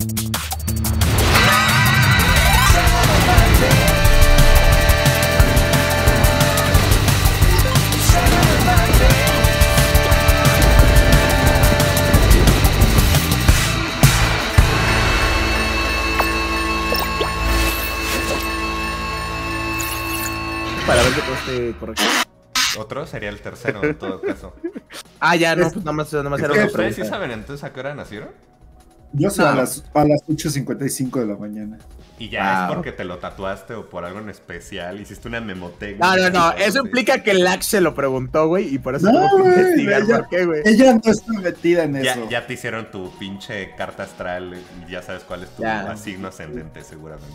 Para ver que todo esté correcto. Otro sería el tercero en todo caso. Ah, ya, no, pues nada más, nada más era una ¿Ustedes sí saben entonces a qué hora nacieron? Yo sé, No. a las, a las 8.55 de la mañana. Y ya Wow. es porque te lo tatuaste o por algo en especial, hiciste una memoteca. No, no, no, eso implica que Lax se lo preguntó, güey, y por eso No, tuvo que investigar ella- por qué, güey. Ella no está metida en Ya, eso. ya te hicieron tu pinche carta astral y ya sabes cuál es tu Ya. asigno ascendente seguramente.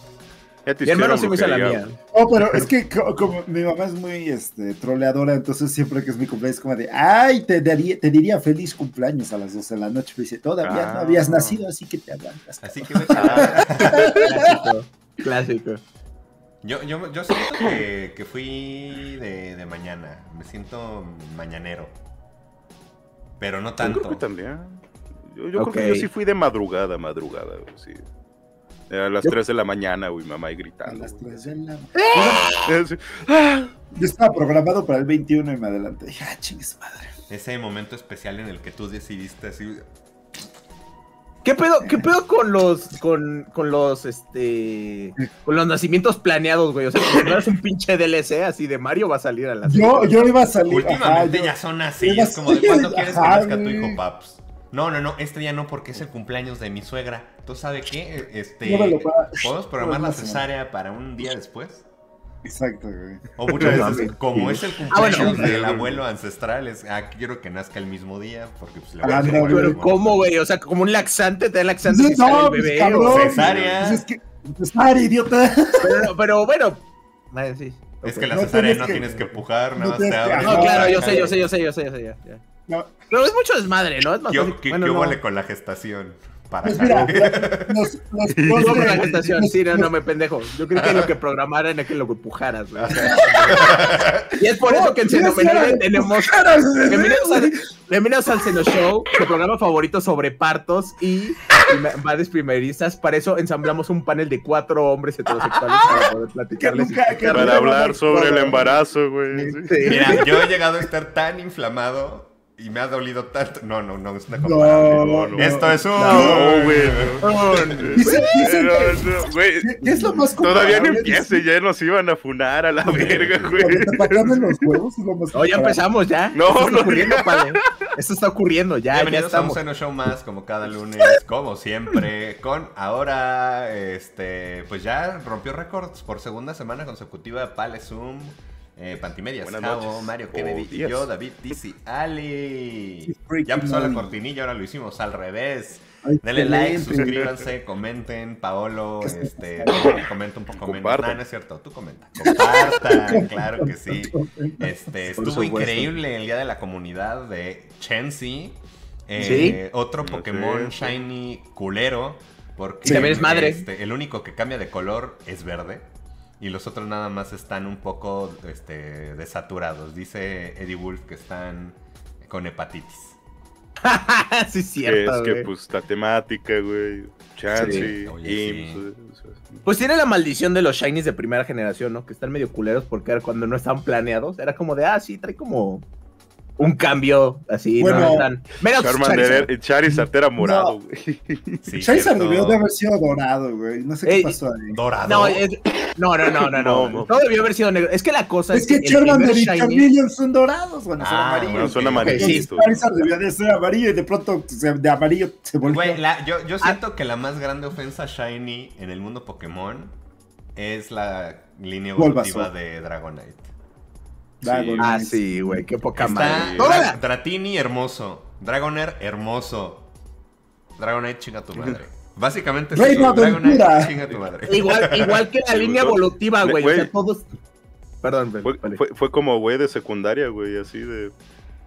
Ya te Mi hermano sí me hizo la mía. Oh, pero es que co- como mi mamá es muy este, troleadora, entonces siempre que es mi cumpleaños es como de, ay, te, daría- te diría feliz cumpleaños a las 12 de la noche. Me dice, todavía no Ah. habías nacido, así que te aguantas. Así que Clásico. Clásico. yo, yo, yo siento que, que fui de, de mañana. Me siento mañanero. Pero no Yo tanto. creo que también. Yo, yo creo que yo sí fui de madrugada, madrugada, sí. Era a las 3 de la mañana, güey, mamá ahí A gritando. las güey. 3 de la Sí. Ah, Yo estaba programado para el 21 y me adelanté. Dije, ah, chingues madre. Ese momento especial en el que tú decidiste así. ¿Qué pedo, qué pedo con los, con, con los, este, con los nacimientos planeados, güey? O sea, si no eres un pinche DLC así de Mario, va a salir a las... Yo, yo iba a salir. Últimamente ajá, yo- ya son así. a Es como de cuándo quieres que nazca tu hijo, paps. No, no, no, este día no porque es el cumpleaños de mi suegra. ¿Tú sabes qué? Este, No lo pa- ¿Podemos programar no la cesárea para un día después? Exacto, güey. O muchas No veces, como es el Ah, bueno. cumpleaños del abuelo ancestral, es, ah, quiero que nazca el mismo día, porque pues le voy a Ah, hacer no, Pero mismo. ¿cómo, güey? O sea, como un laxante, te da laxante Sí, que sale el no, pues, bebé. cabrón. o- Cesárea. Pues es que, cesárea, idiota. Pero, pero bueno, vale, sí. Es que la No cesárea tienes no que- tienes que pujar, no nada más tienes te abres. No, No, claro, yo sé, yo sé, yo sé, yo sé, yo sé, ya, ya. No, Pero es mucho desmadre, ¿no? Es más ¿Qué, fácil- qué, bueno, qué no. con la gestación? Para pues mira, los, los, No, los- con la gestación, los- sí, no, no me pendejo. Yo creo que lo que programaran es que lo empujaras, güey. Y es por eso que en No, Xenomenal sí, tenemos. Bienvenidos al, Xeno Show, su programa favorito sobre partos y madres primerizas. Para eso ensamblamos un panel de cuatro hombres heterosexuales para poder platicarles. Para hablar sobre el embarazo, güey. sí. Sí. Mira, yo he llegado a estar tan inflamado y me ha dolido tanto. No, no, no, es una No, comparable. no, no. Esto es un. No, güey. no. ¿Qué es lo más Todavía no comparable? empiece, ya nos iban a funar a la verga, güey. Los huevos es lo más No, ya comparable. empezamos, ya. No, Esto está no. ocurriendo, padre. Esto está ocurriendo, ya, ya Bienvenidos a un estamos. Show más, como cada lunes, como siempre, con ahora, este, pues ya rompió récords por segunda semana consecutiva Pale Zoom, eh, Pantimedias, Javo. Mario Oh, Kennedy y días. yo, David Dizzy Ali. Ya empezó la cortinilla, ahora lo hicimos al revés. Ay, Denle like, suscríbanse, comenten, Paolo, este, comenta un poco menos. No, no es cierto, tú comenta. Compartan, claro que sí. Este, estuvo increíble el día de la comunidad de Chensi. Eh, Sí. Otro Sí, Pokémon sí. Shiny culero. Porque Sí, también es madre. este, el único que cambia de color es verde. Y los otros nada más están un poco este, desaturados. Dice Eddie Wolf que están con hepatitis. sí, es Que cierto, es que, güey. pues, la temática, güey. Chance, Sí, oye, IMSS, sí. eso es- Pues tiene la maldición de los shinies de primera generación, ¿no? Que están medio culeros porque era cuando no estaban planeados, era como de, ah, sí, trae como un cambio así, Bueno, no están. Menos Charmander, Charizard. era- Charizard era morado, güey. Sí, Charizard debió de haber sido dorado, güey. No sé qué Ey, pasó ahí. Dorado. No, es- no, no, no, no, no. No, No, no. debió haber sido negro. Es que la cosa es, Es que Charmander y Charmeleon son dorados, bueno, son Ah, amarillos. Bueno, son. Entonces, Charizard debió de ser amarillo y de pronto se- de amarillo se volvió. Güey, la- yo, Ah. yo siento que la más grande ofensa Shiny en el mundo Pokémon es la línea evolutiva de Dragonite. Dragon Ah, sí, güey, qué poca Está madre. Dra-. Dratini hermoso, Dragonair hermoso, Dragonite chinga tu madre. Básicamente eso, Dragonite chinga tu madre. Igual, igual que la Sí, línea evolutiva, güey. O sea, Güey. todos. Perdón, Fue, vale. fue, fue como, güey, de secundaria, güey, así de...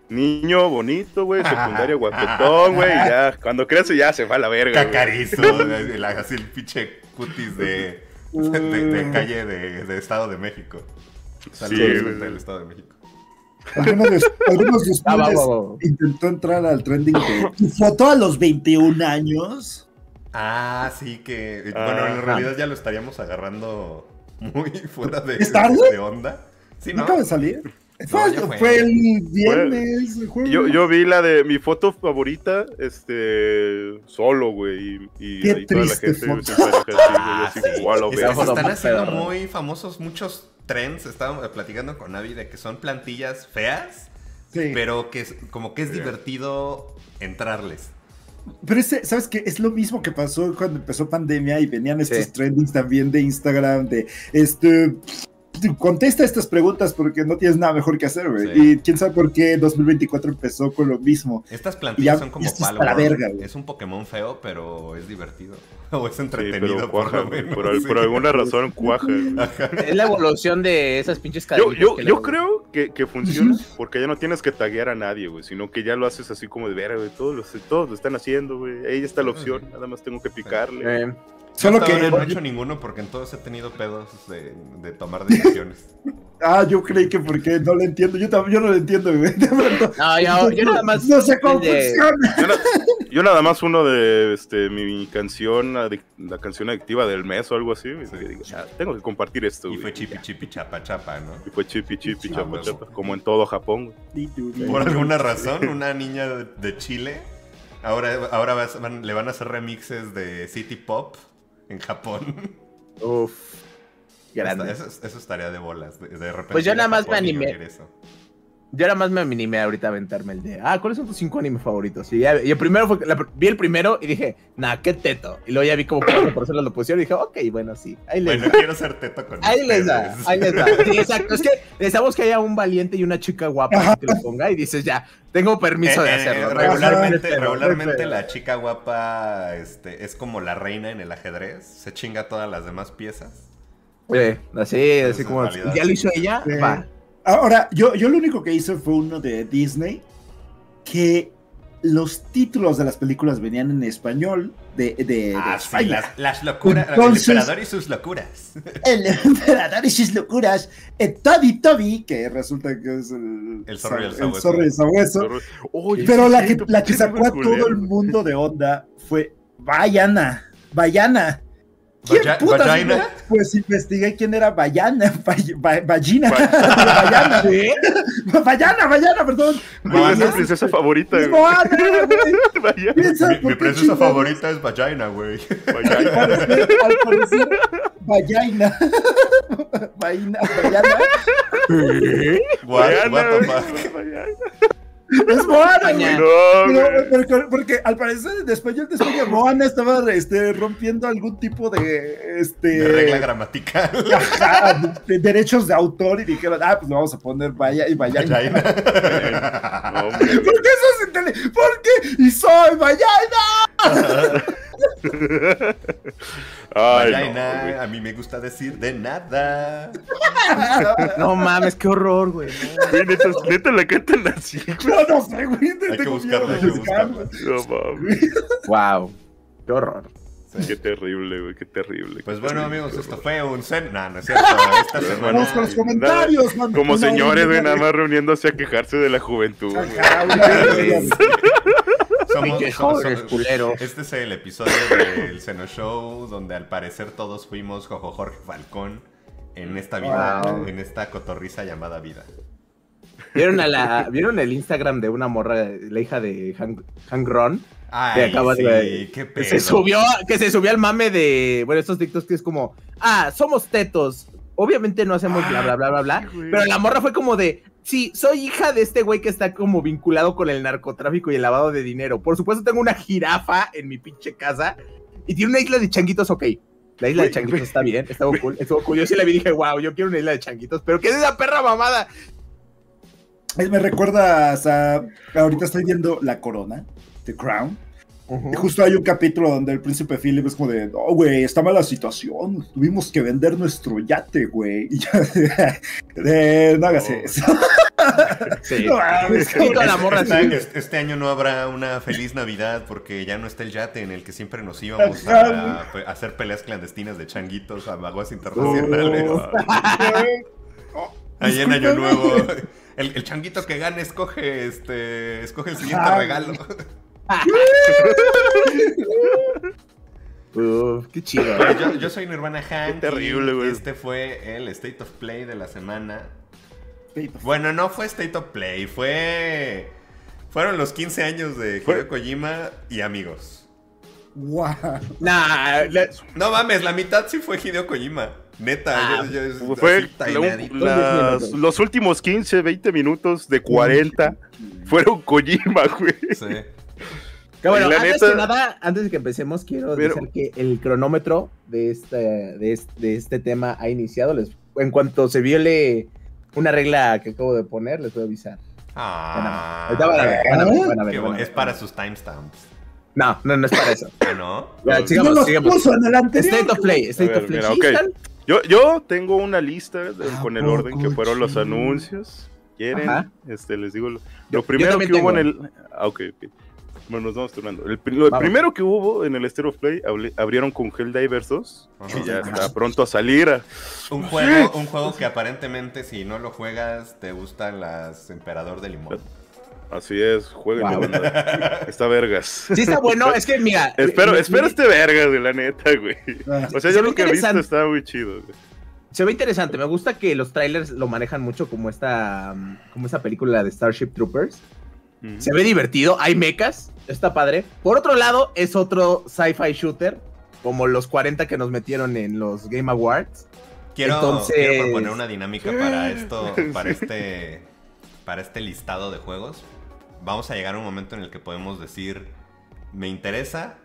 Niño bonito, güey, secundaria guapetón, güey, ya, cuando crece ya se va a la verga. Cacarizo, así el pinche cutis de, de, de calle de, de Estado de México. Saludos güey. del Estado de México. Algunos de, algunos de Ah, va, ustedes va, va. intentó entrar al trending de tu foto a los 21 años. Ah, sí, que. Ah. bueno, en realidad ya lo estaríamos agarrando muy fuera de, de onda. Sí, ¿No ¿no? acaba de salir? Fue, ya fue. fue el viernes, el jueves. Yo, yo vi la de mi foto favorita, este, solo, güey, y, Qué y toda la triste gente foto. así, güey, Ah, así, están haciendo muy famosos muchos trends. Estábamos platicando con Avi de que son plantillas feas, Sí. pero que es, como que es divertido entrarles. Pero ese, ¿sabes qué? Es lo mismo que pasó cuando empezó pandemia y venían estos Sí. trendings también de Instagram de este contesta estas preguntas porque no tienes nada mejor que hacer, güey. Sí. Y quién sabe por qué 2024 empezó con lo mismo. Estas plantillas ya- son como güey. Es un Pokémon feo, pero es divertido. O es Sí, entretenido, pero cuaja, lo güey, menos. por, sí. por alguna razón cuaja. güey. Es la evolución de esas pinches Yo, cadenitas yo, que yo creo que, que funciona porque ya no tienes que taguear a nadie, güey, sino que ya lo haces así como de ver, güey, todos, los- todos lo están haciendo, güey, ahí está la opción, nada más tengo que picarle. Eh, Solo Hasta que. ahora no he hecho ninguno porque en todos he tenido pedos de, de tomar decisiones. Ah, yo creí que porque no lo entiendo. Yo, yo no lo entiendo, güey. No, yo, yo nada más. No sé cómo el de- funciona. Yo, na- yo nada más uno de este, mi, canción, la canción adictiva del mes o algo así, güey, que digo, "Ah, tengo que compartir esto, Y güey". fue chipi chipi chapa chapa, ¿no? Y fue chipi chipi chapa chapa, como en todo Japón, güey. Por alguna razón, una niña de- de Chile ahora, ahora vas- van- le van a hacer remixes de City Pop en Japón. Uf. Grande. Eso, eso estaría de bolas. De, repente Pues yo nada más Japón me animé. Yo nada más me animé ahorita a aventarme el de. Ah, ¿cuáles son tus cinco animes favoritos? Y, ya, y el primero fue. la- vi el primero y dije, nah, qué teto. Y luego ya vi como cuatro personas lo pusieron y dije, ok, bueno, sí. Ahí les Bueno, da. quiero ser teto con Ahí les da, ahí les da. Sí, exacto. Es que necesitamos que haya un valiente y una chica guapa que te lo ponga y dices, ya, tengo permiso de Eh, eh, hacerlo. regularmente, Pero, regularmente pero- la chica guapa este, es como la reina en el ajedrez. Se chinga todas las demás piezas. Eh, así, así como. Ya lo sí. hizo ella, Sí. va. Ahora, yo, yo lo único que hice fue uno de Disney que los títulos de las películas venían en español de, de, de Ah, sí, España. las, las locuras. Entonces- el emperador y sus locuras. El emperador y sus locuras. Eh, Toby Toby, que resulta que es el, El zorro y el el sabueso. zorro y el sabueso. Oye, Pero sí, la que, la que sacó a todo el mundo de onda fue Bayana. Bayana. ¿Quién Vaya- putas vagina. era? Pues investigué quién era. Ba- Bayana. ¿Sí? Bayana, Bayana, perdón. ¿Cuál es tu princesa favorita, Es güey? Moana, güey. Vaya, Piensa, Mi, ¿por mi princesa favorita es Vagina, güey. Al vaya. parecer, al Vaya? Vaya. Es Moana, güey. Porque, porque al parecer en español de España Moana estaba este, rompiendo algún tipo de este De regla gramatical. ajá, de derechos de autor y dijeron, ah, pues le vamos a poner vaya y vaya. No, hombre. ¿Por qué eso se tele? ¿Por qué? Y soy vaya. Ay, no, Vagina, güey. a mí me gusta decir de nada. No mames, qué horror, güey. no. Güey, neta, neta la cantan así. No, no sé, güey. Hay que tengo buscarla, hay que buscarla. No mames. Wow, qué horror. Qué terrible, güey, qué terrible. Pues qué bueno, terrible, amigos, esto fue un cen... No, no es cierto. Esta semana... Vamos con los comentarios, man. Como señores, güey, nada más reuniéndose a quejarse de la juventud. güey. Ajá, horrible- Somos, somos-. Este es el episodio del Seno Show donde al parecer todos fuimos Jojo Jorge Falcón en esta vida, Wow. en esta cotorriza llamada vida. ¿Vieron, a la, ¿Vieron el Instagram de una morra, la hija de Hank, Hank Ron? Ay, acabas sí, de- qué Que pedo. se subió, que se subió al mame de, bueno, estos TikToks que es como, ah, somos tetos. Obviamente no hacemos bla, bla, bla, bla, bla. Pero la morra fue como de, sí, soy hija de este güey que está como vinculado con el narcotráfico y el lavado de dinero. Por supuesto tengo una jirafa en mi pinche casa y tiene una isla de changuitos, ok. La isla de changuitos está bien, estuvo cool, estuvo cool. Yo sí le vi y dije, wow, yo quiero una isla de changuitos, pero ¿qué es esa perra mamada? Me recuerdas a. Ahorita estoy viendo La Corona, The Crown. Y justo hay un capítulo donde el príncipe Philip es como de, no, güey, está mala situación, tuvimos que vender nuestro yate, güey. Y de, no hagas Oh. eso. Sí. No toda la morra Este, así. este- este año no habrá una feliz Navidad porque ya no está el yate en el que siempre nos íbamos a, a hacer peleas clandestinas de changuitos a aguas internacionales. Oh, Ahí en Año. Nuevo. El, el changuito que gane escoge este escoge el siguiente regalo. Uf, qué chido. Bueno, yo, yo soy Nirvana Hank. terrible, güey. Este fue el State of Play de la semana. Bueno, no fue State of Play, fue. Fueron los 15 años de Hideo Kojima y amigos. Nah, la- No mames, la mitad sí fue Hideo Kojima. Neta, Ah, yo, yo- Fue la- las- los últimos 15, 20 minutos de 40 fueron Kojima, güey. Sí. Que bueno, antes neta- que nada, antes de que empecemos, quiero Pero- decir que el cronómetro de este, de, este, de este tema ha iniciado. Les- en cuanto se viole una regla que acabo de poner, les voy a avisar. Ah, es para sus timestamps. No, no, no es para eso. ¿Ah, no? Ya, No sigamos, puso en el anterior. State of Play, State ver, of Play. Yo, yo tengo una lista de- ¿A con el orden que fueron los anuncios. ¿Quieren? Ajá. Este, les digo lo, lo yo primero que hubo en el. Ah, ok, ok. Bueno, nos vamos turnando. El, lo Vamos. primero que hubo en el Stereo Play abri- abrieron con Helldivers 2, que Ajá. ya está pronto a salir. a- Un juego, un juego que aparentemente si no lo juegas te gustan las Emperador de Limón. Así es, jueguen. Wow. banda. Está vergas. Sí está bueno, es que mira. Espero, espero este vergas de la neta, güey. Ah, O sea, Se yo lo que he visto está muy chido. güey. Se ve interesante, me gusta que los trailers lo manejan mucho como esta, como esta película de Starship Troopers. Se ve divertido, hay mechas, está padre. Por otro lado, es otro sci-fi shooter, como los 40 que nos metieron en los Game Awards. Quiero, Entonces- quiero proponer una dinámica para esto, para este, para este listado de juegos. Vamos a llegar a un momento en el que podemos decir, me interesa,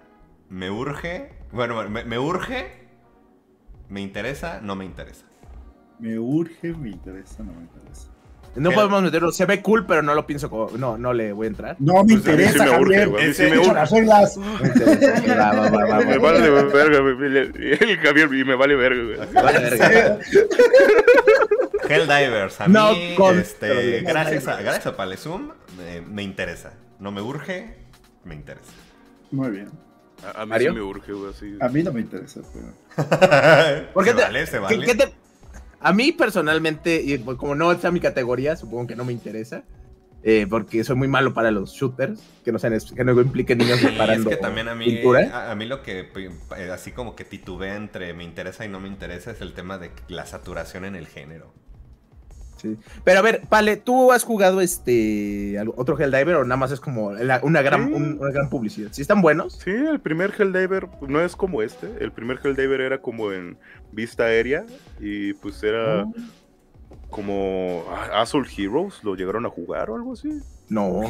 me urge, bueno, me, me urge, me interesa, no me interesa. Me urge, me interesa, no me interesa. No Pero- podemos meterlo, se ve cool, pero no lo pienso, como- no, no le voy a entrar. No me Pues interesa, me Javier. me las reglas. Me. Me vale verga, güey. El Javier, y me vale verga, güey. Vale, verga. Helldivers, a No mí, con este, gracias a, gracias a Palezum, me, me interesa. No me urge, me interesa. Muy bien. A, a mí ¿Mario? sí me urge, güey. Así. A mí no me interesa. Pero... ¿Por qué se te- vale, se ¿Qué- vale. qué te- A mí personalmente, y pues, como no está mi categoría, supongo que no me interesa. eh, porque soy muy malo para los shooters, que no, sean, que no impliquen niños Sí, disparando es que también a mí, pintura. a, a mí lo que eh, así como que titubea entre me interesa y no me interesa es el tema de la saturación en el género. Sí. Pero a ver, Pale, ¿tú has jugado este otro Helldiver o nada más es como la- una, gran, Sí. un- una gran publicidad? ¿Sí están buenos? Sí, el primer Helldiver no es como este. El primer Helldiver era como en vista aérea y pues era como ah, Azul Heroes. ¿Lo llegaron a jugar o algo así? No.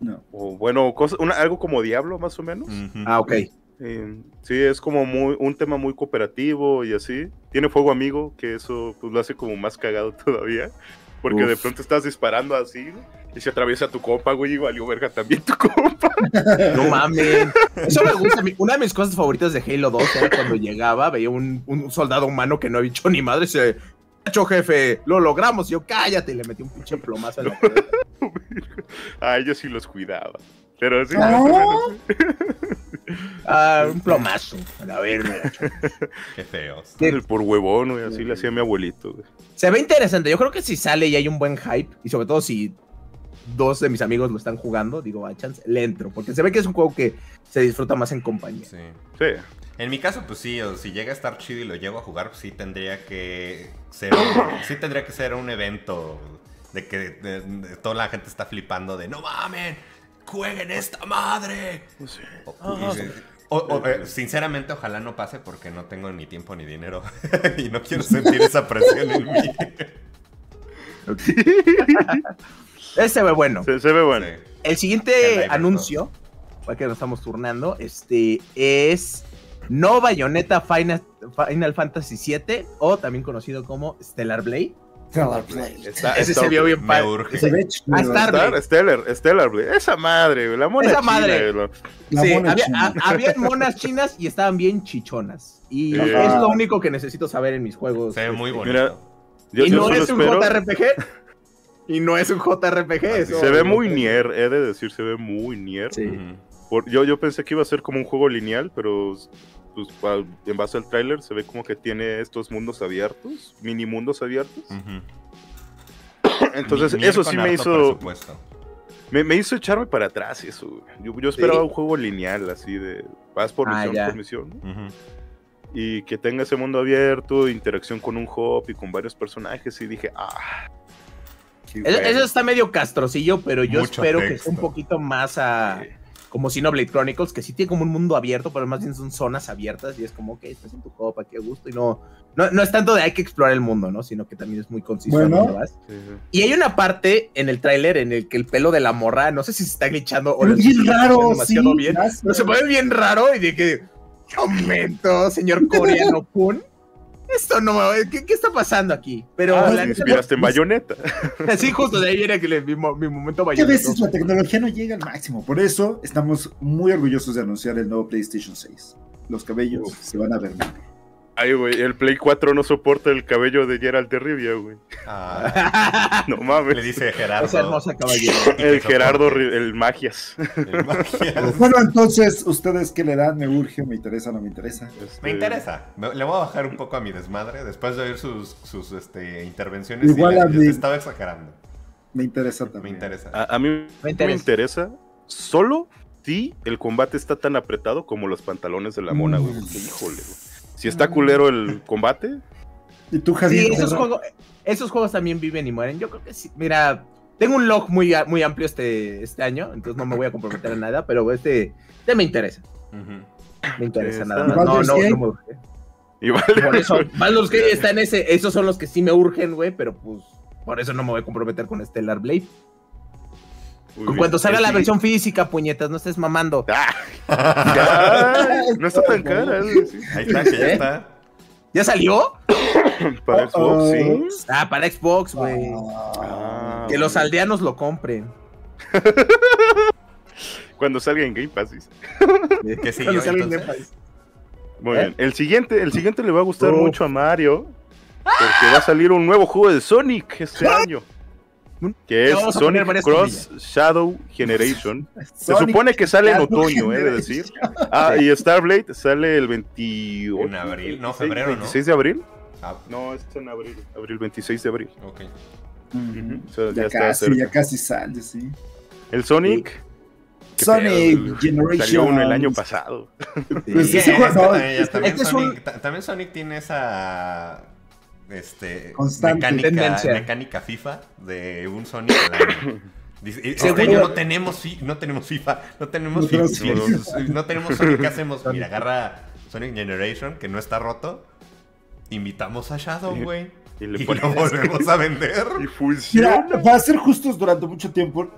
No. O bueno, cosa, una- algo como Diablo más o menos. Ah, ok. Eh, sí, es como muy, un tema muy cooperativo y así. Tiene fuego amigo, que eso pues, lo hace como más cagado todavía. Porque de pronto estás disparando así y se atraviesa tu compa, güey, y valió verga también tu compa. No mames. Eso me gusta. Una de mis cosas favoritas de Halo 2 era cuando llegaba, veía un, un soldado humano que no había hecho ni madre y se. "Hecho, jefe, lo logramos. Y yo, cállate, y le metí un pinche plomazo en la cabeza. A ellos sí los cuidaba. Pero sí. No. Ah, un plomazo. A ver, mira. Qué feos. Sí. Por huevón, güey, así le hacía mi abuelito, güey. Se ve interesante. Yo creo que si sale y hay un buen hype, y sobre todo si dos de mis amigos lo están jugando, digo, a chance, le entro. Porque se ve que es un juego que se disfruta más en compañía. Sí. Sí. En mi caso, pues sí, o si llega a estar chido y lo llego a jugar, pues sí tendría que ser un, sí tendría que ser un evento de que de- de- toda la gente está flipando de no mamen, jueguen esta madre. Sí. O- o- o, eh, sinceramente, ojalá no pase porque no tengo ni tiempo ni dinero y no quiero sentir esa presión en mí. Ese se ve bueno. Se, se ve bueno. Sí. El siguiente anuncio, para que nos estamos turnando, este es No Bayonetta Final, Final Fantasy VII, o también conocido como Stellar Blade. Está, Ese está- se vio bien padre. urge. Se ve chido. Ah, Star- Stellar, Stellar, güey. Esa madre, güey. La mona Esa china, madre. güey, lo- La Sí, mona había, china. a- habían monas chinas y estaban bien chichonas. Y es lo único que necesito saber en mis juegos. Se ve muy este, bonito. Mira, Yo, y yo no es un espero- JRPG. Y no es un JRPG. eso- Se ve muy nier, he de decir, se ve muy nier. Sí. Por- yo, yo pensé que iba a ser como un juego lineal, pero pues, en base al tráiler se ve como que tiene estos mundos abiertos, mini mundos abiertos. Entonces, eso sí me hizo... Me, me hizo echarme para atrás eso. güey. Yo, yo esperaba Sí. un juego lineal, así de vas por Ah, misión ya. por misión. Y que tenga ese mundo abierto, interacción con un hub y con varios personajes. Y dije, ah. Eso, bueno. eso está medio castrocillo, pero yo Mucho espero que sea un poquito más a. Sí. Como Xenoblade Chronicles, que sí tiene como un mundo abierto, pero más bien son zonas abiertas y es como, ok, estás en tu copa, qué gusto. Y no, no, no es tanto de hay que explorar el mundo, ¿no? Sino que también es muy conciso. Bueno. dónde vas. Sí, sí. Y hay una parte en el tráiler en el que el pelo de la morra, no sé si se está glitchando o lo bien raro, sí. bien, pero se pone bien raro y de que, ¿qué momento, señor coreano Kun? Esto no me ¿qué, qué está pasando aquí? Pero Ah, la inspiraste en bayoneta. sí, justo de ahí viene que le, mi, mi momento Que a bayoneta. veces la tecnología no llega al máximo. Por eso estamos muy orgullosos de anunciar el nuevo PlayStation 6. Los cabellos se van a ver. Ay, güey, el Play 4 no soporta el cabello de Geralt de Rivia, güey. Ah, No mames. le dice Gerardo. Esa hermosa caballero. El Gerardo, el Magias. El magia. Bueno, entonces, ¿ustedes qué le dan? ¿Me urge? ¿Me interesa? ¿No me interesa? Este, Me interesa. Me- Le voy a bajar un poco a mi desmadre después de oír sus, sus este, intervenciones. Igual y a mí. estaba exagerando. Me interesa Me también. interesa. A, a mí Me me interesa. interesa. solo si el combate está tan apretado como los pantalones de la mona, güey. Mm. Híjole, güey. Si está culero el combate, ¿Y tú, Sí, Javier? esos juegos, esos juegos también viven y mueren. Yo creo que sí. Mira, tengo un log muy, muy amplio este, este año, entonces no me voy a comprometer a nada, pero este, este me interesa. Ujú. Me interesa Sí, nada más. No, no, no me urge. y. Por eso, Baldur's Gate está en ese. Esos son los que sí me urgen, güey, pero pues por eso no me voy a comprometer con Stellar Blade. Muy Con bien. cuando salga El la sí- versión física, puñetas, no estés mamando. Ah, ya, no está tan cara, sí. Ahí está, que ya ¿Eh? está. ¿Ya salió? Para Xbox, sí. Ah, para Xbox, güey. Ah, Que los aldeanos lo compren. Cuando salga en Game Pass, dice. ¿Qué siguió, Cuando salga en? Game Pass. Muy ¿Eh? bien. El siguiente, el siguiente le va a gustar mucho a Mario. Porque va a salir un nuevo juego de Sonic este año. Que Le es Sonic Cross Shadow Generation. Se supone que sale en otoño, he de decir. Ah, y Starblade sale el 28. En abril, no, 26, febrero, ¿no? 26 de abril. Ah, No, es en abril. Abril 26 de abril. ok. Ujú. O sea, ya, Ya está casi, ya casi sale, sí. El Sonic. Sonic pedo, Generations. Salió uno el año pasado. Pues Sí. ese Sí, juego- este no, también, ya- también es Sonic, un- ta- también Sonic tiene esa este Constante mecánica, mecánica FIFA de un Sonic al año. Dice, Este Seguro. año no tenemos, no tenemos FIFA, no tenemos No FIFA, no tenemos Sonic, ¿qué hacemos? Mira, agarra Sonic Generation, que no está roto, invitamos a Shadow, güey, Y lo volvemos a vender. Y Mira, funciona. para ser justos, durante mucho tiempo,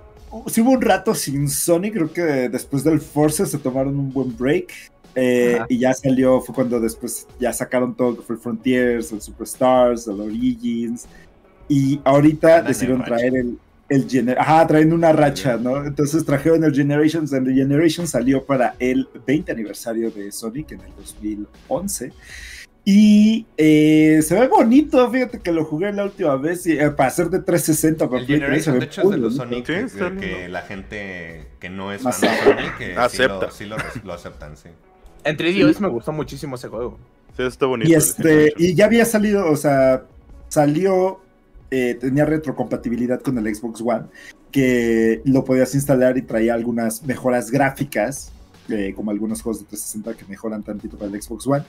si hubo un rato sin Sonic, creo que después del Force se tomaron un buen break. Eh, y ya salió, fue cuando después ya sacaron todo, que fue el Frontiers, el Superstars, el Origins. Y ahorita decidieron racha. traer el, el Gener Ajá, traen una racha, ¿no? Entonces trajeron el Generations, el Generations salió para el 20 aniversario de Sonic en el 2011. Y eh, se ve bonito, fíjate que lo jugué la última vez y, eh, para hacer de 360 para El Play 3, se Generation, ve de hecho, es de los. Sonic Sí, que, que la gente que no es fan de Sonic que Acepta. sí, lo, sí lo- lo aceptan, sí. En 3DS me gustó muchísimo ese juego. Sí, está bonito. Y este, y ya había salido, o sea, salió, eh, tenía retrocompatibilidad con el Xbox One, que lo podías instalar y traía algunas mejoras gráficas, eh, como algunos juegos de 360 que mejoran tantito para el Xbox One.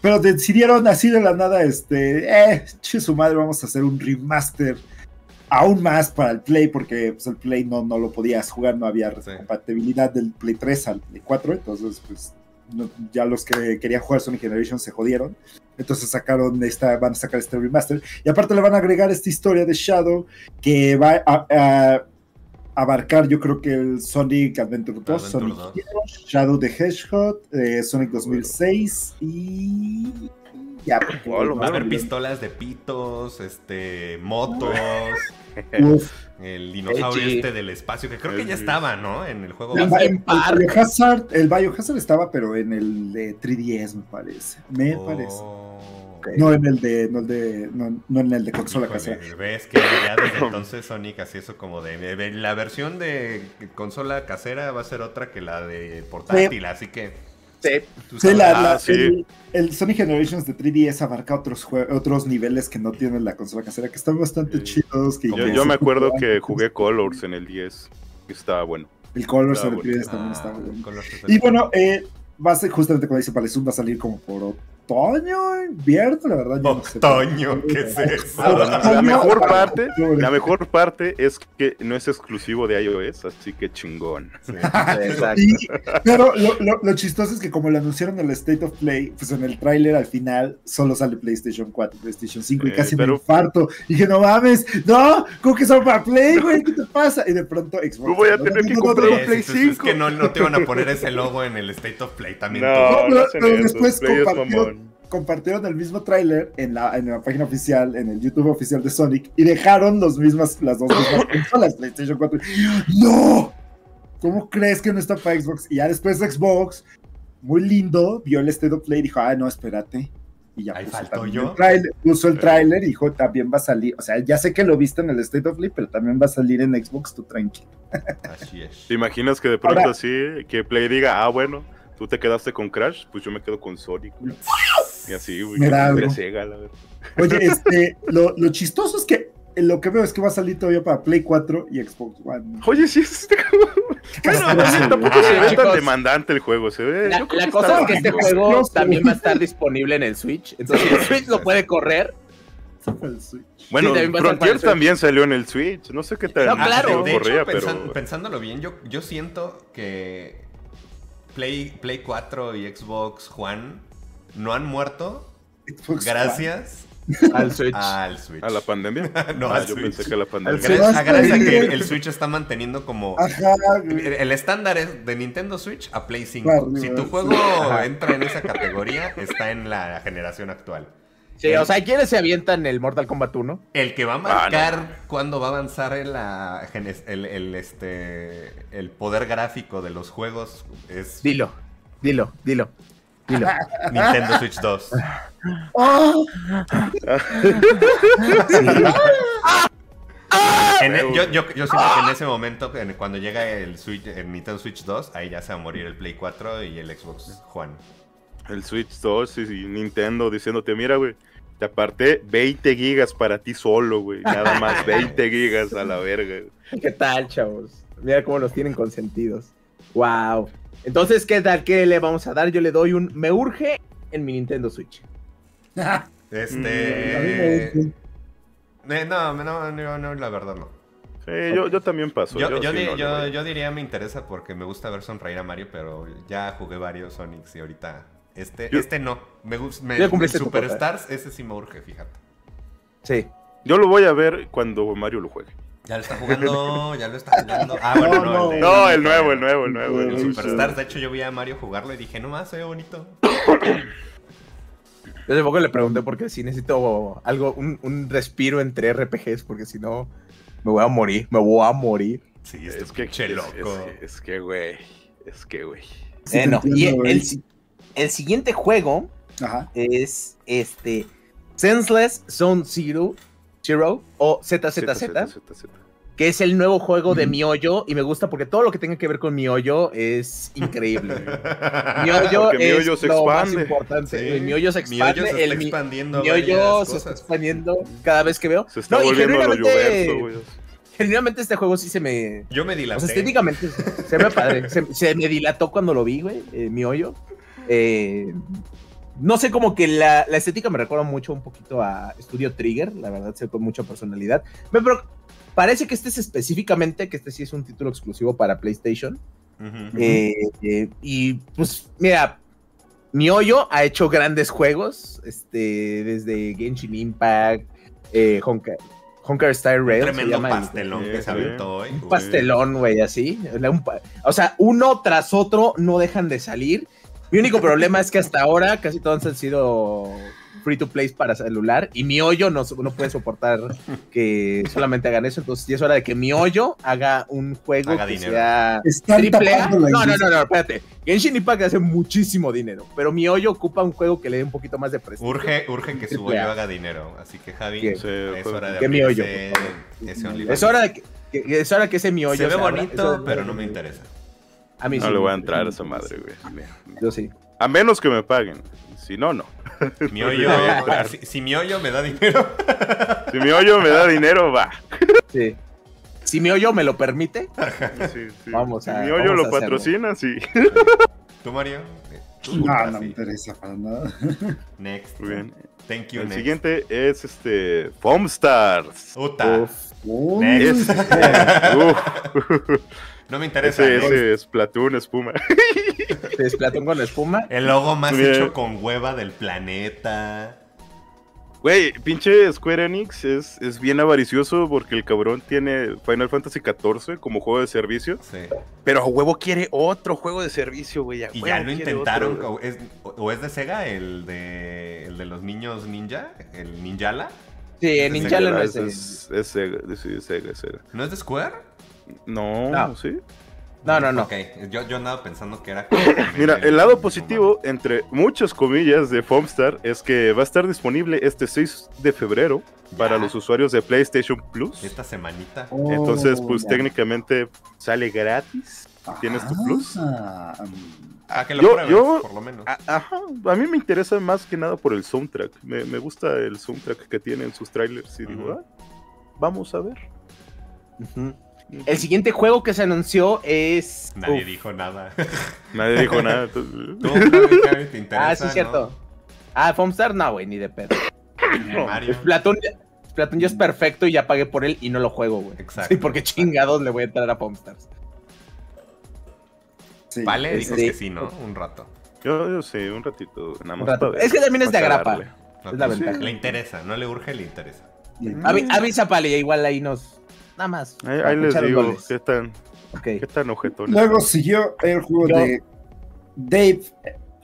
Pero decidieron así de la nada, este, eh, che su madre, vamos a hacer un remaster aún más para el Play, porque pues, el Play no, no lo podías jugar, no había Sí. compatibilidad del Play 3 al Play 4, entonces pues no- ya los que querían jugar Sonic Generation se jodieron. Entonces sacaron esta, van a sacar este remaster. Y aparte le van a agregar esta historia de Shadow que va a, a abarcar yo creo que el Sonic Adventure 2, Adventure Sonic 2. Heroes, Shadow the Hedgehog, eh, Sonic 2006 y... Ya, porque- Va a haber pistolas de pitos, este, motos, Uf. El dinosaurio Echi. este del espacio, que creo que ya estaba, ¿no? En el juego. El, Park. el Biohazard, el Biohazard estaba, pero en el de 3DS, me parece. Me parece. Oh. No en el de, no, el de, no, no en el de consola Híjole, casera. Ves que ya desde entonces Sonic hacía eso como de, de- de- la versión de consola casera va a ser otra que la de portátil, así que Sí. la- Ah. El, el Sonic Generations de 3DS abarca otros, otros niveles que no tiene la consola casera, que están bastante Sí. chidos. Que Yo, me acuerdo que jugué Colors en el 10. Está bueno. El Colors the bueno. Previous también Ah, está muy bueno. que- Y bueno, eh, va a ser justamente como dice Palazón, va a salir como por otoño, invierno, la verdad. yo no sé. Otoño, ¿qué es eso? La mejor parte, la mejor parte es que no es exclusivo de iOS, así que chingón. Sí. Exacto. Y- pero lo, lo- lo chistoso es que como lo anunciaron en el State of Play, pues en el tráiler al final solo sale PlayStation 4, PlayStation 5 y Eh, casi me infarto. Y dije, no mames, no, ¿cómo que son para Play, güey? ¿Qué te pasa? Y de pronto Xbox. No voy a no, tener que comprar Play es- Es 5. que no, no te van a poner ese logo en el State of Play también. No, No, no pero- pero después compartieron-. Compartieron el mismo tráiler en la, en la página oficial, en el YouTube oficial de Sonic, y dejaron los mismas, las dos mismas consolas, PlayStation 4. ¡No! ¿Cómo crees que no está para Xbox? Y ya después Xbox, muy lindo, vio el State of Play y dijo, ah, no, espérate. Y ya Ahí puso, faltó yo. el tráiler, puso el tráiler y dijo, también va a salir. O sea, ya sé que lo viste en el State of Play, pero también va a salir en Xbox, tú tranquilo. Así es. ¿Te imaginas que de pronto Ahora- así, que Play diga, ah, bueno, tú te quedaste con Crash, pues yo me quedo con Sonic. Y así, güey. La verdad. Oye, este, lo, lo chistoso es que lo que veo es que va a salir todavía para Play 4 y Xbox One. Oye, sí, es este Qué Bueno, tampoco se ve tan demandante el juego, se ve. La, cosa es que este juego No también va a estar disponible en el Switch. Entonces, el Switch lo puede correr. El Switch. Bueno, Sí, Frontier también salió en el Switch. No sé qué tal. No, claro. de hecho, corría, pensan- pero. pensándolo bien, yo, yo siento que Play, Play 4 y Xbox One no han muerto Xbox gracias Al Switch. al Switch. ¿A la pandemia? No, Ah, al yo Switch. pensé que a la pandemia. Gracias, a- gracias a que el Switch está manteniendo como... Ajá. El el estándar es de Nintendo Switch a Play 5. Arriba, si tu juego Ajá. entra en esa categoría, está en la generación actual. Sí, o sea, ¿quiénes se avientan el Mortal Kombat 1? El que va a Ah, no. marcar cuándo va a avanzar en la, genes- el, el, este, el poder gráfico de los juegos es Dilo, dilo, dilo. Dilo. Nintendo Switch 2. ¡Oh! En e- yo, yo, yo siento que en ese momento, en- cuando llega el, Switch, el Nintendo Switch 2, ahí ya se va a morir el Play 4 y el Xbox One. El Switch 2 y y Nintendo diciéndote, mira, güey, te aparté 20 gigas para ti solo, güey. Nada más 20 gigas a la verga. güey. ¿Qué tal, chavos? Mira cómo los tienen consentidos. Wow. Entonces, ¿qué tal? ¿Qué le vamos a dar? Yo le doy un me urge en mi Nintendo Switch. Este. Gusta. eh, no, no, no, no, la verdad no. Sí, yo, yo también paso. Yo, yo yo sí di- no le yo- voy. yo diría me interesa porque me gusta ver sonreír a Mario, pero ya jugué varios Sonics y ahorita. Este, Yo- este no. Me gusta. Superstars, ese sí me urge, fíjate. Sí. Yo lo voy a ver cuando Mario lo juegue. Ya lo está jugando, ya lo está jugando. Ah, bueno, no, No, el No, el nuevo, el nuevo, el nuevo. El Superstars, de hecho, yo vi a Mario jugarlo y dije, no más, se ve bonito. Yo hace poco le pregunté porque si necesito algo, un, un respiro entre RPGs, porque si no, me voy a morir, me voy a morir. Sí, este Es que, loco. es- que, güey. Es que, güey. Sí, Bueno, y el, el siguiente juego Ajá. es este Senseless Zone Zero, Zero o ZZZ, Z, Z, Z. que es el nuevo juego de Ujú. Miollo y me gusta porque todo lo que tenga que ver con Miollo es increíble. Miollo es Miollo se lo más importante. Sí. El Miollo se expande, Miollo se está expandiendo Miollo se está expandiendo cada vez que veo. Se está No, y volviendo a lo. Genuinamente este juego sí se me... Yo me O dilaté. sea, estéticamente se ve padre. Se, se me dilató cuando lo vi, güey, eh, mi hoyo. Eh, no sé, como que la, la estética me recuerda mucho un poquito a Studio Trigger, la verdad, se con mucha personalidad. Pero parece que este es específicamente, que este sí es un título exclusivo para PlayStation. Eh, eh, y pues, mira, mi hoyo ha hecho grandes juegos, este, desde Genshin Impact, eh, Honka, Honkai Star Rail. Tremendo llama pastelón que se aventó hoy. un pastelón, güey, así. O sea, uno tras otro no dejan de salir. Mi único problema es que hasta ahora casi todos han sido free to play para celular y mi hoyo no, no puede soportar que solamente hagan eso. Entonces, ya es hora de que mi hoyo haga un juego Haga que dinero. sea Están triple A. No, no, no, no, espérate. Genshin Impact hace muchísimo dinero, pero mi hoyo ocupa un juego que le dé un poquito más de prestigio. Urge, urge que su hoyo haga dinero. Así que, Javi, es pues, hora de ¿Qué mi hoyo, ese OnlyFans. Es hora de que, que- es hora que ese mi hoyo Se ve bonito, pero no me interesa. A mí No sí le voy a entrar a esa madre, güey. Yo sí. A menos que me paguen. Si no, no. Mi hoyo, Claro. si, si mi hoyo me da dinero, Si mi hoyo me da dinero, va. Sí. si mi hoyo me lo permite, Sí, sí. Vamos Si a- mi hoyo vamos lo patrocina, sí. ¿Tú, Mario? Eh, No, puta, no me interesa para nada. Next. Muy bien. Thank you, El next. siguiente es este. Foam Stars. Puta. Uf. Next. Uf. No me interesa. ese, ese es Platoon espuma. es Platón con espuma. El logo más Bien. hecho con hueva del planeta. Güey, pinche Square Enix es, es bien avaricioso porque el cabrón tiene Final Fantasy XIV como juego de servicio. Sí. Pero a huevo quiere otro juego de servicio, güey. Y ya lo intentaron. otro. O es, o es de Sega el de, el de los niños ninja, el Ninjala. Sí, Ese Ninjala no Es, es. es, es Sega, sí, es Sega, es Sega. ¿No es de Square? No, No. sí. No, no, no. Ok, yo, yo andaba pensando que era. Mira, el lado positivo, entre muchas comillas, de Foamstar es que va a estar disponible este 6 de febrero para los usuarios de PlayStation Plus. Esta semanita. Oh, Entonces, pues ya. técnicamente sale gratis. ¿Tienes tu plus? Ah, Ah, que lo Yo- pruebes, yo- por lo menos. A- Ajá, a mí me interesa más que nada por el soundtrack. Me, me gusta el soundtrack que tiene en sus trailers y digo, ah, vamos a ver. Ujú. El siguiente juego que se anunció es. Nadie Uf. dijo nada. Nadie dijo nada. ¿Tú, Javi, te interesa? Ah, sí, cierto. Ah, Foamstar, no, güey, ni de pedo. ¿no? Mario. Platón, Platón ya es perfecto y ya pagué por él y no lo juego, güey. Exacto. Sí, porque chingados le voy a entrar a Foamstars. sí. Vale, dices que sí, ¿no? Un rato. Yo, yo sí, un ratito, nada más. Un rato. para ver, Es que también es de agrapa. Es la sí, ventaja. Le interesa, no le urge, le interesa. Avi- avisa, Pali, igual ahí nos. Nada más. Ahí, les digo goles. qué tan, Ok. qué tan. Luego siguió el juego Yo- de Dave,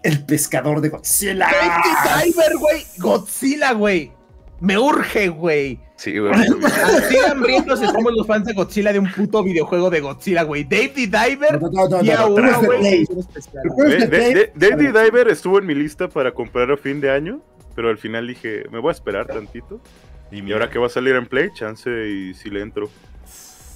el pescador de Godzilla. Diver, güey. Godzilla, güey. Me urge, güey. Sí, güey. Así hambrientos estamos los fans de Godzilla de un puto videojuego de Godzilla, güey. Dave the Diver. No, no, no, Y güey. Dave. Daddy Diver estuvo en mi lista para comprar a fin de año, pero al final dije, me voy a esperar tantito. Y ahora que va a salir en Play, chance y si le entro.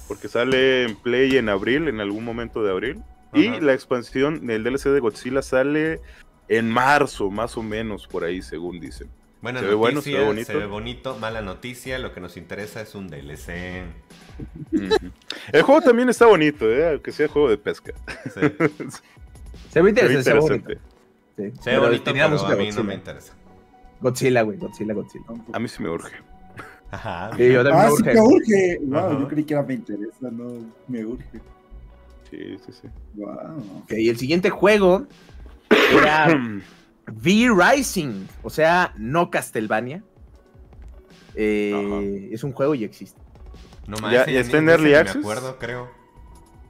Porque sale en Play en abril, en algún momento de abril. Y la expansión del DLC de Godzilla sale en marzo, más o menos, por ahí, según dicen. Buena Se ve bueno, se ve bonito. se ve bonito. Mala noticia, lo que nos interesa es un DLC. El juego también está bonito, ¿eh? aunque sea juego de pesca. Sí. Se ve Se ve interesante. se ve bonito. Sí. Se ve bonito, pero a mí no me interesa. Godzilla, güey. Godzilla, Godzilla. A mí sí me urge. Ajá. Sí, yo también Ah, me sí, urge. me urge. Wow, Ajá. yo creí que era me interesa, no me urge. Sí, sí, sí. Wow. Ok, el siguiente juego era V Rising. O sea, no Castlevania. Eh, es un juego y existe. No Ya- manches, ya está en Early me Access. acuerdo, creo.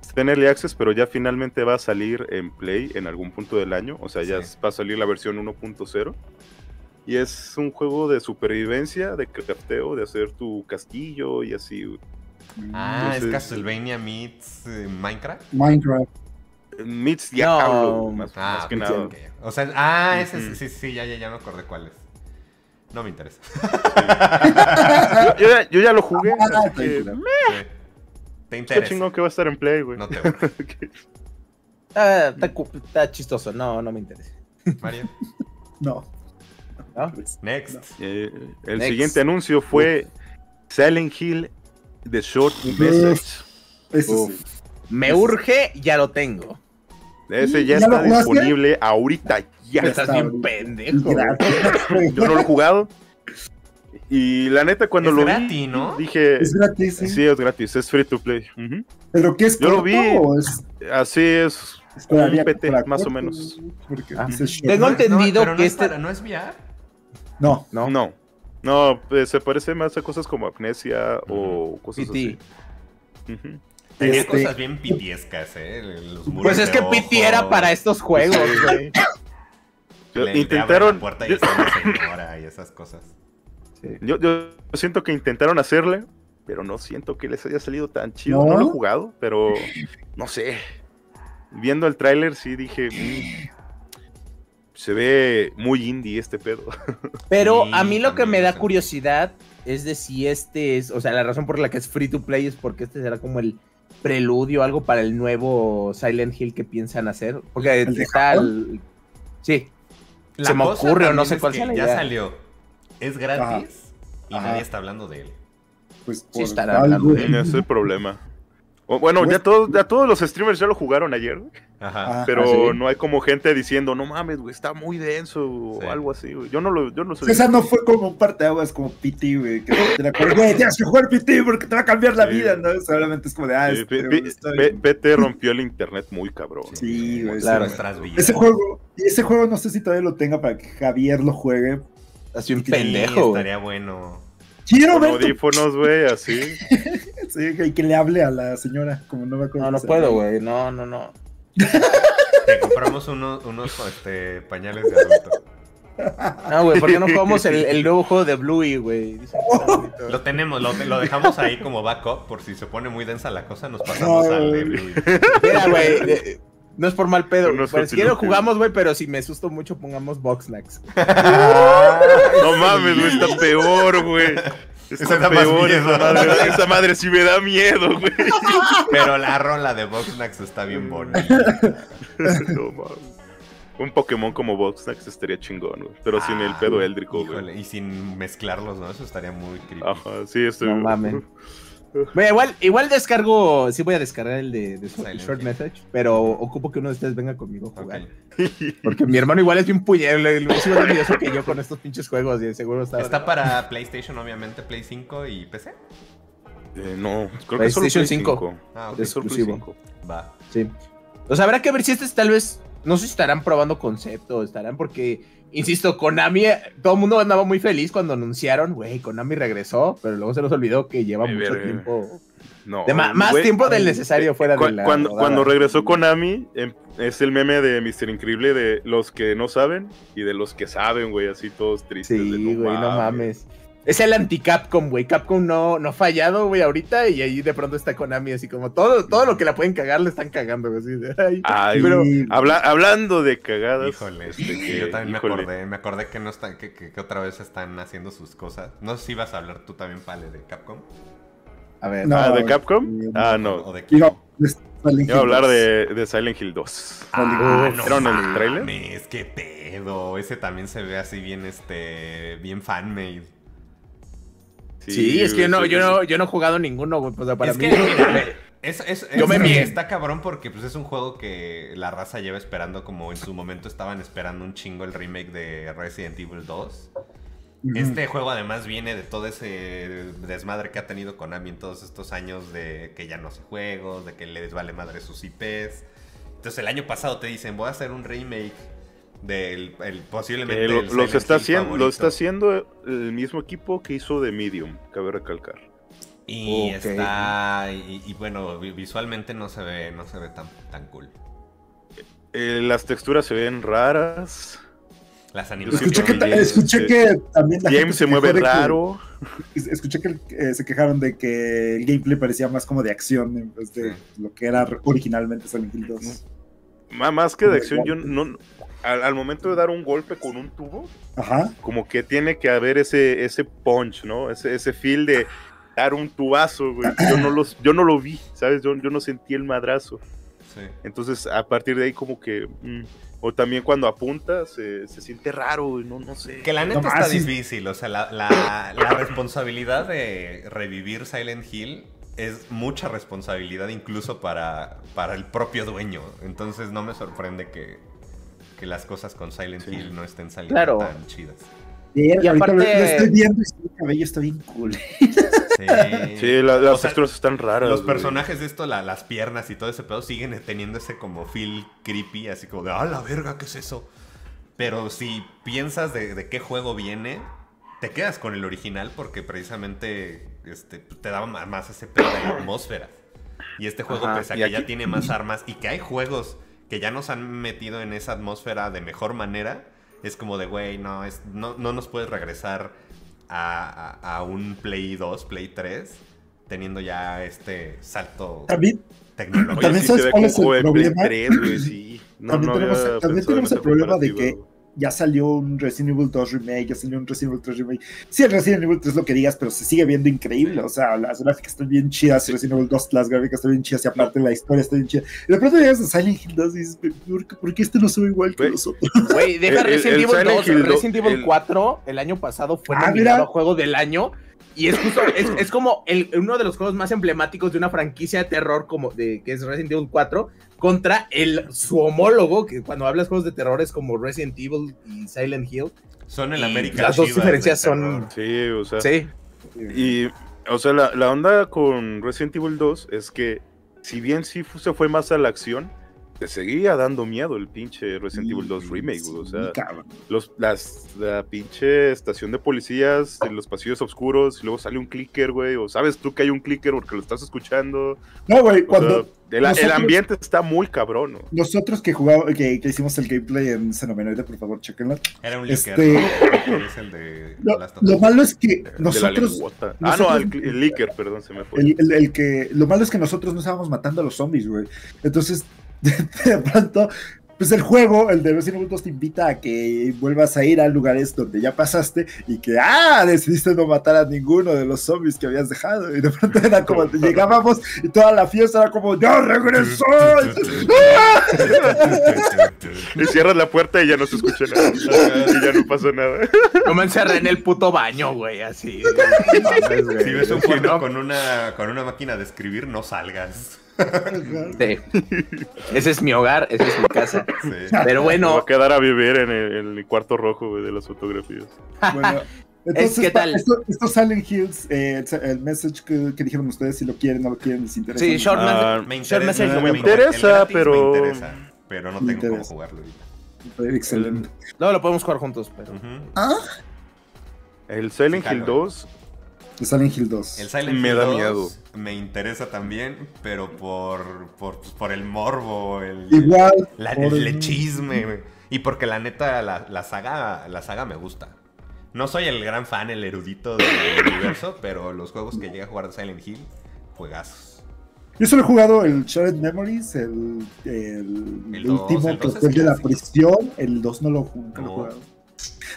Está en Early Access, pero ya finalmente va a salir en Play en algún punto del año. O sea, ya Sí. va a salir la versión 1.0. Y es un juego de supervivencia, de crafteo, de hacer tu castillo y así. güey. Ah, es Castlevania meets eh, Minecraft. Minecraft. Meets Diablo, No. más, Ah, más que nada. ok. O sea, ah, ese sí, sí, sí, ya, ya, ya me acordé cuál es. No me interesa. Yo, yo ya, yo ya lo jugué, Ah, así que. Sí. Te qué interesa. chingón que va a estar en Play, güey. No te urge. Ah, está, está chistoso. No, no me interesa. Mario. No. ¿No? Pues, Next. Eh, el Next. siguiente anuncio fue Silent Hill The Short Message. Eso Uf. sí. Me urge, ya lo tengo. Ese ya ¿Ya está disponible ahorita. Ya Estás está bien pendejo. Yo no lo he jugado. Y la neta, cuando Es lo gratis, vi, ¿no? dije. Es gratis, sí. Sí, es gratis, es free to play. Ujú. ¿Pero qué es Yo lo vi. es- Así es. esperaría un PT, más o menos. Porque Ah. dice short. Tengo entendido pero no que es este- para- ¿No es VR? No. No. No. No, pues, se parece más a cosas como amnesia o cosas PT. así. Ujú. Tenía Este- cosas bien pitiescas, ¿eh? Los muros Pues es que Pity era para estos juegos, güey. Yo- le- intentaron. La puerta y señora esas cosas. Yo, yo siento que intentaron hacerle, pero no siento que les haya salido tan chido. ¿No? No, lo he jugado, pero no sé. Viendo el tráiler sí dije, "Mm, se ve muy indie este pedo. Pero Sí, a mí lo que me da curiosidad es de si este es, o sea, la razón por la que es free to play es porque este será como el preludio, algo para el nuevo Silent Hill que piensan hacer. Porque ¿El está el... Sí, La Se me ocurre o no sé es cuál que sea la Ya idea. salió. Es gratis y Ajá. nadie está hablando de él. Pues Sí estará hablando de él. Es el problema. O- Bueno, ya todos, ya todos los streamers ya lo jugaron ayer, güey. Ajá. Ah, pero ¿sí? no hay como gente diciendo, no mames, güey, está muy denso o algo así, güey. Yo no lo, yo no soy. Esa no fue como un parteaguas como PT, güey. Que te la güey, tienes que jugar PT porque te va a cambiar la Sí. vida, ¿no? Solamente es como de, ah, este. PT rompió el internet muy cabrón. Sí, güey. Claro. Ese juego, y ese juego no sé si todavía lo tenga para que Javier lo juegue. Así un pendejo. estaría bueno. Quiero ver audífonos, güey, así. sí, que, que le hable a la señora, como no me acuerdo. No, no puedo, güey. No, no, no. Te compramos unos, unos este, pañales de adulto. No, güey, ¿por qué no jugamos el, el nuevo juego de Bluey, güey? Dicen que está bonito. Lo tenemos, lo, lo dejamos ahí como backup por si se pone muy densa la cosa, nos pasamos al de Bluey. Mira, güey. No es por mal pedo. Unos Pues, si quiero jugamos, güey, pero si me asusto mucho, pongamos Boxnax. No mames, güey, está peor, güey. Esa Está más peor esa madre. Esa madre sí me da miedo, güey. Pero la rola de Boxnax está bien bonita. No mames. Un Pokémon como Boxnax estaría chingón, güey. Pero sin el pedo éldrico, güey. Híjole, y sin mezclarlos, ¿no? Eso estaría muy creepy. Ajá, sí, estoy. No mames. Mira, igual, igual descargo, sí voy a descargar el de, de Silent Short. Message, pero ocupo que uno de ustedes venga conmigo a jugar. Porque mi hermano igual es bien puñero, le es de envidioso que yo con estos pinches juegos y seguro está... Está para PlayStation, obviamente, Play 5 y PC. Eh, no, creo que solo Play 5. 5. Ah, ok. Es exclusivo. 5. Va. Sí. O sea, habrá que ver si este tal vez, no sé si estarán probando concepto, estarán porque, insisto, Konami, eh, todo el mundo andaba muy feliz cuando anunciaron, güey, Konami regresó, pero luego se nos olvidó que lleva Ay, mucho tiempo, No, de más güey, tiempo del necesario fuera cu- de la cuando, rodada. cuando regresó Konami, em, es el meme de Mr. Increíble de los que no saben y de los que saben, güey, así todos tristes. Sí, güey, no mames. Es el anti-Capcom, güey. Capcom no, no ha fallado, güey, ahorita. Y ahí de pronto está Konami, así como todo, todo lo que la pueden cagar le están cagando, güey. así de, ay. Ay, Pero- Habla- hablando de cagadas. Híjole, este, que- yo también híjole. me acordé, me acordé que no están, que, que- que otra vez están haciendo sus cosas. No sé si ibas a hablar tú también, Pale, de Capcom. A ver, No, Ah, ¿de Capcom? Ah, O no. de Iba, Silent Iba a hablar 2. de, de Silent Hill 2. Ah, no ¿Vieron el tráiler? mames, qué pedo. Ese también se ve así bien, este, bien fanmade. Sí, es que yo no, yo no, yo no he jugado ninguno, güey. Pues para es mí. que, mira, es, es- Yo es- me está cabrón porque pues, es un juego que la raza lleva esperando como en su momento estaban esperando un chingo el remake de Resident Evil 2. Ujú. Este juego además viene de todo ese desmadre que ha tenido Konami en todos estos años de que ya no hace juegos, de que les vale madre sus IPs. Entonces el año pasado te dicen, voy a hacer un remake del el, posiblemente lo- el los está haciendo, lo favorito". está haciendo el mismo equipo que hizo de Medium, cabe recalcar. Y está y, y bueno, vi- visualmente no se ve no se ve tan tan cool. Eh, las texturas se ven raras. Las animaciones Escuché que, ta- James, escuché que también la gente James se quejó mueve que- raro. es- escuché que eh, se quejaron de que el gameplay parecía más como de acción en vez de lo que era originalmente Silent Hill 2. Ma- Más que de acción, yo no. Al, al momento de dar un golpe con un tubo, Ajá. como que tiene que haber ese, ese punch, ¿no? Ese, ese feel de dar un tubazo, güey. Yo no, los, yo no lo vi, ¿sabes? Yo, yo no sentí el madrazo. Sí. Entonces, a partir de ahí, como que. mm, o también cuando apunta, se, se siente raro, güey. No, no sé. Que la neta No, está difícil, o sea, la, la- la responsabilidad de revivir Silent Hill es mucha responsabilidad incluso para, para el propio dueño. Entonces no me sorprende que, que las cosas con Silent Sí. Hill no estén saliendo Claro. tan chidas. Y aparte- lo, estoy viendo y su cabello está bien cool. Sí, Sí, la- las O sea, texturas están raras. Los güey. personajes de esto, la- las piernas y todo ese pedo, siguen teniendo ese como feel creepy, así como de, ¡ah, la verga, qué es eso! Pero si piensas de, de qué juego viene, te quedas con el original porque precisamente este, te daba más ese pedo de la atmósfera. Y este juego, Ajá, pese a que aquí- ya tiene más armas y que hay juegos que ya nos han metido en esa atmósfera de mejor manera, es como de, güey, no, es, no, no nos puedes regresar a, a- a un Play 2, Play 3, teniendo ya este salto También, tecnológico. También sabes cuál es el problema? 3, güey, sí. No, También no tenemos- también tenemos en el problema de que-. Ya salió un Resident Evil 2 remake, ya salió un Resident Evil 3 remake. Sí, el Resident Evil 3 lo que digas, pero se sigue viendo increíble. O sea, las gráficas están bien chidas. Resident Evil 2, las gráficas están bien chidas y aparte la historia está bien chida. Y de pronto llegas a Silent Hill 2 y dices, ¿por qué, por qué este no se ve igual que los otros? Güey, deja Resident el Evil Silent 2. Hill do- Resident Evil el- 4 el año pasado fue Ah, nominado mira. a Juego del Año. Y es justo, es, es como el, uno de los juegos más emblemáticos de una franquicia de terror como de que es Resident Evil 4 contra el su homólogo, que cuando hablas juegos de terror es como Resident Evil y Silent Hill. Son el América las dos diferencias son-. Sí, o sea. Sí. Y, o sea, la, la onda con Resident Evil 2 es que, si bien sí se fue más a la acción, te seguía dando miedo el pinche Resident Evil 2 Remake, güey, O sea, Sí, los, las, la pinche estación de policías en los pasillos oscuros, y luego sale un clicker, güey, o sabes tú que hay un clicker porque lo estás escuchando. No, güey, cuando sea, el, ambiente está muy cabrón, ¿no? nosotros que jugamos, que, que hicimos el gameplay en Xenomenoide, por favor, chequenlo. Era un Este- líquido. Es el de Lo, malo es que De nosotros. Ah, nosotros- no, el, el perdón, se me fue. el, el- el que, lo malo es que nosotros no estábamos matando a los zombies, güey. Entonces, de, pronto, pues el juego, el de Resident Evil 2 te invita a que vuelvas a ir a lugares donde ya pasaste y que, ah, decidiste no matar a ninguno de los zombies que habías dejado. Y de pronto era como, llegábamos y toda la fiesta era como, ¡ya regresó! Y cierras la puerta y ya no se escucha nada. y ya no pasó nada. Yo me encerré en el puto baño, güey, así. Si ves un cuarto ¿no? con una, con una máquina de escribir, no salgas. Sí. Ese es mi hogar, esa es mi casa. Sí. Pero Me voy bueno, a quedar a vivir en el, en el cuarto rojo güey, de las fotografías. Bueno, entonces, ¿qué tal? Esto, estos Silent Hills, eh, el, message que, que dijeron ustedes, si lo quieren, no lo quieren, les interesa. Sí, short Ah, Me Short interesa, message, no me me interesa, pero- Me interesa, pero no tengo cómo jugarlo ahorita. Excelente. no lo podemos jugar juntos, pero. Ujú. El Silent Sí, Hill jalo. 2, De Silent Hill 2. El Silent Me Hill da 2 miedo. Me interesa también, pero por, por, por el morbo, el, Igual. la- por el, el- chisme, güey. Y porque la neta, la, la saga, la saga me gusta. No soy el gran fan, el erudito del universo, pero los juegos que llegué a jugar de Silent Hill, juegazos. Yo solo he jugado el Shared Memories, el, el, El dos, último el que fue el de la prisión. El 2 no lo, nunca lo he No. jugado.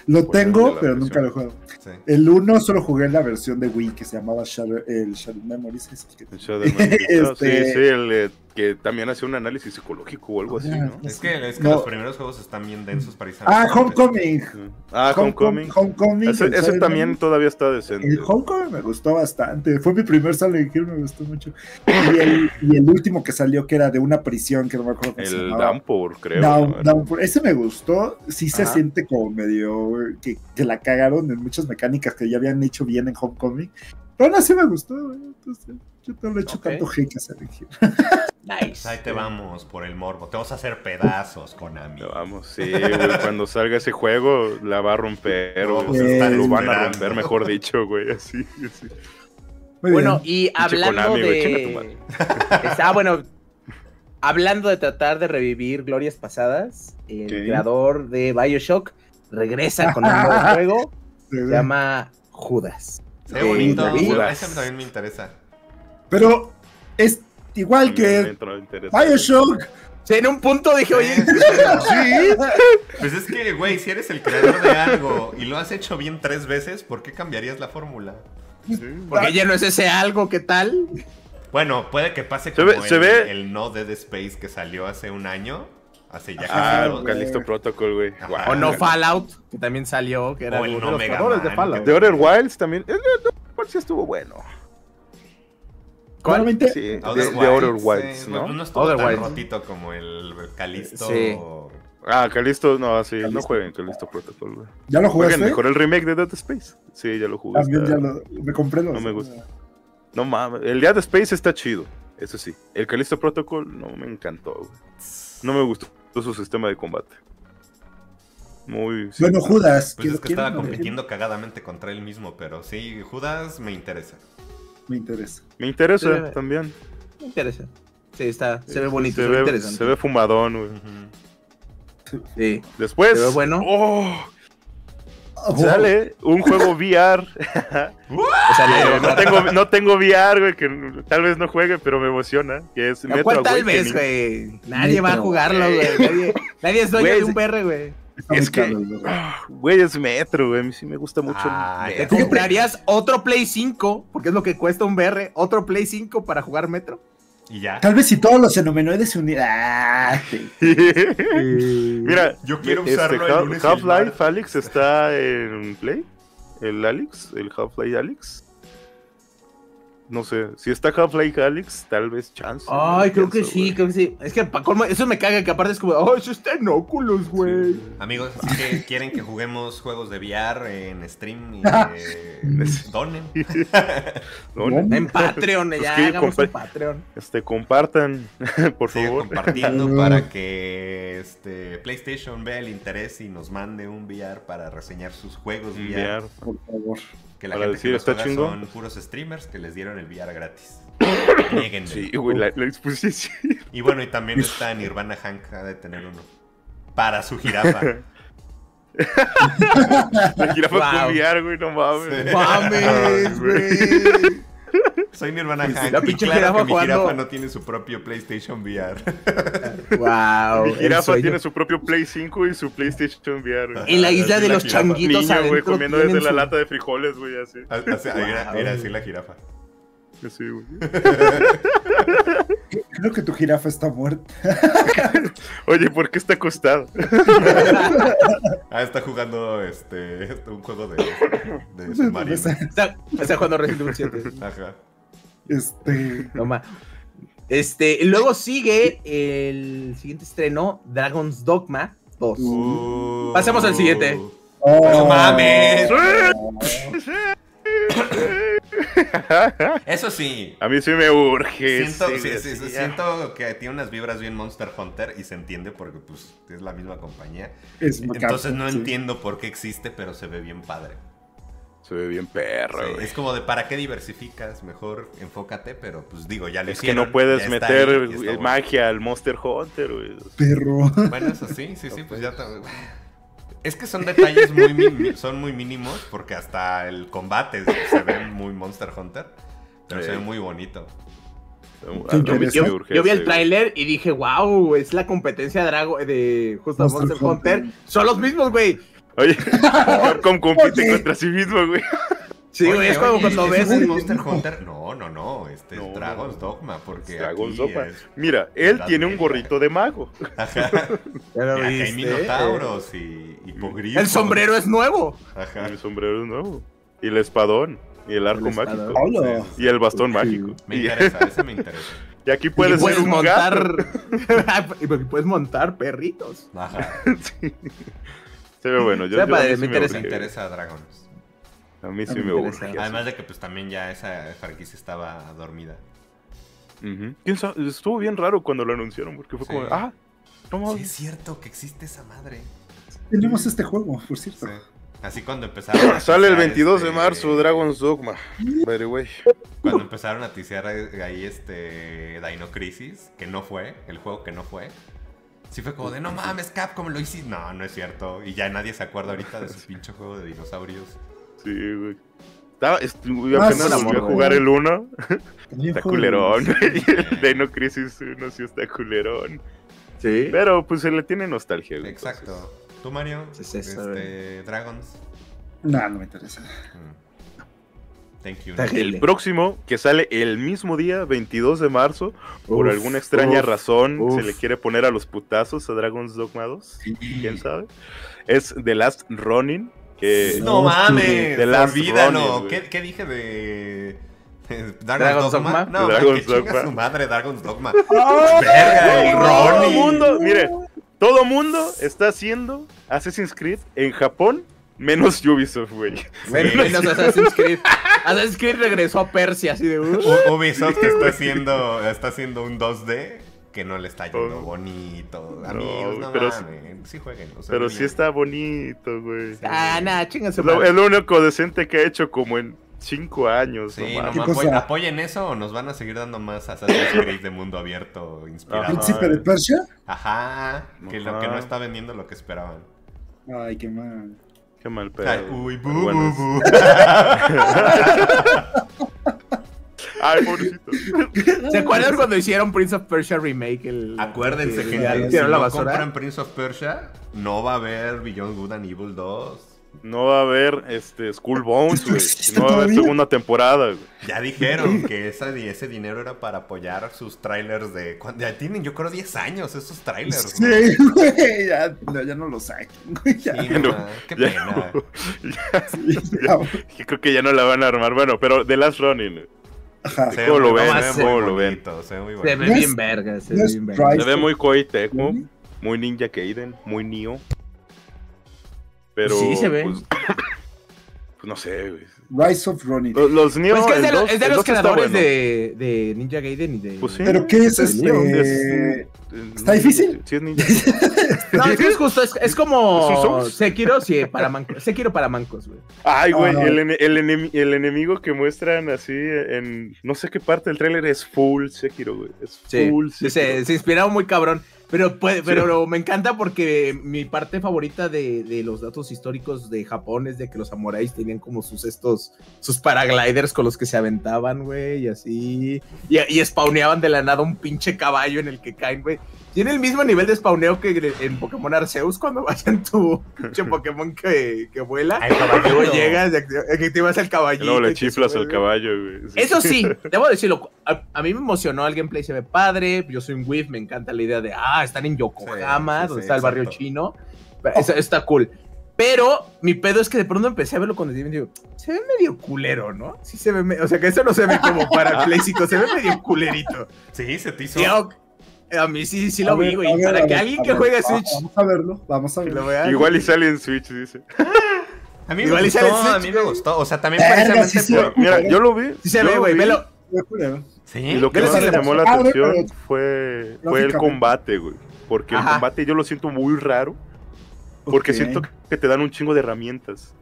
Lo Pues el tengo, pero prisión. nunca lo he jugado. Sí. El 1 solo jugué en la versión de Wii que se llamaba Shared, el Shared Memories. ese que- el Shadow Memories. Ah, Este- Sí, sí, el que también hace un análisis psicológico o algo así, ¿no? Es que, es que No. los primeros juegos están bien densos para irse Ah, Homecoming. Ah, Homecoming. Homecoming. Ese, también todavía está decente. El Homecoming me gustó bastante. Fue mi primer Silent Hill, me gustó mucho. Y el, y el último que salió, que era de una prisión, que no me acuerdo cómo se El. Downpour, creo. Down-. Downpour. Ese me gustó. Sí se Ajá. siente como medio que, que la cagaron en muchas mecánicas que ya habían hecho bien en Homecoming. Pero aún así me gustó. güey. Entonces, yo no le he hecho Ok. tanto hate a Silent Hill. Nice. Ahí te vamos por el morbo. Te vamos a hacer pedazos, Konami. Ya Vamos, sí, güey, cuando salga ese juego la va a romper, Lo o lo van a romper, mejor dicho, güey, así, así. Muy Bueno, bien. y hablando Konami, de. Está bueno. Hablando de tratar de revivir glorias pasadas, el creador de Bioshock regresa con un nuevo juego. Se llama Judas. Se ve Eh, bonito. David. Ese también me interesa. Pero es igual que. Bioshock. Sí, en un punto dije, oye, Sí. Pues es que, güey, si eres el creador de algo y lo has hecho bien tres veces, ¿por qué cambiarías la fórmula? Sí. porque ya no es ese algo, ¿qué tal? Bueno, puede que pase Se como ve- el, se ve- el no Dead Space que salió hace un año. Hace ya Ah. Calisto Protocol, güey. O no Fallout, que también salió, que era O el no de los Mega creadores de Man, Fallout. The Outer Wilds también. no, no, sí estuvo bueno. ¿Cuál? Normalmente, Sí, The, Outer The Outer Wilds, Wilds, ¿no? no estuvo Outer tan Wilds. rotito como el Calisto. Sí. Ah, Calisto, no, sí, no Calisto. jueguen Calisto Protocol, güey. ¿Ya lo Jueguen jugaste? mejor el remake de Dead Space. Sí, ya lo jugué. También está- ya lo, me compré los. No me gusta. No mames, el Dead Space está chido, eso sí. El Callisto Protocol no me encantó, güey. No me gustó su sistema de combate. Muy... sí. Bueno, Judas. Pues ¿qué- es que estaba no compitiendo cagadamente contra él mismo, pero sí, Judas me interesa. Me interesa. Me interesa Sí. también. Me interesa. Sí, está, se ve bonito, Se se ve interesante. se ve fumadón, güey. Sí. Después... Se ve bueno. ¡Oh! Oh, Sale un juego VR. O sea, Eh, no, tengo, no tengo VR, güey, que tal vez no juegue, pero me emociona. Que es ¿A Metro cuál tal vez, güey? Nadie va a jugarlo, güey. Nadie, nadie es dueño de un BR, güey. Es que-. Güey, es Metro, güey. A mí sí me gusta mucho. el Ay, ¿Te comprarías otro Play 5? Porque es lo que cuesta un BR. ¿Otro Play 5 para jugar Metro? Y ya. Tal vez si todos los xenomenoides se unieran. Ah, sí. Mira, Yo quiero este, usarlo Half- Half-Life. Alyx está en Play. El Alyx, el Half-Life Alyx. No sé, si está Half-Life Alyx, tal vez chance. Ay, creo que sí, creo que sí. Es que colmo, eso me caga, que aparte es como, oh, eso está en Oculus, güey. Amigos, así que quieren que juguemos juegos de VR en stream y eh, donen. No. En Patreon, Pues ya hagamos un Patreon. Este, compartan, por Sigan favor. compartiendo para que este PlayStation vea el interés y nos mande un VR para reseñar sus juegos VR. Enviar. Por favor. Que la Para gente decir, que los está juega chingón. son puros streamers que les dieron el VR gratis. Nieguenme. Sí, güey, la, la exposición. Y bueno, y también está Nirvana Hank, ha de tener uno. Para su jirafa. La jirafa Wow. con VR, güey, no mames. Sí. Mames, güey. Soy Nirvana Hank. La pinche claro jirafa que mi jirafa no tiene su propio PlayStation VR. Wow. Mi jirafa tiene su propio Play 5 y su PlayStation VR. güey. En la isla Así de la los jirafa. changuitos Niño, güey, comiendo desde la lata de frijoles, güey, así. Así, mira, Wow. mira, así la jirafa. Así, güey. Creo que tu jirafa está muerta. Oye, ¿por qué está acostado? Ah, está jugando este un juego de, de submarino. Está, está jugando Resident Evil 7. Ajá. Este. No ma- Este, luego sigue el siguiente estreno, Dragon's Dogma 2. Uh. Pasemos al siguiente. Oh, ¡No mames! Eso sí. A mí sí me urge. Siento, sí, sí, sí, siento que tiene unas vibras bien Monster Hunter y se entiende porque pues es la misma compañía. Es macabro, Entonces no sí. entiendo por qué existe, pero se ve bien padre. Se ve bien perro, Sí, güey. es como de para qué diversificas, mejor enfócate, pero pues digo, ya lo Es que no puedes meter ahí bueno. magia al Monster Hunter, güey. Perro. Bueno, eso sí, sí, sí, pues ya te- Es que son detalles muy son muy mínimos porque hasta el combate se ve muy Monster Hunter, pero se ve muy bonito. Yo- vi el tráiler y dije, wow, es la competencia de, Drago, de justo Monster Monster Hunter. Hunter. Son los mismos, güey. Oye, Capcom compite Oye. contra sí mismo, güey. Sí, güey, Oye, es como cuando ¿ese ves... es el- Monster Hunter? No, no, no, este No, es Dragon's no. Dogma porque Dragon's Dogma. es- Mira, él tiene un gorrito de mago. Ajá. Ya lo Y aquí hay viste. minotauros y hipogrifos. El sombrero es nuevo. Ajá. El sombrero es nuevo. Y el espadón. Y el arco El mágico. Hola. Y el bastón Sí. mágico. Me Y, interesa, ese me interesa. y aquí Y puedes, puedes ser un montar... gato. y puedes montar perritos. Ajá. Sí. Se ve bueno. Yo, yo- a padre, mí sí me interesa. Me interesa Dragons. A mí sí A mí me me urge. Además de que pues también ya esa franquicia estaba dormida. Ujú. ¿Quién sabe? Estuvo bien raro cuando lo anunciaron porque fue Sí. como, ah, no Sí, es cierto que existe esa madre. Tenemos este juego, por cierto. Sí. Así cuando empezaron a Sale el tisear, 22 de este, marzo, Dragon's Dogma. By the way. Cuando empezaron a tisear ahí este Dino Crisis, que no fue, el juego que no fue. Sí fue como de, no mames, Capcom lo hiciste. No, no es cierto. Y ya nadie se acuerda ahorita de su pinche juego de dinosaurios. Sí, güey. Estaba, Ah, apenas sí, volví a güey. jugar el 1. También Está culerón. Y el Dino Crisis 1 sí está culerón. Sí. Pero pues se le tiene nostalgia, güey. Exacto. ¿Tú, Mario? Sí, sí, sí. este, Dragons. No, no me interesa. Mm. Thank you. El próximo, que sale el mismo día, 22 de marzo, por Uf, alguna extraña uf, razón, uf. se le quiere poner a los putazos a Dragon's Dogma 2. ¿Quién sabe? Es The Last Running. Que No No, mames, The Last olvídalo. Ronin, güey. ¿Qué, qué dije de Dragon's, Dragon's Dogma? Dogma? No, Dragon's Dogma. su madre Dragon's Dogma. Verga, el todo Ronin. mundo, mire, todo mundo está haciendo Assassin's Creed en Japón, menos Ubisoft, güey. Menos Assassin's Creed. Assassin's Creed regresó a Persia, así de... uh. U- Ubisoft está haciendo, está haciendo un 2D que no le está yendo Oh. bonito. No, Amigos, no, pero mames, sí jueguen. o sea, Pero sí bien. está bonito, güey. Ah, nada, chingas Es lo, es lo único decente que ha hecho como en cinco años. Sí, no mames. ¿Qué nomás cosa? apoy- apoyen eso o nos van a seguir dando más Assassin's Creed de mundo abierto inspirado. ¿Príncipe de Persia? Ajá, que lo que no está vendiendo lo que esperaban. Ay, qué mal. Qué mal pedo. Ay, uy, bu, bu, bu. Ay, pobrecito. ¿Se acuerdan cuando hicieron Prince of Persia Remake? El, Acuérdense, que gente, ya si no compran Prince of Persia, no va a haber Beyond Good and Evil 2. No va a haber este Skull Bones, güey. ¿Existe No va a haber segunda temporada, güey. Ya dijeron que esa, ese dinero era para apoyar sus trailers de... cuando- Ya tienen, yo creo, 10 años esos trailers. Sí, güey, ya, no, ya no lo saquen, güey. Ya, Sí, no, qué ya pena. no. Ya- sí, ya. yo creo que ya no la van a armar. Bueno, pero The Last Running. Ajá. Se ve ¿Cómo lo muy- ven, se ve muy ¿Cómo lo ven? se ve bien verga, se ve bien verga. Se ve muy Ronin. muy Ninja Gaiden, muy Nioh. Pero. Sí, se ve. Pues, pues no sé, güey. Rise of Ronin. Los, los Nioh. Pues que es de, el lo- dos- es de los creadores bueno. de, de Ninja Gaiden y de. Pues sí. ¿Pero qué es Es este? Es- ¿Está difícil? Sí, es ninja. No, es que es justo, es, es ¿Es un como? Sekiro, sí, para mancos. Sekiro para mancos, güey. Ay, güey, No, no. el, el, enemi- el enemigo que muestran así en no sé qué parte del tráiler es full Sekiro, güey. Es full sí, Sekiro. se, se inspiraron muy cabrón. Pero, puede, pero me encanta porque mi parte favorita de, de los datos históricos de Japón es de que los samuráis tenían como sus estos, sus paragliders con los que se aventaban, güey, y así. Y, y spawneaban de la nada un pinche caballo en el que caen, güey. Tiene el mismo nivel de spawneo que en Pokémon Arceus cuando vas en tu pinche Pokémon que, que vuela. Luego llegas y acti- activas el Y caballito. luego le y chiflas al caballo, güey. Sí. Eso sí, debo decirlo, a, a mí me emocionó el gameplay, se ve padre, yo soy un whiff, me encanta la idea de, ah, están en Yokohama, Sí, sí, donde sí, está el barrio exacto. chino, está, está cool. Pero mi pedo es que de pronto empecé a verlo con el y digo, se ve medio culero, ¿no? Sí se ve, me- o sea que eso no se ve como para el clásico, se ve medio culerito. Sí, se te hizo. Y a, mí sí, sí lo ver, vi, güey, para que ver, alguien que ver, juegue Switch Vamos a verlo, vamos a verlo. Igual y sale en Switch, dice. A mí me Igual y gustó, sale a Switch, mí me gustó. O sea, también precisamente sí, por. Mira, yo lo vi. Sí se ve, lo güey, velo. Sí, Y lo que más me llamó la Ah, atención fue, fue el combate, güey. Porque el combate yo lo siento muy raro. Porque siento que te dan un chingo de herramientas.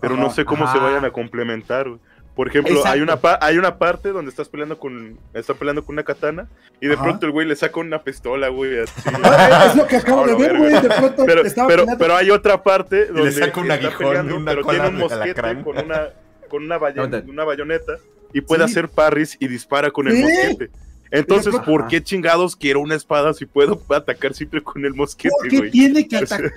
Pero no sé cómo se vayan a complementar, güey. Por ejemplo, Exacto. hay una, pa- hay una parte donde estás peleando con está peleando con una katana y de Ajá. pronto el güey le saca una pistola, güey, así. Ah, Es lo que acabo de ver, güey. De pronto pero, estaba pero, peleando- pero hay otra parte donde saca un está aguijón peleando, una pero tiene un mosquete con una con una, bayo- Aguanta. una bayoneta y puede Sí. hacer parries y dispara con el mosquete. Entonces. ¿por qué chingados quiero una espada si puedo atacar siempre con el mosquete, ¿Por qué güey? tiene que atacar?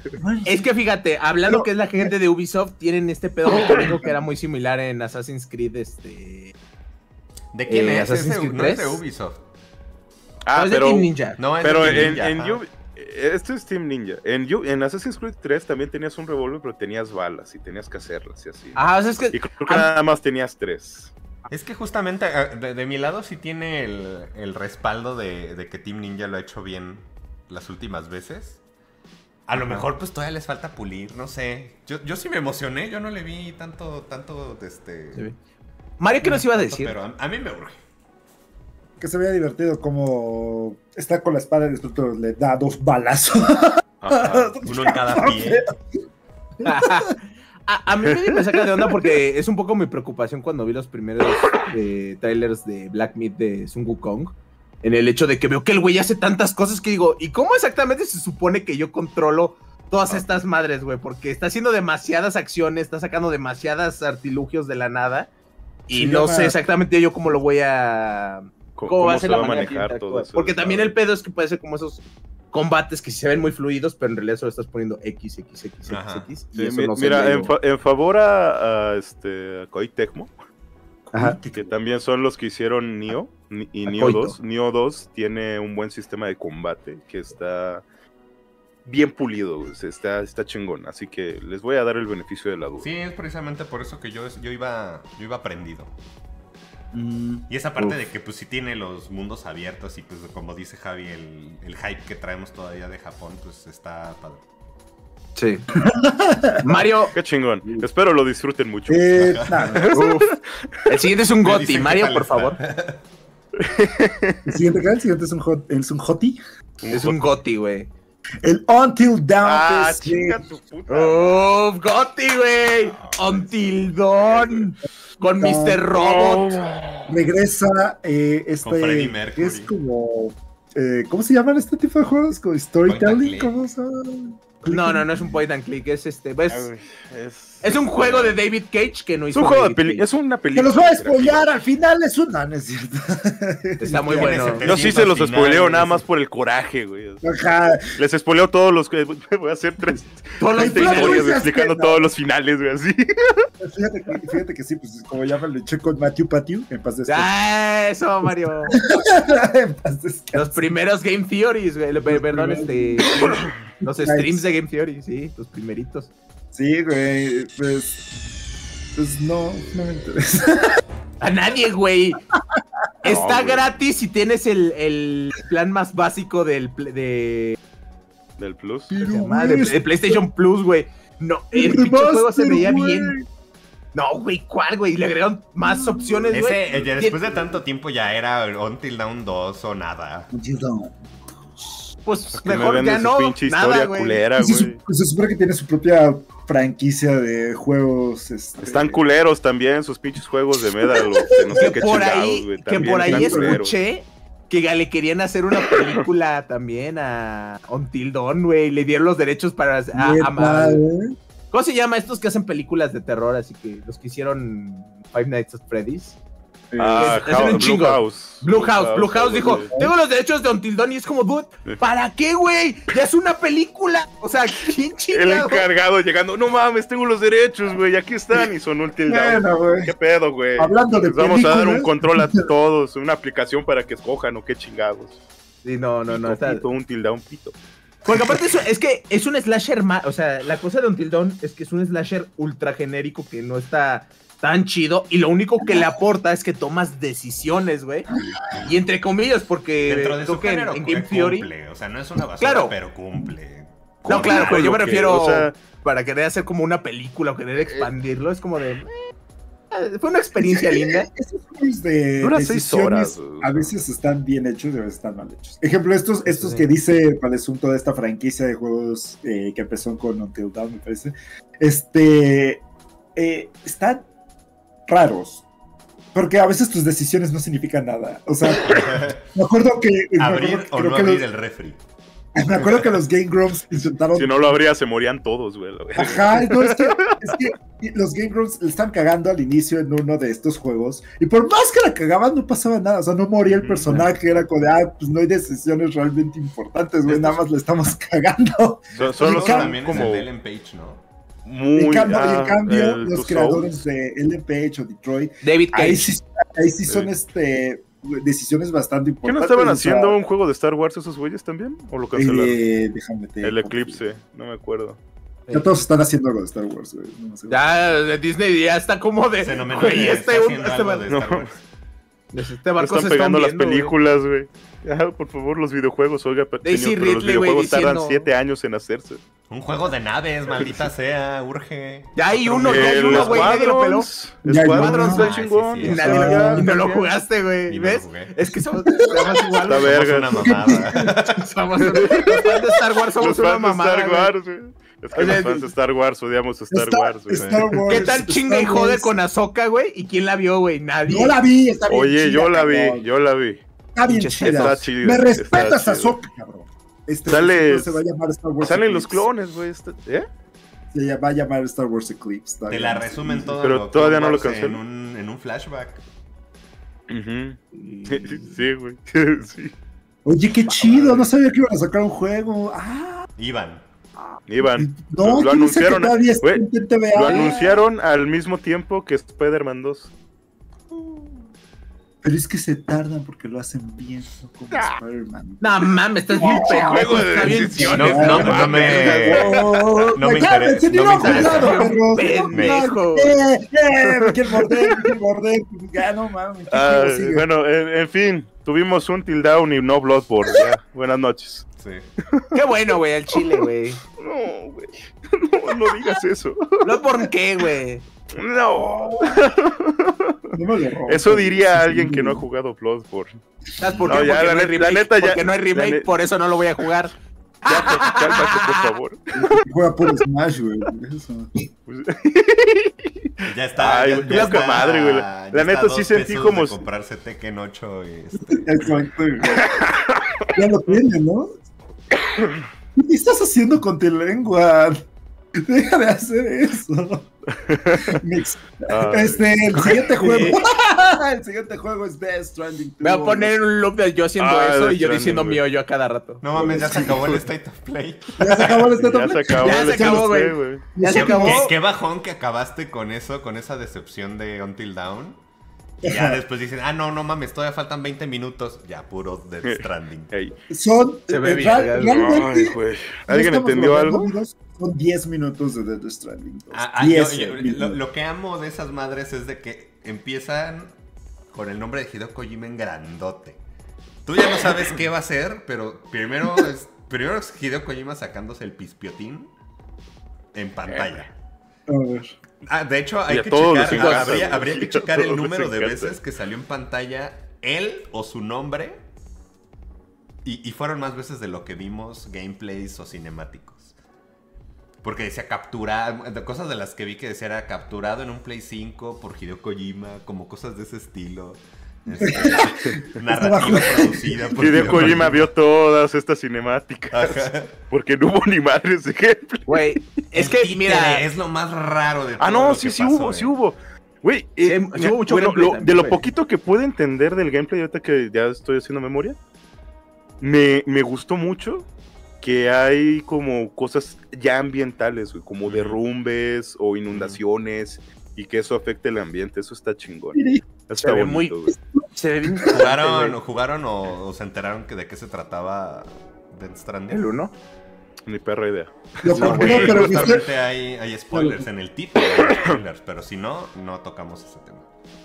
Es que fíjate, hablando Pero- que es la gente de Ubisoft, tienen este pedo mecánico que era muy similar en Assassin's Creed, este... ¿De quién Eh, es? Assassin's Creed no es de 3. Ubisoft. Ah, No, es de pero, Team Ninja. No, es pero de Team en, Ninja, en ajá. Ubi- esto es Team Ninja. En, en Assassin's Creed 3 también tenías un revólver, pero tenías balas y tenías que hacerlas y así. Ajá, o sea, es que... Y creo que Ah. nada más tenías tres. Es que justamente eh, de, de mi lado sí tiene el, el respaldo de, de que Team Ninja lo ha hecho bien las últimas veces. A lo mejor pues todavía les falta pulir, no sé. Yo, yo sí me emocioné, yo no le vi tanto, tanto, este... Sí. Mario, ¿qué nos iba a decir? Pero a, a mí me urge. Que se veía divertido como está con la espada y después le da dos balazos. Ajá. Uno en cada pie. a, a mí me saca de onda porque es un poco mi preocupación cuando vi los primeros eh, trailers de Black Myth de Sun Wukong. En el hecho de que veo que el güey hace tantas cosas que digo, ¿y cómo exactamente se supone que yo controlo todas estas madres, güey? Porque está haciendo demasiadas acciones, está sacando demasiadas artilugios de la nada. Y Sí, no sé exactamente yo cómo lo voy a. ¿Cómo, ¿Cómo, va a se ser la va a manera de manejar todo eso? Porque también el pedo es que puede ser como esos combates que se ven muy fluidos, pero en realidad solo estás poniendo X, X, X, X, Ajá. X. Y Sí, no mira, en, ¿no? fa- en favor a, a, este, a Koei Tecmo, Ajá. que también son los que hicieron Nioh Ni- y Koito. 2. Nioh 2 tiene un buen sistema de combate que está bien pulido, está, está chingón. Así que les voy a dar el beneficio de la duda. Sí, es precisamente por eso que yo, yo iba yo iba aprendido. Mm, Y esa parte Uf. de que pues sí tiene los mundos abiertos y pues como dice Javi, el, el hype que traemos todavía de Japón, pues está padre. Sí. Mario, Qué chingón. Espero lo disfruten mucho. eh, el siguiente es un Goti. Mario, por está. favor. el siguiente, ¿qué? el siguiente es un, hot, es un hottie. Es un Goti, güey. El Until Down. Ah, pues, chinga tu puta. Uf, Goti, güey. Until Dawn. Con Dawn. Mr. Robot. regresa eh, este Con Freddie que Mercury. es como eh, ¿cómo se llaman este tipo de juegos? Como storytelling, ¿cómo se llama? No, no, no es un point and click. Es este. pues, es, es un juego de David Cage que no Es hizo. un juego de peli Cage. es una Que película. los voy a spoilear al final es un no, es cierto. Está muy bueno. ese Yo sí se los spoileo nada más por el coraje, güey. Ajá. Les spoileo todos los que voy a hacer tres Todos los Ay, 20 Flash, finales. explicando es todos los finales, güey, así. Fíjate que, fíjate que sí, pues como ya me lo eché con Matthew Patiu, en paz descanse. Ah, eso, Mario. en paz descanse. Los primeros Game Theories, güey. Perdón, este. Los streams de Game Theory, sí, los primeritos. Sí, güey, pues. Pues no, no me interesa. A nadie, güey. Está gratis si tienes el, el plan más básico del de, Del Plus. ¿cómo se Pero, llama? de- de PlayStation Plus, güey. No, el pinche juego se veía bien. No, güey, ¿cuál, güey? Le agregaron más opciones, güey. Eh, después de tanto tiempo ya era Until Dawn 2 o nada. Pues Que me mejor venden ya su no. pinche Nada, historia güey. se supone que tiene su propia franquicia de juegos. este, Están culeros también sus pinches juegos de Medal. de no sé Que qué por ahí, que por ahí escuché que le querían hacer una película también a Until Dawn, güey. Le dieron los derechos para a-. ¿Cómo se llama estos que hacen películas de terror? Así que los que hicieron Five Nights at Freddy's. Ah, Es- es un House- Blue chingo. House. Blue House, Blue House dijo, tengo los derechos de Until Dawn y es como, dude, ¿para qué, güey? Ya es una película. O sea, ¿quién El chingado? encargado llegando, no mames, tengo los derechos, güey, aquí están y son Until Dawn. Bueno. ¿Qué pedo, güey? Hablando de Les vamos a dar un control a todos, una aplicación para que escojan o qué chingados. Sí, no, no, no. Está- pito, Until Dawn, pito. Porque aparte eso- es que es un slasher más, o sea, la cosa de Until Dawn es que es un slasher ultra genérico que no está tan chido y lo único que le aporta es que tomas decisiones, güey. Y entre comillas, porque Dentro de su que en, género en Game Theory... cumple. O sea, no es una basura, Claro. pero cumple. No, claro, pero yo me Lo que- refiero o sea- para querer hacer como una película o querer expandirlo, es como de... eh, fue una experiencia linda. Estos juegos de Dura seis decisiones horas, a veces están bien hechos y a veces están mal hechos. Ejemplo, estos, estos Sí. que dice Palesum, toda esta franquicia de juegos eh, que empezó con Until Dawn, me parece, este, eh, están raros. Porque a veces tus decisiones no significan nada. O sea, me acuerdo que... me Abrir acuerdo que o creo no que abrir los- el refri. Me acuerdo que los Game Grumps intentaron Si no lo habría, se morían todos, güey. Ajá, no, es que, es que los Game Grumps le están cagando al inicio en uno de estos juegos. Y por más que la cagaban, no pasaba nada. O sea, no moría el personaje. Era como de, ah, pues no hay decisiones realmente importantes, güey. Nada más le estamos cagando. Son, son también como es el de Ellen Page, ¿no? Muy. en cambio, ah, en cambio, el los creadores de Page o Detroit, David ahí sí, ahí sí son Sí. este, decisiones bastante ¿Qué importantes. no estaban o sea, haciendo un juego de Star Wars esos güeyes también? ¿O lo cancelaron? eh, déjame te el Eclipse, no me acuerdo. Ya todos están haciendo algo de Star Wars, güey. No sé. Ya de Disney ya está como de... Güey, este, haciendo este, algo bar- de No. Star Wars. este barco están se pegando las películas, güey. Ya, por favor, los videojuegos, oiga, señor, pero los Ridley, videojuegos tardan diciendo- siete años en hacerse. Un juego de naves, maldita sea, urge. Ya hay uno, ya hay uno, güey, nadie lo peló. Squadrons, sí, chingón. Y nadie lo- y no lo jugaste, güey. ¿Ves? Es que somos, igual. Está güey. Somos verga. una mamada. Somos los fans de Star Wars somos Los una mamada. Star güey. Wars, güey. Es que los fans de Star Wars odiamos Star Wars, güey. Star Wars, ¿Qué tal chinga y jode con Ahsoka, güey? ¿Y quién la vio, güey? Nadie. Yo la vi, está bien Oye, yo la vi, yo la vi. Está bien chida. Me respetas a chida. Ahsoka, cabrón. Este Sale- no se va a llamar Star Wars Salen los clones, güey. está- ¿Eh? Se va a llamar Star Wars Eclipse. Te la resumen todo. Pero lo todavía no lo en cancelan. un, en un flashback. Sí, güey. Sí. Oye, qué chido. No sabía que iban a sacar un juego. Ah, Iban. Iban. no, lo ¿quién dice que anunciaron. todavía en TVA? Lo anunciaron al mismo tiempo que Spider-Man 2. Pero es que se tardan porque lo hacen bien, no como Ah. Spider-Man. No mames, estás bien pendejo. juego de Está bien decisiones. No, no, no me. Oh, no me interesa, no me interesa. Eh, eh, me quieren morder, me morder. Ya no mames. ¿qué Ah, bueno, en, en fin, tuvimos un Till Down y no Bloodborne. Ya. Buenas noches. Sí. Qué bueno, güey, el chile, güey. No, güey. No, no digas eso. No por qué, güey. No. No me lo. Eso diría Sí, alguien sí, que no ha jugado Bloodborne. ¿Sabes por No, qué? ya, Porque la no net- la remake. neta, ya- Porque no hay remake, net- por eso no lo voy a jugar. Ya, pues, cálmate, por favor. Juega por Smash, güey. Eso. Pues, Ya está. Ay, ya, qué ya está- madre, güey. La- ya neta a sí sentí como de comprarse Tekken 8 y este. Exacto, güey. Ya lo tiene, ¿no? ¿Qué estás haciendo con tu lengua? Deja de hacer eso. Este, el siguiente juego. el siguiente juego es Death Stranding. Me voy a poner un loop de yo haciendo Ah, eso y yo diciendo mío yo a cada rato. No mames, ya se acabó el State of Play. Ya se acabó el estatus. se acabó. Ya se acabó, güey. Ya se acabó. ¿Qué, qué bajón que acabaste con eso, con esa decepción de Until Dawn. Y ya después dicen, ah, no, no mames, todavía faltan 20 minutos. Ya, puro Death Stranding. Son. Se ve eh, bien, realmente. Ay, ¿Alguien entendió algo? Son 10 minutos de Death Stranding. Ah, ah, yo- 10 yo- lo, minutos. lo que amo de esas madres es de que empiezan con el nombre de Hideo Kojima en grandote. Tú ya no sabes qué va a hacer, pero primero es, primero es Hideo Kojima sacándose el pispiotín en pantalla. A ver. Ah, de hecho, hay que checar, habría, que checar el número de veces que salió en pantalla él o su nombre. Y, y fueron más veces de lo que vimos gameplays o cinemáticos. Porque decía capturado, cosas de las que vi que decía era capturado en un Play 5 por Hideo Kojima, como cosas de ese estilo. Este, narrativa producida por Hideo Kojima vio todas estas cinemáticas. Ajá. Porque no hubo ni madres de gameplay. Güey, es que, títere mira, es lo más raro de todo Ah, no, lo sí, que sí pasó, hubo, eh. sí hubo. Güey, Sí, eh, sí hubo mucho bueno, gameplay lo- también, de lo poquito que pude entender del gameplay, ahorita que ya estoy haciendo memoria, me, me gustó mucho que hay como cosas ya ambientales, güey, como derrumbes o inundaciones y que eso afecte el ambiente. Eso está chingón. Sí. Está ve bonito, muy- güey. se ve bien ¿Jugaron, jugaron o, o se enteraron que de qué se trataba Death Stranding? el uno. Ni perra idea. Lo No, güey, pero justamente hay, hay spoilers en el título, spoilers, pero si no, no tocamos ese tema.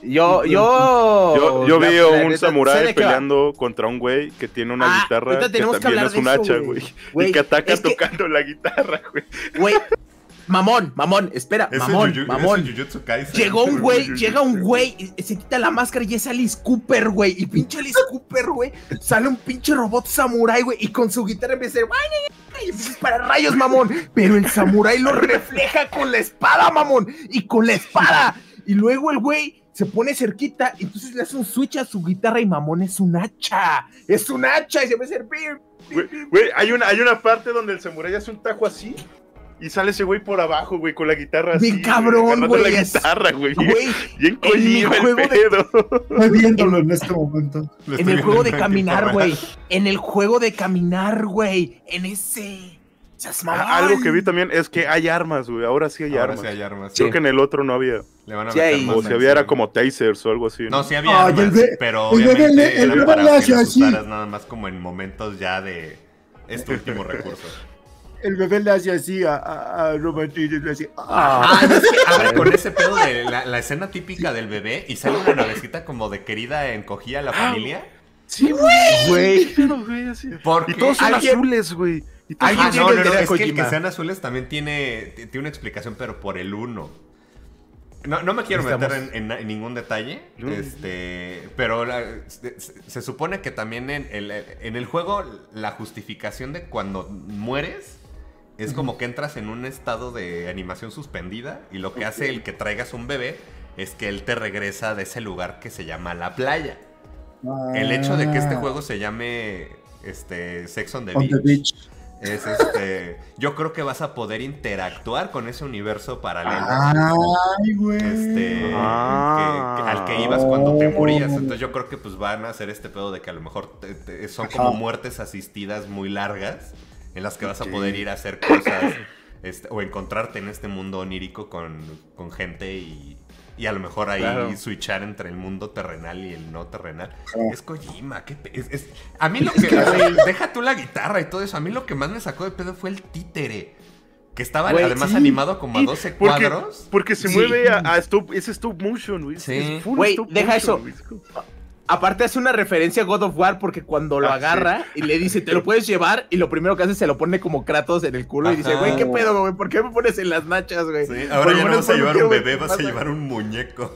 Yo, yo. Yo, yo vi un neta, samurái va. peleando contra un güey que tiene una Ah, guitarra ahorita que también es un hacha, güey. Y que ataca es que- tocando la guitarra, güey. Güey, mamón, mamón, espera, Ese mamón, mamón. Kaisen. Llegó un güey, llega un güey, se quita la máscara y es Alice Cooper, güey. Y pinche Alice Cooper, güey. Sale un pinche robot samurái, güey. Y con su guitarra empieza a decir, "Guay, y empieza a disparar rayos, mamón. Pero el samurái lo refleja con la espada, mamón. Y con la espada. Y luego el güey se pone cerquita. Y entonces le hace un switch a su guitarra. Y mamón, es un hacha. Es un hacha. Y se empieza a hacer. Güey, güey, hay una, hay una parte donde el samurái hace un tajo así y sale ese güey por abajo, güey, con la guitarra así. Bien cabrón, güey, la guitarra, güey. Bien en mi Kojima el juego de- pedo. Estoy viéndolo en este momento. En el juego de caminar, güey. En el juego de caminar, güey. En ese. Ah, Algo que vi también es que hay armas, güey. Ahora sí hay Ahora armas. sí hay armas. Creo Sí. que en el otro no había. Le van a Sí meter más O si había era como tasers o algo así. No, sí había el armas, pero el obviamente le- el era bebé para que así. nada más como en momentos ya de este último recurso. El bebé le hace así a, a, a Robertito y le hace. Ah, es que abre con ese pedo de la, la escena típica del bebé y sale una navecita como de querida encogía a la familia. Sí, güey. Porque Y todos son alguien- azules, güey. Y todos Alguien Ah, no, que no, no, es que el que sean azules también tiene, tiene una explicación, pero por el 1. No, no me quiero meter en, en- en ningún detalle, este, pero la- se, se supone que también en el, en el juego la justificación de cuando mueres es como que entras en un estado de animación suspendida y lo que hace el que traigas un bebé es que él te regresa de ese lugar que se llama la playa. El hecho de que este juego se llame este, Sex on the Ah. Beach es este. Yo creo que vas a poder interactuar con ese universo paralelo. Ay, güey. Este. Ah. que- al que ibas cuando te Oh. morías. Entonces yo creo que pues van a hacer este pedo de que a lo mejor te- te- son como muertes asistidas muy largas. En las que vas a poder ir a hacer cosas. este, o encontrarte en este mundo onírico con, con gente y. Y a lo mejor ahí Claro. switchar entre el mundo terrenal y el no terrenal. Es Kojima, qué pe- es, es- A mí lo que. deja tú la guitarra y todo eso. A mí lo que más me sacó de pedo fue el títere. Que estaba Güey, además sí. animado como a Y 12 porque, cuadros. porque se Sí. mueve a, a stop, es stop motion, güey. Sí. Es full stop deja motion, eso. Aparte hace una referencia a God of War porque cuando lo Ah, agarra y le dice, te lo puedes llevar, y lo primero que hace se lo pone como Kratos en el culo y dice, güey, ¿qué pedo, güey? ¿Por qué me pones en las nachas, güey? Sí, ahora ya no vas a llevar un bebé, vas a llevar un muñeco.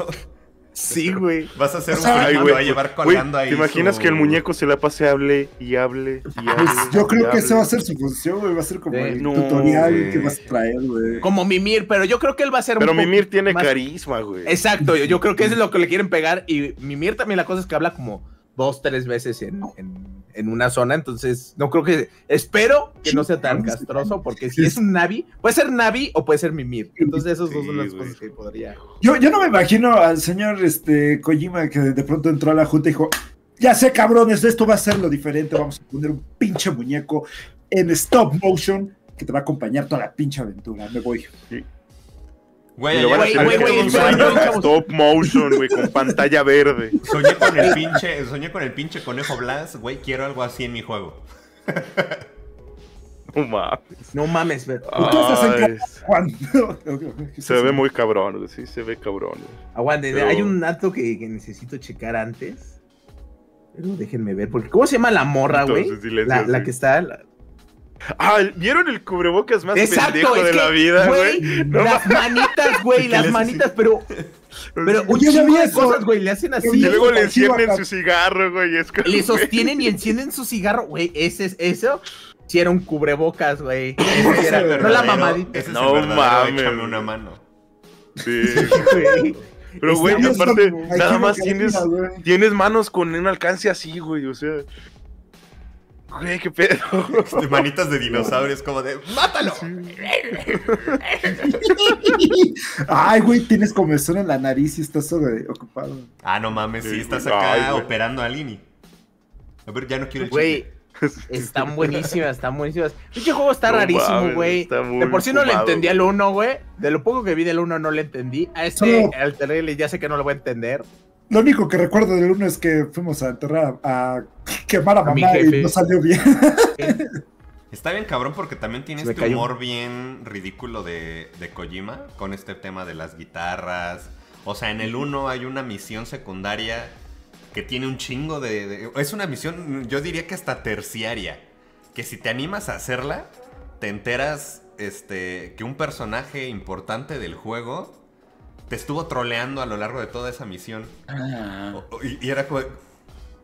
Sí, güey. Vas a hacer un y va a llevar colgando ahí. ¿te imaginas su- que el muñeco se la pase hable y hable y hable? Pues yo creo que hable? esa va a ser su función, güey. Va a ser como el No, tutorial que vas a traer, güey. Como Mimir, pero yo creo que él va a ser Pero un Mimir tiene más- carisma, güey. Exacto, yo, yo creo que eso es lo que le quieren pegar. Y Mimir también la cosa es que habla como dos, tres veces en, en- en una zona. Entonces, no creo que. Espero que no sea tan castroso, porque si es un Navi, puede ser Navi o puede ser Mimir. Entonces, esos dos son las Sí, cosas que podría. Yo, yo no me imagino al señor este, Kojima que de pronto entró a la junta y dijo: Ya sé, cabrones, esto va a ser lo diferente. Vamos a poner un pinche muñeco en stop motion que te va a acompañar toda la pinche aventura. Me voy. Güey, lo van a Güey, hacer güey, güey, stop motion, güey, con pantalla verde. Soñé con el pinche, soñé con el pinche conejo Blas, güey, quiero algo así en mi juego. No mames. No mames, pero... Tú estás en Ay, casa, Juan. se ve muy cabrón, güey, sí, se ve cabrón. güey. Pero- hay un dato que, que necesito checar antes. Pero déjenme ver, porque ¿cómo se llama la morra, güey? La, que está... la- Ah, ¿vieron el cubrebocas más Exacto, pendejo de que, la vida, güey? No las manitas, güey, ¿Qué las manitas, pero... Pero un Oye, yo chingo vi de eso. cosas, güey, le hacen Y así. luego le encienden su cigarro, güey. Le güey. sostienen y encienden su cigarro, güey. Ese es eso. Si era un cubrebocas, güey. No la mamadita. Ese es No mames. échame una mano. Sí. güey. Pero, güey, Estamos aparte, nada más tienes, güey. tienes manos con un alcance así, güey. O sea. Güey, qué pedo. De manitas de dinosaurio, es como de ¡Mátalo! Ay, güey, tienes comezón en la nariz y estás sobre- ocupado. Ah, no mames, sí, Sí, estás güey. acá Ay, operando a Lini. A ver, ya no quiero el Güey, chiste. están buenísimas, están buenísimas. Este juego está No rarísimo, mames, güey. está muy De por sí no le entendí al güey. 1, güey. De lo poco que vi del 1 no le entendí. A este, Solo- al terrible, ya sé que no lo voy a entender. Lo único que recuerdo del uno es que fuimos a enterrar a, a quemar a mamá y no salió bien. Está bien cabrón porque también tiene este cayó. humor bien ridículo de, de Kojima con este tema de las guitarras. O sea, en el 1 hay una misión secundaria que tiene un chingo de, de- Es una misión, yo diría que hasta terciaria. Que si te animas a hacerla, te enteras este, que un personaje importante del juego te estuvo troleando a lo largo de toda esa misión. O- y, y era como,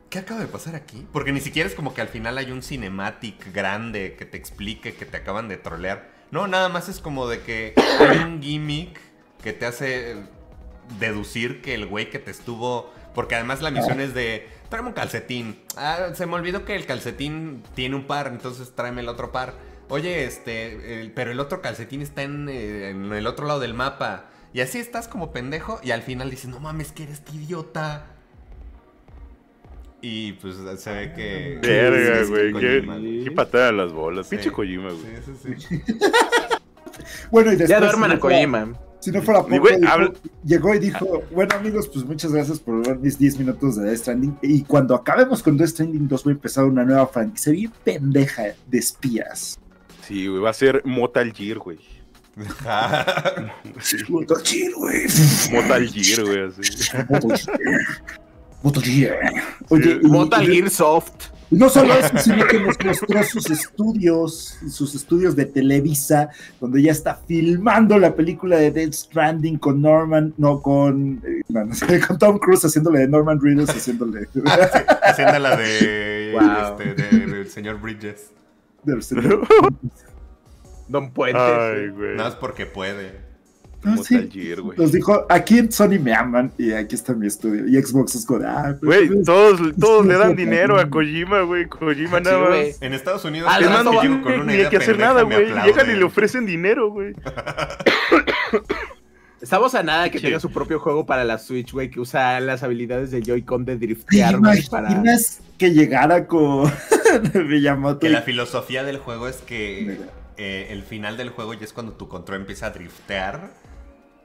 ¿qué acaba de pasar aquí? Porque ni siquiera es como que al final hay un cinematic grande que te explique que te acaban de trolear. No, nada más es como de que hay un gimmick que te hace deducir que el güey que te estuvo... Porque además la misión es de, tráeme un calcetín. Ah, se me olvidó que el calcetín tiene un par, entonces tráeme el otro par. Oye, este, el- pero el otro calcetín está en, eh, en el otro lado del mapa. Y así estás como pendejo y al final dices, no mames, que eres idiota. Y pues se ve que... Verga, güey. Qué, qué patada las bolas. Sí. Pinche Kojima, güey. Sí, sí, sí. Bueno, y después. Ya duerman si a no fuera- Kojima. Si no fuera poco, güey, dijo- habla- llegó y dijo, bueno amigos, pues muchas gracias por ver mis 10 minutos de Death Stranding. Y cuando acabemos con Death Stranding 2 voy a empezar una nueva franquicia bien pendeja de espías. Sí, güey. Va a ser Motal Gear, güey. Sí. Moto Gear, güey. Motal Gear, güey. Así. Moto Gear. Moto Gear. Oye, Gear Soft. no solo eso, sino que nos mostró sus estudios, sus estudios de Televisa, donde ya está filmando la película de Death Stranding con Norman, no con, eh, no, no sé, con Tom Cruise haciéndole de Norman Reedus, haciéndole Haciendo la de... Wow. este, de- del señor Bridges. de- Don Puentes. Ay, güey. Nada más porque puede. Ah, Motal sí. Gear, güey. Nos dijo, aquí en Sony me aman y aquí está mi estudio. Y Xbox es como, ah, pues, Güey, todos, todos le dan dinero a Kojima, güey. Kojima nada güey. más. En Estados Unidos... Cada no, no, con Ni hay que hacer pendeja, nada, güey. Llegan y le ofrecen dinero, güey. Estamos a nada que Sí. tenga su propio juego para la Switch, güey, que usa las habilidades de Joy-Con de ¿te driftear, güey, para... imaginas que llegara con Miyamoto? Que y- la filosofía del juego es que Mira. Eh, el final del juego ya es cuando tu control empieza a driftear.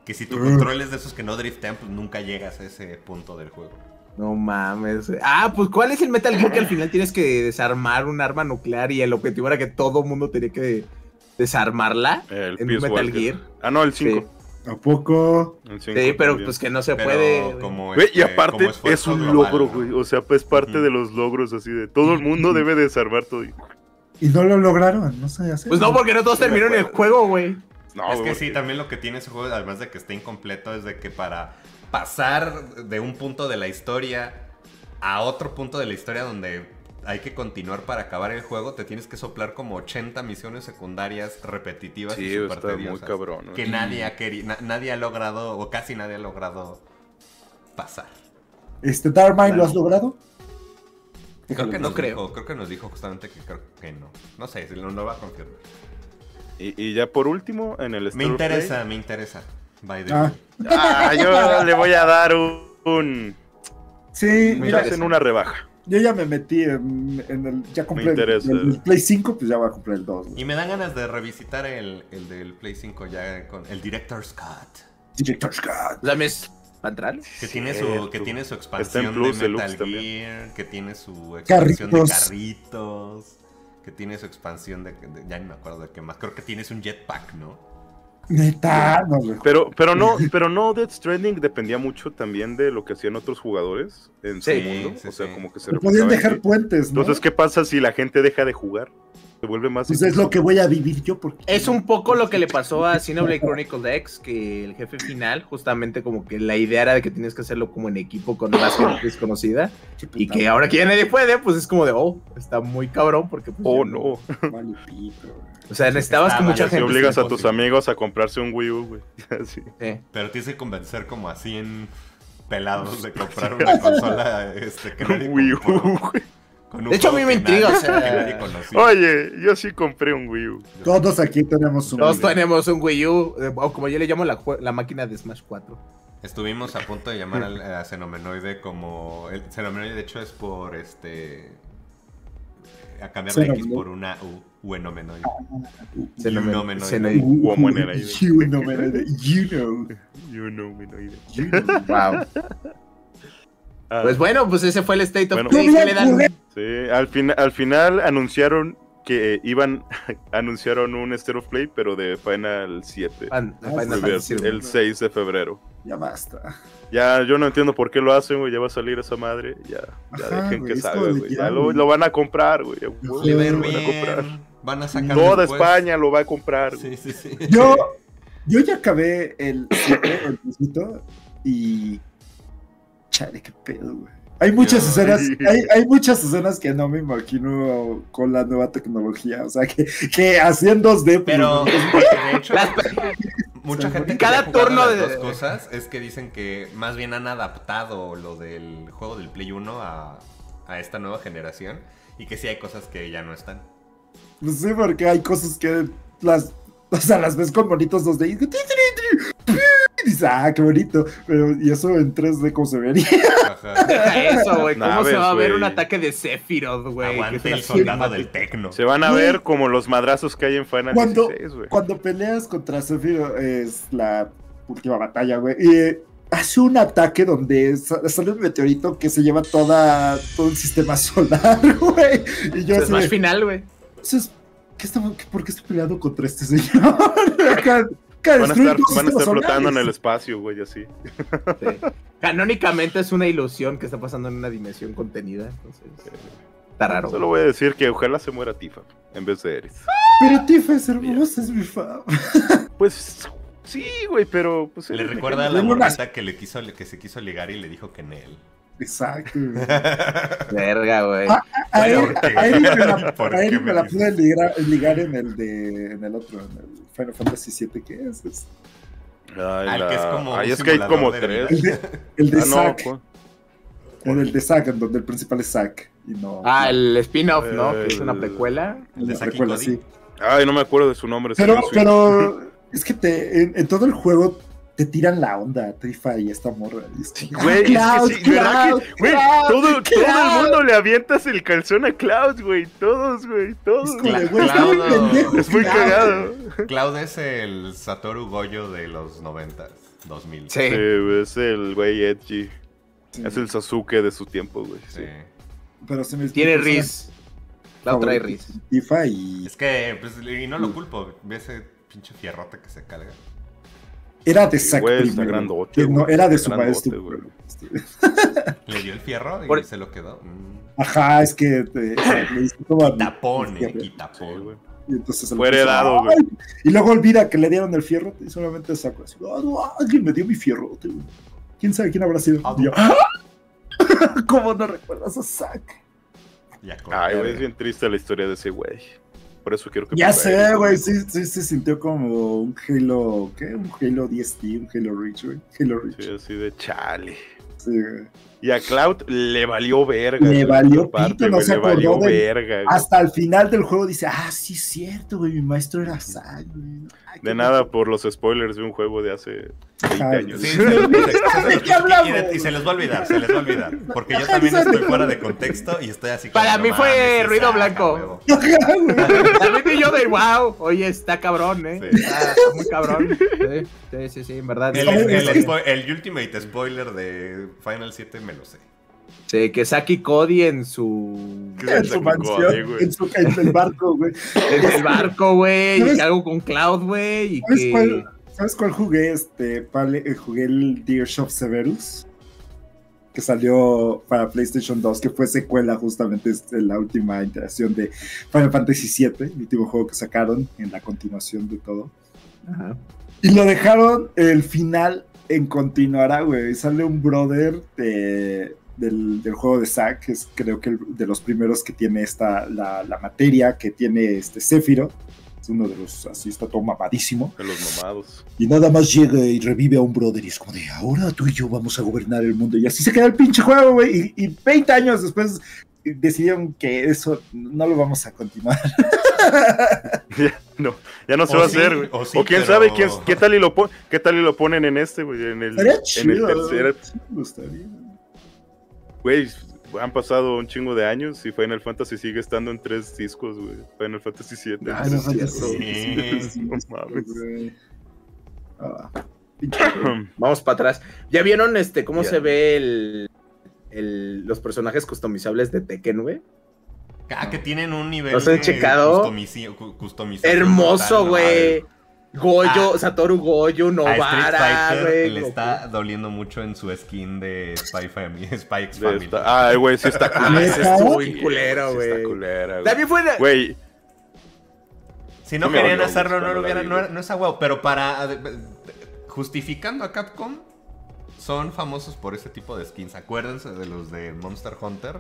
Que si tu control es de esos que no driftean, pues nunca llegas a ese punto del juego. No mames. Ah, pues ¿cuál es el Metal Gear que al final tienes que desarmar un arma nuclear y el objetivo era que todo mundo tenía que desarmarla El en Peace Metal Walker. Gear? Ah, no, el 5. ¿A poco? El 5 Sí, pero pues que no se Pero puede. como y este, aparte como es un global, logro, ¿no? güey. O sea, pues parte de los logros así de todo el mundo debe desarmar todo. Y no lo lograron, no sé hacer. Pues no, porque no todos Sí terminaron el juego, güey. No, es que sí, también lo que tiene ese juego, además de que esté incompleto, es de que para pasar de un punto de la historia a otro punto de la historia donde hay que continuar para acabar el juego, te tienes que soplar como 80 misiones secundarias repetitivas Sí, y super está muy cabrón. Que nadie ha querido, na- nadie ha logrado, o casi nadie ha logrado pasar. Este, Darkmind, ¿lo has logrado? Creo que, no nos creo. Dijo, creo que nos dijo justamente que creo que no. No sé, si lo, lo va a confirmar. Y, y ya por último, en el Me interesa, me interesa. By the Ah. Ah, yo le voy a dar un. un Sí, Me mira, interesa. en una rebaja. yo ya me metí en, en el. Ya compré el, el Play 5, pues ya voy a comprar el 2. Y me dan ganas de revisitar el, el del Play 5 ya con el Director's Cut. Director Scott. O Que tiene, su, que tiene su expansión Plus de Metal también. Gear, que tiene su expansión Carritos. de carritos, Que tiene su expansión de, de- ya ni me acuerdo de qué más. Creo que tienes un jetpack, ¿no? Neta, no. Pero, pero no, pero no Death Stranding dependía mucho también de lo que hacían otros jugadores en Sí, su mundo. sí, o sea, sí. como que se podían dejar puentes, ¿no? Entonces, ¿qué pasa si la gente deja de jugar? Se vuelve más. Pues es lo que voy a vivir yo porque Es un poco lo que le pasó a Xenoblade Chronicles X, que el jefe final, justamente como que la idea era de que tienes que hacerlo como en equipo con más gente desconocida, y que ahora que ya nadie puede, pues es como de, oh, está muy cabrón, porque pues, Oh, no. O sea, necesitabas que mucha gente... obligas a sí, tus sí. amigos a comprarse un Wii U, güey. Así. Sí. Pero tienes que convencer como a 100 pelados de comprar una consola este, que Un Wii U, güey. Con un De hecho, a mí me que intriga, nadie- o sea-. Oye, yo sí compré un Wii U. Todos aquí tenemos un. Todos Wii U. tenemos un Wii U, eh, o como yo le llamo la, la máquina de Smash 4. Estuvimos a punto de llamar al, a Xenomenoide como... El Xenomenoide de hecho es por este... A cambiar la X Xenomenoide. por una U, Uenomenoide. Xenomen- Unomenoide. Xenoid- Woman You know, man, you know. You know, me know. You know. Wow. Ah, Pues bueno, pues ese fue el State of Bueno. Play. ¿Qué le dan? Sí, al, fin, al final anunciaron que iban, anunciaron un State of Play, pero de Final 7. Fan- Ah, Final el 6 de febrero. Ya basta. Ya, yo no entiendo por qué lo hacen, güey. Ya va a salir esa madre. Ya, ya Ajá, dejen que salga, güey. que Ya lo, van a comprar, güey. Le va van a comprar. Van a sacar Toda después. España lo va a comprar. Sí, sí, sí. Yo, yo ya acabé el 7, el visito, y. Chale, qué pedo, güey. Hay muchas escenas, hay, hay muchas escenas que no me imagino con la nueva tecnología. O sea, que, que haciendo 2D. pues, Pero, no- porque de hecho, Las- mucha gente Cada turno las de- dos cosas es que dicen que más bien han adaptado lo del juego del Play 1 a, a esta nueva generación y que sí hay cosas que ya no están. Pues sí, porque hay cosas que las, o sea, las ves con bonitos 2D y, y dices, ah, qué bonito. Pero, y eso en 3D, ¿cómo se vería? Ajá. Eso, güey. ¿Cómo Naves, se va a ver un ataque de Sephiroth, güey? Aguante el soldado del tecno. Se van a ver como los madrazos que hay en Final Cuando- 16, güey. Cuando peleas contra Sephiroth es la última batalla, güey. Y eh, hace un ataque donde sa- sale un meteorito que se lleva toda, todo el sistema solar, güey. Y yo Es así más final, güey. "Entonces, ¿qué estamos- qué- ¿por qué estoy peleando contra este señor? Van a estar, van a estar flotando en el espacio, güey, así. Sí. Canónicamente es una ilusión que está pasando en una dimensión contenida. Entonces, está raro. Solo voy a decir que ojalá se muera Tifa en vez de Eris. Pero Tifa es hermosa, es mi fan. Pues sí, güey, pero pues Le recuerda a la morrita que, le quiso, que se quiso ligar y le dijo que en él. Exacto. güey. Verga, güey. Ah, A él, ¿Por qué? a él me la, ¿Por a me me la pude ligar, ligar en el de en el otro, en el Final Fantasy VII, ¿qué es? Es Ay, la- que es como Ay, un es que hay como de tres. El de, el de Ah, no, Zack, ¿cuál? en el de Zack, en donde el principal es Zack. Y no, Ah, el spin-off, ¿no? Que es una El- precuela. el de Cody. sí. Ay, no me acuerdo de su nombre. Pero, pero es que te, en, en todo el juego te tiran la onda, Trifa y esta morra. y es como, Güey, es que "Ah, sí, ¿verdad Cloud, que- güey, todo, todo Cloud". el mundo le avientas el calzón a Klaus, güey. Todos, güey, todos. Es güey, está muy pendejo. Es muy cagado. Cloud es el Satoru Goyo de los 90, 2000. Sí. Sí, güey, es el güey edgy. Sí. Es el Sasuke de su tiempo, güey. Sí. Sí. Pero se me Tiene Riz. La otra Riz. Tifa y Es que, pues, y no lo culpo. Ve ese pinche fierrote que se carga. Era de güey, primero, grandote, que no, güey, era de su grandote, maestro. güey. Le dio el fierro y Por- se lo quedó. Mm. Ajá, es que te, le hizo como a- Tapón, eh, güey. Y entonces se lo Fue heredado, "Ay", Y luego olvida que le dieron el fierro y solamente sacó así. "Ah, no, alguien me dio mi fierro. güey". ¿Quién sabe quién habrá sido? Ah, "Ah". ¿Cómo no recuerdas a Zack? Ay, güey, es bien triste la historia de ese güey. Por eso quiero que Ya sé, güey. Sí, sí, se sintió como un Halo. ¿Qué? Un Halo DST, un Halo Reach, güey. Halo Reach. Sí, así de chale. Sí, güey. Y a Cloud le valió verga. Le valió parte, pito, no se acordó de- verga. Hasta el final del juego dice: Ah, sí, es cierto, güey. Mi maestro era Zack, De nada por los spoilers de un juego de hace 20 Ay, años. Sí, Sí. sí, sí, sí, sí, qué hablamos? y, se les va a olvidar, se les va a olvidar. Porque yo también estoy fuera de contexto y estoy así Para mí fue ruido blanco. También yo de wow, oye, está cabrón, ¿eh? Sí. Está, está muy cabrón. Sí, sí, sí, sí, en verdad. El ultimate spoiler de Final 7 me lo sé. Sí, que Saki Cody en su. En su mansión, en, su, en el barco, güey. en el barco, güey. Y algo con Cloud, güey. Y ¿Sabes, que... cuál, ¿Sabes cuál jugué? Este, vale, eh, jugué el Gears of Severus. Que salió para PlayStation 2, que fue secuela justamente de la última iteración de Final Fantasy VII, el último juego que sacaron en la continuación de todo. Ajá. Y lo dejaron el final en continuará, güey. Sale un brother de, del, del, juego de Zack, que es creo que el, de los primeros que tiene esta, la, la materia, que tiene este Céfiro. Es uno de los, así está todo mamadísimo. De los mamados. Y nada más llega y revive a un brother y es como de, ahora tú y yo vamos a gobernar el mundo. Y así se queda el pinche juego, güey. Y, y 20 años después decidieron que eso no lo vamos a continuar. ya, no, ya no se o va sí, a hacer, güey. O, sí, o, quién pero... sabe quién, qué tal y lo pon, qué tal y lo ponen en este, güey, en el, chido, el tercer. Sí, me gustaría. Güey, han pasado un chingo de años y Final Fantasy sigue estando en tres discos, güey. Final Fantasy 7. Ah, no, sí. no mames. Ah, Vamos para atrás. ¿Ya vieron este cómo yeah. se ve el, el, los personajes customizables de Tekken, güey? Ah, que tienen un nivel ¿Los han checado? customización. Hermoso, güey. Goyo, ah, Satoru Goyo, Novara, güey. Le está doliendo mucho en su skin de Spy Family. Spy X Family. Ay, güey, sí está culero. sí está muy culero, güey. Sí está culera, güey. También fue. Güey. Si no, no querían hacerlo, no, lo hubieran, no, no es a huevo. Pero para. Justificando a Capcom, son famosos por este tipo de skins. Acuérdense de los de Monster Hunter.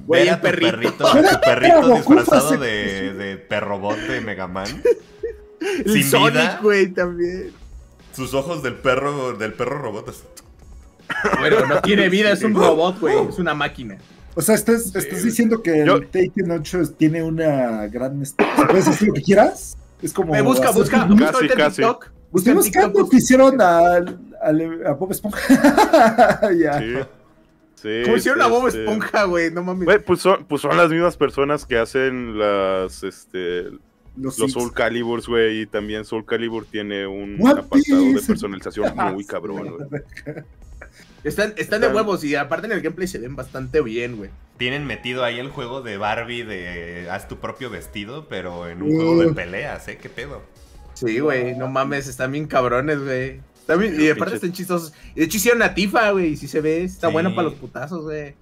Güey, Ver a tu perrito, perrito, a tu perrito disfrazado de, de perrobot de Mega Man. El sin Sonic, vida, güey, también. Sus ojos del perro, del perro robot. Bueno, no tiene vida, es un robot, güey. Es una máquina. O sea, estás, sí, estás diciendo que Yo... el Taken 8 tiene una gran. ¿Puedes decir lo que quieras? Es como. Me busca, busca, busca casi, casi. TikTok. Busca en TikTok. lo que hicieron a, a, a Bob Esponja. ya. Sí. Sí, Como hicieron a Bob Esponja, güey, no mames. Güey, pues son, pues son las mismas personas que hacen las, este, los, los Soul Caliburs, güey, y también Soul Calibur tiene un What apartado de personalización muy cabrón, güey. Están, están de huevos y aparte en el gameplay se ven bastante bien, güey. Tienen metido ahí el juego de Barbie de haz tu propio vestido, pero en un juego de peleas, ¿eh? ¿Qué pedo? Sí, güey, no mames, están bien cabrones, güey. Bien- y aparte están chistosos. Y de hecho hicieron a Tifa, güey, y sí se ve, está Sí. bueno para los putazos, güey.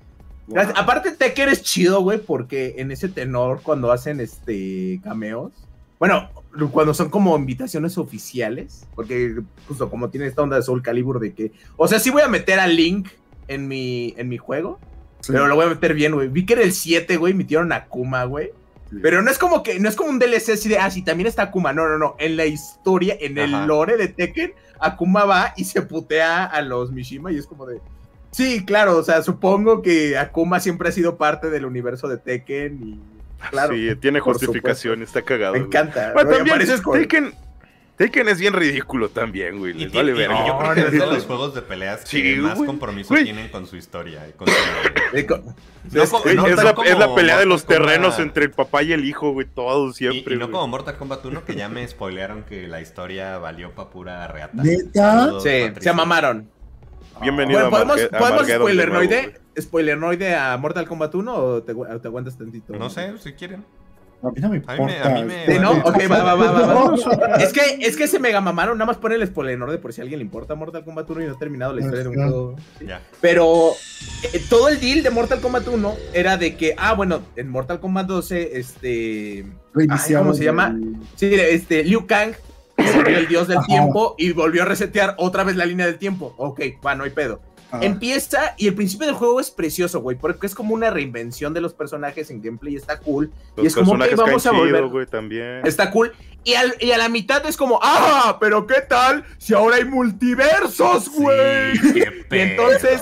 Aparte Tekken es chido, güey, porque en ese tenor cuando hacen este cameos, bueno, cuando son como invitaciones oficiales, porque justo como tiene esta onda de Soul Calibur de que, o sea, sí voy a meter a Link en mi en mi juego, Sí. pero lo voy a meter bien, güey. Vi que en el 7, güey, metieron a Akuma, güey. Pero no es como que, no es como un DLC así de, ah, sí, también está Akuma. No, no, no. En la historia, en el lore de Tekken, Akuma va y se putea a los Mishima y es como de. Sí, claro, o sea, supongo que Akuma siempre ha sido parte del universo de Tekken y. Claro. sí, tiene justificación, está cagado. Me encanta. Bueno, también apareces Taken es bien ridículo también, güey. Y, Les vale y- ver. y yo creo que es de los juegos de peleas que Sí, más güey. compromiso Güey. tienen con su historia. y con su- Eh, No es- no es la, es la pelea de los Kombat. terrenos entre el papá y el hijo, güey. Todos Y, siempre. y no güey. como Mortal Kombat 1, que ya me spoilearon que la historia valió pa' pura reata. ¿Neta? Sí, se mamaron. Bienvenido Bueno, ¿Podemos, a, Marge- a ¿podemos Margeddon de nuevo, spoilernoide, spoilernoide a Mortal Kombat 1 o te, te aguantas tantito? No sé, si quieren. A mí no me A mí me- importa. a mí me- Sí, ¿no? Ok, va, va, va, va, va. No. Es que, es que se mega mamaron, nada más poner el spoiler por si a alguien le importa Mortal Kombat 1 y no ha terminado la historia de un juego. Pero eh, todo el deal de Mortal Kombat 1 era de que, ah, bueno, en Mortal Kombat 12, este. Reiniciaron ¿cómo se llama? Sí, este, Liu Kang se el dios del Ajá. tiempo y volvió a resetear otra vez la línea del tiempo. Ok, va, no hay pedo. Ajá. Empieza y el principio del juego es precioso, güey, porque es como una reinvención de los personajes en gameplay, está cool. y es como, personajes vamos a volver. chido, güey, también. Está cool. Y, al- y a la mitad es como, ¡ah! Pero ¿qué tal si ahora hay multiversos, güey? Sí, y entonces,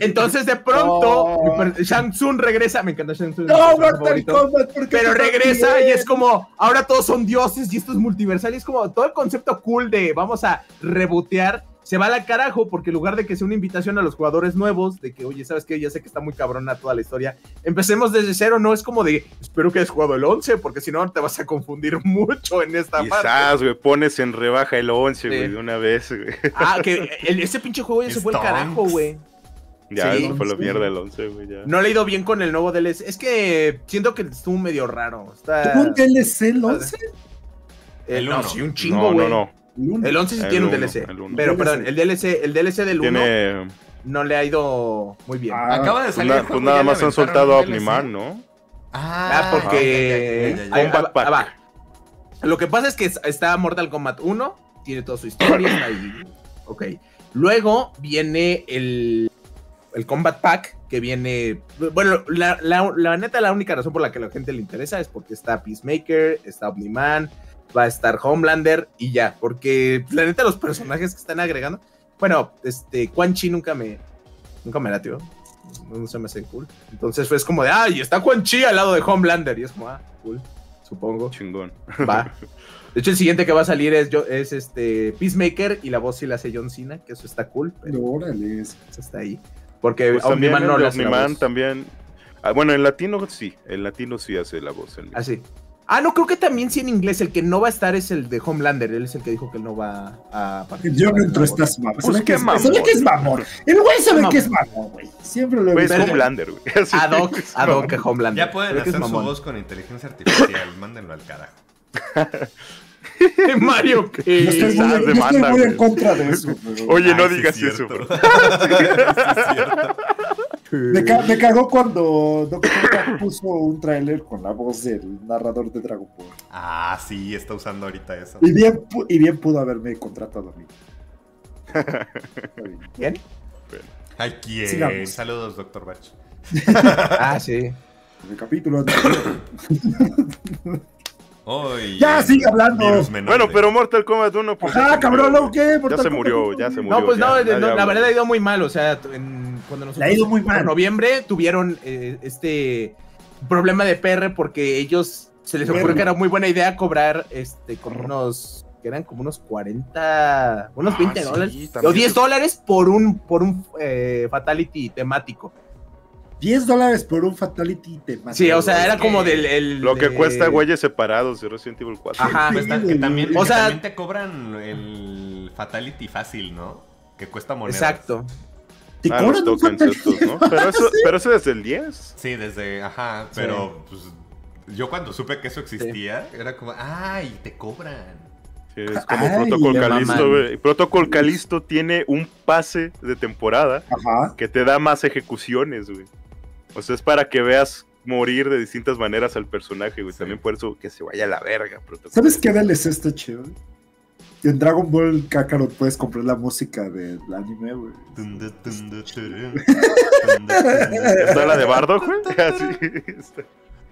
entonces de pronto, Shang Tsung regresa. Me encanta Shang Tsung. No. Kombat, ¿por qué Pero regresa y es como, ahora todos son dioses y esto es multiversal. Y es como todo el concepto cool de vamos a rebotear se va al carajo, porque en lugar de que sea una invitación a los jugadores nuevos, de que, oye, ¿sabes qué? Ya sé que está muy cabrona toda la historia, empecemos desde cero, no es como de, espero que hayas jugado el 11, porque si no te vas a confundir mucho en esta Quizás, güey, pones en rebaja el 11, güey, de una vez, güey. Ah, que ese pinche juego ya se fue al carajo, güey. Ya, eso fue lo mierda el 11, güey. No le he ido bien con el nuevo DLC. Es que siento que estuvo medio raro. Está... ¿Tuvo un DLC el 11? El, el no, sí, un chingo, güey. No, no, no. El 11 sí tiene un DLC. Pero perdón, el DLC, el DLC del 1 no le ha ido muy bien. Ah, Acaba de pues salir. Pues nada más han soltado a Omniman, ¿no? Ah, ah, porque. Ya, ya, ya, va. Lo que pasa es que está Mortal Kombat 1, tiene toda su historia, está. Ok. Luego viene el, el Combat Pack, que viene. Bueno, la, la, la, neta, la única razón por la que a la gente le interesa es porque está Peacemaker, está Omniman, man va a estar Homelander y ya. Porque la neta, los personajes que están agregando. Bueno, este, Quan Chi nunca me. Nunca me latió. No, no se me hace cool. Entonces fue es como de, ay, está Quan Chi al lado de Homelander. Y es como, ah, cool, supongo. Chingón. Va. De hecho, el siguiente que va a salir es, yo, es este Peacemaker y la voz sí la hace John Cena, que eso está cool, pero órale. es- eso está ahí. Porque Pues también Omniman el no le hace la Omniman también. Ah, bueno, en latino sí. En latino sí hace la voz. El mismo. Así. Ah, no, creo que también sí en inglés. El que no va a estar es el de Homelander. Él es el que dijo que no va a participar. Yo no en entro estas. Pues Se ve qué que es- mamón. se ve que es mamón. El güey sabe Mamón. que es mamón, güey. Siempre lo he es visto. Pero- Homelander, güey. Ad hoc, ad hoc a Homelander. Ya pueden Creo es hacer su mamón. voz con inteligencia artificial. Mándenlo al carajo. Mario, Yo que estoy muy, yo estoy muy en contra de eso. pero- Oye, no Ay, sí es digas eso, bro. Sí es cierto. Me, ca- me cagó cuando Dr. Who puso un tráiler con la voz del narrador de Dragon Ball. Ah, sí, está usando ahorita eso. Y bien, pu- y bien pudo haberme contratado a mí. ¿Quién? Ay, ¿quién? Sigamos. Saludos, doctor Bach. Ah, sí. En el capítulo anterior. Ya, sigue hablando. Bueno, pero Mortal Kombat 1, pues. Ajá, cabrón, ¿no? ¿qué? Ya se Kombat murió, ya se murió. No, pues no, ya, nadie no, la verdad ha ido muy mal. O sea, en- cuando nosotros. Le ha ido muy mal. En noviembre tuvieron eh, este problema de PR porque ellos se les ocurrió que era muy buena idea cobrar este como unos que eran como unos 40 unos Ah, 20 sí, dólares o 10 eso- dólares por un por un eh, fatality temático 10 dólares por un Fatality temático. sí o sea era que como del el, Lo que de- cuesta güeyes separados de Resident Evil 4. Ajá. Pues, ta- que también, O que sea- también te cobran el Fatality fácil, ¿no? Que cuesta monedas. exacto Te Ah, los cobran un tokens Fatality. estos, ¿no? Pero eso, pero eso desde el 10. Sí, desde. Ajá, pero pues. Yo cuando supe que eso existía, era como, ¡ay! Te cobran. Sí, es como Ay, Protocol Calisto. Protocol Calisto tiene un pase de temporada Ajá. que te da más ejecuciones, güey. O sea, es para que veas morir de distintas maneras al personaje, güey. Sí. También por eso que se vaya a la verga. ¿Sabes qué DLC está chido? En Dragon Ball Kakarot puedes comprar la música del anime, güey. ¿Está la de Bardo, güey? Así está.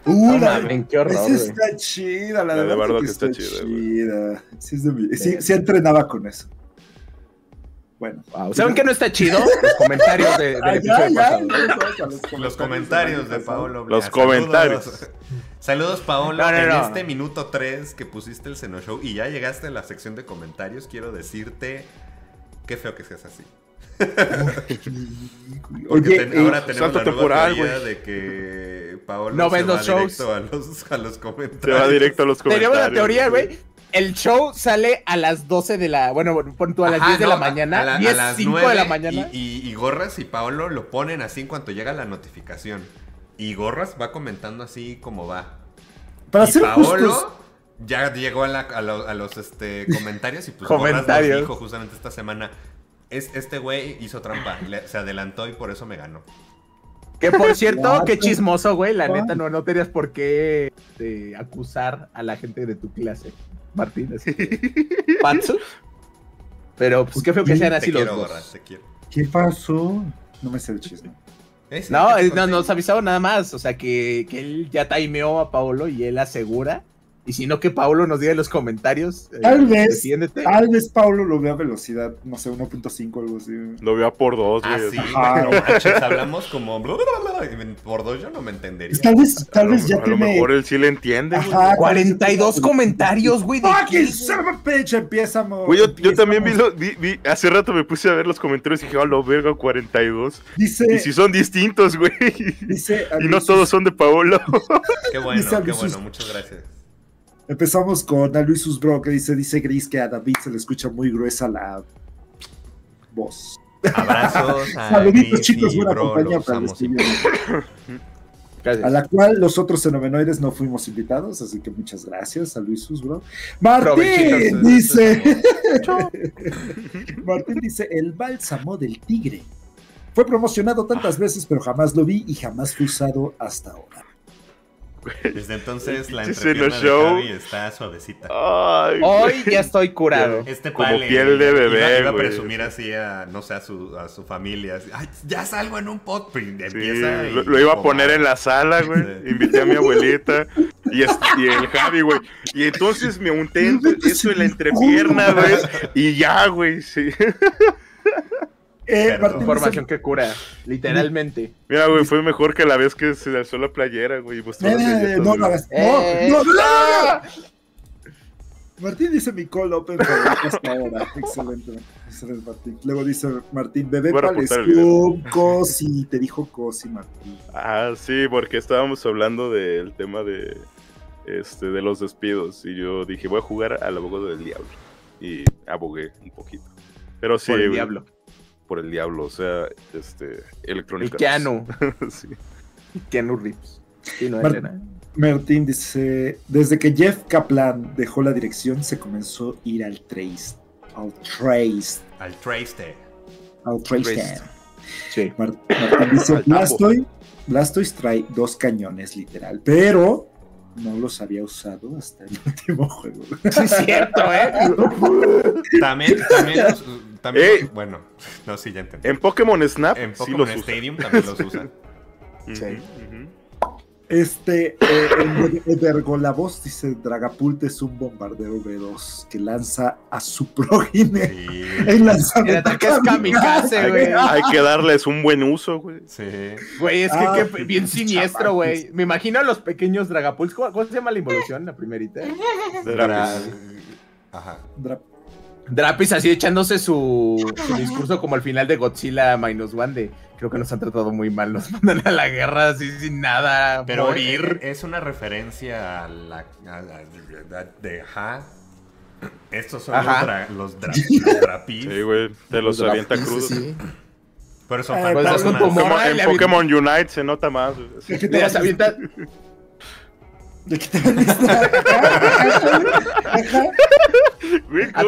Uh, la- qué horror, esa está chida, la, La de Bardock está, está chida, güey. chida. Sí, es de mi- sí, sí entrenaba con eso. Bueno. Wow. ¿Saben qué no está chido? Los comentarios de, del Ah, episodio pasado. ya, ya, ya, Los comentarios de Paolo. Los Saludos. comentarios. Saludos, Paolo. No, no, en no. este minuto 3 que pusiste el Seno Show y ya llegaste a la sección de comentarios, quiero decirte qué feo que seas así. Porque Oye, ten- eh, ahora tenemos salto la nueva teoría de que Paolo No se ves va los shows. directo a los, a los Se comentarios. va directo a los comentarios. Teníamos la teoría, güey. El show sale a las 12 de la. Bueno, bueno, pon tú a las Ajá, 10 de la mañana. a la- a 10, las 5 de 9 la mañana. Y, y- y Gorras y Paolo lo ponen así en cuanto llega la notificación. Y Gorras va comentando así como va. para y ser Paolo justos, ya llegó a, la- a lo- a los este, comentarios y pues Gorras Comentarios. dijo justamente esta semana. Es, este güey hizo trampa, le- se adelantó y por eso me ganó. Que por cierto, qué chismoso, güey. La neta, no, no tenías por qué este, acusar a la gente de tu clase, Martín. Así que, Patsu. Pero pues qué feo que sean Te así los quiero, dos. Gorras, te quiero. ¿Qué pasó? No me sé el chisme. No, ¿qué eh, no, nos avisaron nada más. O sea, que, que él ya timeó a Paolo y él asegura. Y si no, que Paolo nos diga en los comentarios. eh, Tal vez, defiéndete. Tal vez Pablo lo vea a velocidad, no sé, 1.5 o algo así. Lo veo a por dos, Ah, güey. sí, Ajá. no manches, hablamos como bla, bla, bla, bla, y por dos yo no me entendería. Tal vez, A tal lo, vez ya a lo tiene. mejor él sí le entiende, güey. Ajá, 42 comentarios, güey. ¿de qué, ¡Fucking a bitch! Empiezamos. Güey, yo, yo también vi, lo- vi- vi- hace rato me puse a ver los comentarios y dije, oh, lo verga, 42. Dice. Y si son distintos, güey. dice Y no todos son de Paolo. Qué bueno, qué bueno, muchas gracias. Empezamos con Aluisus Bro que dice: Dice Gris que a David se le escucha muy gruesa la voz. Abrazos a Saluditos, chicos, buena Bro, compañía para. Gracias. a la cual los otros fenomenoides no fuimos invitados, así que muchas gracias a Luisus, bro. Martín dice, Martín dice, el bálsamo del tigre. Fue promocionado tantas veces, pero jamás lo vi y jamás fue usado hasta ahora. Desde entonces la entrepierna de Show. Javi está suavecita. Ay, Hoy ya estoy curado. Este Como pale piel de bebé, iba, iba a güey. presumir así a, no sé, a su, a su familia. así, Ay, ya salgo en un pod. Sí, y- lo, lo iba a poner en la sala, güey. Sí. Invité a mi abuelita y, es- y el Javi, güey. Y entonces me unté en- eso en la entrepierna, güey. Y ya, güey, sí. Eh, Información que cura, literalmente. Mira, güey, fue mejor que la vez que se alzó la playera, güey. Eh, no güey. Eh, No, no, no, no, no. Martín dice mi call open favorito hasta ahora. Excelente. Excelente, Martín. Luego dice Martín, bebé Voy a reportar el Palescu, Cosi, te dijo Cosi, Martín. Ah, sí, porque estábamos hablando del tema de este de los despidos y yo dije, voy a jugar al abogado del diablo y abogué un poquito. Pero sí, por el diablo. Por el diablo, o sea, este Electronic El Keanu. Sí. Keanu Reeves. Sí, no, Mar- Elena. Martín dice, desde que Jeff Kaplan dejó la dirección se comenzó a ir al trace. Al trace. Al Traste. Al trace. Trace. Sí. Mar- Martín dice. Blastoise, Blastoise trae dos cañones literal, pero no los había usado hasta el último juego. Sí, es cierto, ¿eh? También, también, los- también Ey. bueno, no, sí, ya entendí. En Pokémon Snap En sí Pokémon usa. Stadium también los usan. Sí. ujú. Este, eh, Vergolavoz dice, Dragapult es un bombardero B2 que lanza a su progenie Sí. en lanzamiento ataque es kamikaze, Hay, güey. hay que darles un buen uso, güey. Sí. Güey, es que Ah, qué bien siniestro, güey. Me imagino a los pequeños Dragapults. ¿Cómo, cómo se llama la involución, la primerita? Dra- Ajá. Dra- Drapis así echándose su, su discurso como al final de Godzilla Minus One de creo que nos han tratado muy mal, nos mandan a la guerra así sin nada, Pero morir. es, es una referencia a la, a la- de ajá. Estos son Ajá. los, dra- los, dra- los drapis. Sí, güey. Te los Drapis, avienta crudos. sí. Pero son Eh, pues, fantasmas. es un Pokémon- Morra y en Pokémon Unite se nota más. güey. ¿De qué te vas avienta- de qué te van a estar?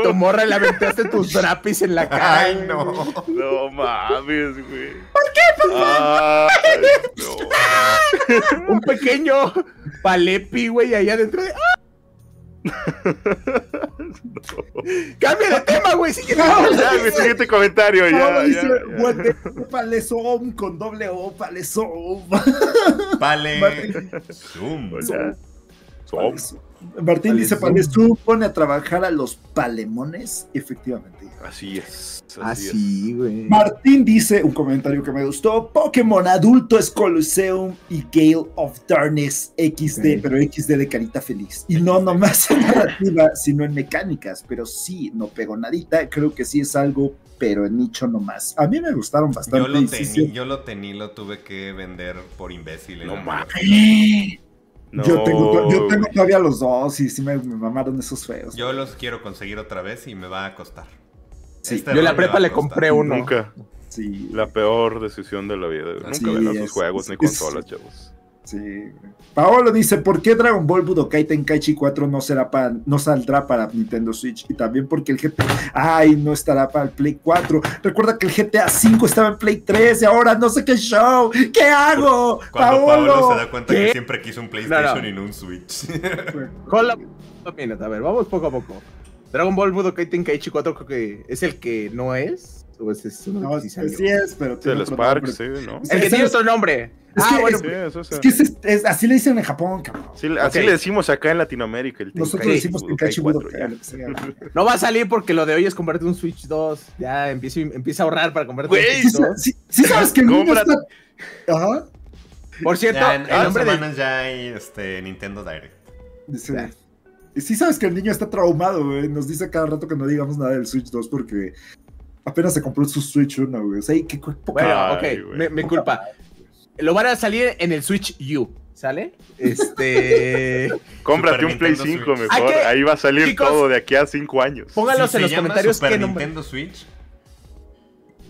Tu morra le aventaste tus drapis en la cara. Ay, no. No mames, güey. ¿Por qué, papá? no. Un pequeño palepi, güey, ahí adentro de. ¡Ah! Cambia de tema, güey. Si quieres. Ya, mi siguiente comentario, ya. Ya, dice, ya. con doble O, Palesom. Vale. Martín. Zoom. Ya. Som. Martín dice, Palesum pone a trabajar a los palemones. Efectivamente. Así es. Así, Así, güey. Martín dice un comentario que me gustó: Pokémon adulto es Colosseum y Gale of Darkness XD, pero XD de carita feliz. Y no nomás en narrativa, sino en mecánicas. Pero sí, no pegó nadita. Creo que sí es algo, pero en nicho nomás. A mí me gustaron bastante. Yo lo tení, sí. yo lo tení, lo tuve que vender por imbécil. en No mames. No, yo, tengo, yo tengo todavía los dos y sí me, me mamaron esos feos. Yo los quiero conseguir otra vez y me va a costar. Sí, Este Yo en la prepa le compré uno. Nunca. Sí, La peor decisión de la vida. Nunca Sí, esos juegos ni es- consolas, chavos. Sí. Paolo dice, ¿por qué Dragon Ball Budokai Tenkaichi 4 no, será para, no saldrá para Nintendo Switch? Y también porque el GTA... Ay, no estará para el Play 4. Recuerda que el GTA 5 estaba en Play 3 y ahora no sé qué show. ¿Qué hago? Cuando Paolo. Se da cuenta ¿Qué? que siempre quiso un PlayStation No, no. y no un Switch. Con la... A ver, vamos poco a poco. Dragon Ball Budokai Tenkaichi 4 creo que es el que no es. O es No, que sí sí, es, pero Sí, tiene el Spark, nombre. sí, ¿no? El que tiene otro nombre. Es ah, que bueno. Sí, eso Es que es- es- así le dicen en Japón, cabrón. Sí, así le decimos acá en Latinoamérica. El Nosotros decimos Budokai Tenkaichi 4, Budokai, ya. lo que sea. No va a salir porque lo de hoy es comprarte un Switch 2. Ya empieza, empieza a ahorrar para comprarte un Switch 2. sí, sí sabes que el niño Cómprate. está... Ajá. Por cierto, ya en, en el dos nombre de... semanas ya hay este, Nintendo Direct. Y sí sabes que el niño está traumado, güey. Nos dice cada rato que no digamos nada del Switch 2 porque apenas se compró su Switch 1, güey. O sea, qué, Bueno, ok, Ay, me culpa. Lo van a salir en el Switch U, ¿sale? Este... Cómprate Super un Play Nintendo 5 Switch. mejor. Ahí va a salir Chicos, todo de aquí a 5 años. Pónganlos Si en se los llama comentarios Super qué nombre. Nintendo Switch,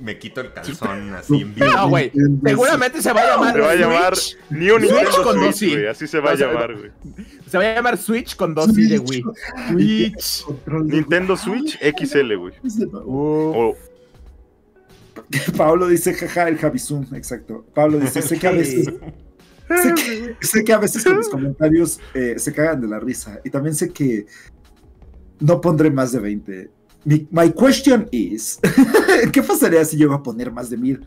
me quito el calzón así en vivo. No, güey. Seguramente se va a llamar. Se va a llamar Switch. New Nintendo Switch con dos Switch, i. güey. Así se va a O sea, llamar, güey. Se va a llamar Switch con dos i de Wii. Switch. Nintendo Switch XL, güey. O Pablo dice, jaja, el Javi Zoom, exacto. Pablo dice, sé que a veces, sé que, sé que a veces con mis comentarios eh, se cagan de la risa. Y también sé que no pondré más de 20. Mi, my question is, ¿qué pasaría si llego a poner más de mil?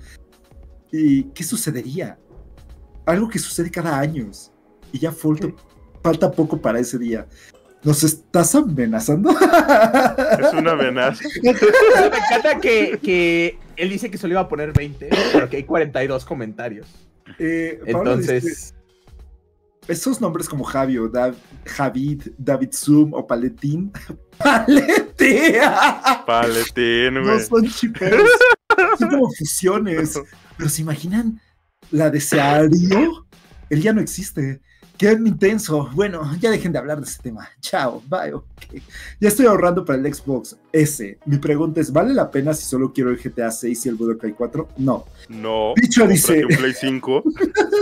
¿Y qué sucedería? Algo que sucede cada año. Y ya falta, falta poco para ese día. ¿Nos estás amenazando? es una amenaza. me encanta que, que él dice que solo iba a poner 20, pero que hay 42 comentarios. Eh, dice, Entonces, Esos nombres como Javio, Dav- Javid, David Zoom o Paletín. ¡Paletea! Paletín, No güey. son chiperos. Son como fusiones. Pero ¿se imaginan la de Seario? Él ya no existe. Qué intenso. Bueno, ya dejen de hablar de ese tema. Chao, bye. ok. Ya estoy ahorrando para el Xbox S. Mi pregunta es: ¿vale la pena si solo quiero el GTA 6 y el Budokai 4? No. No. Dicho dice- Cómprate un Play 5.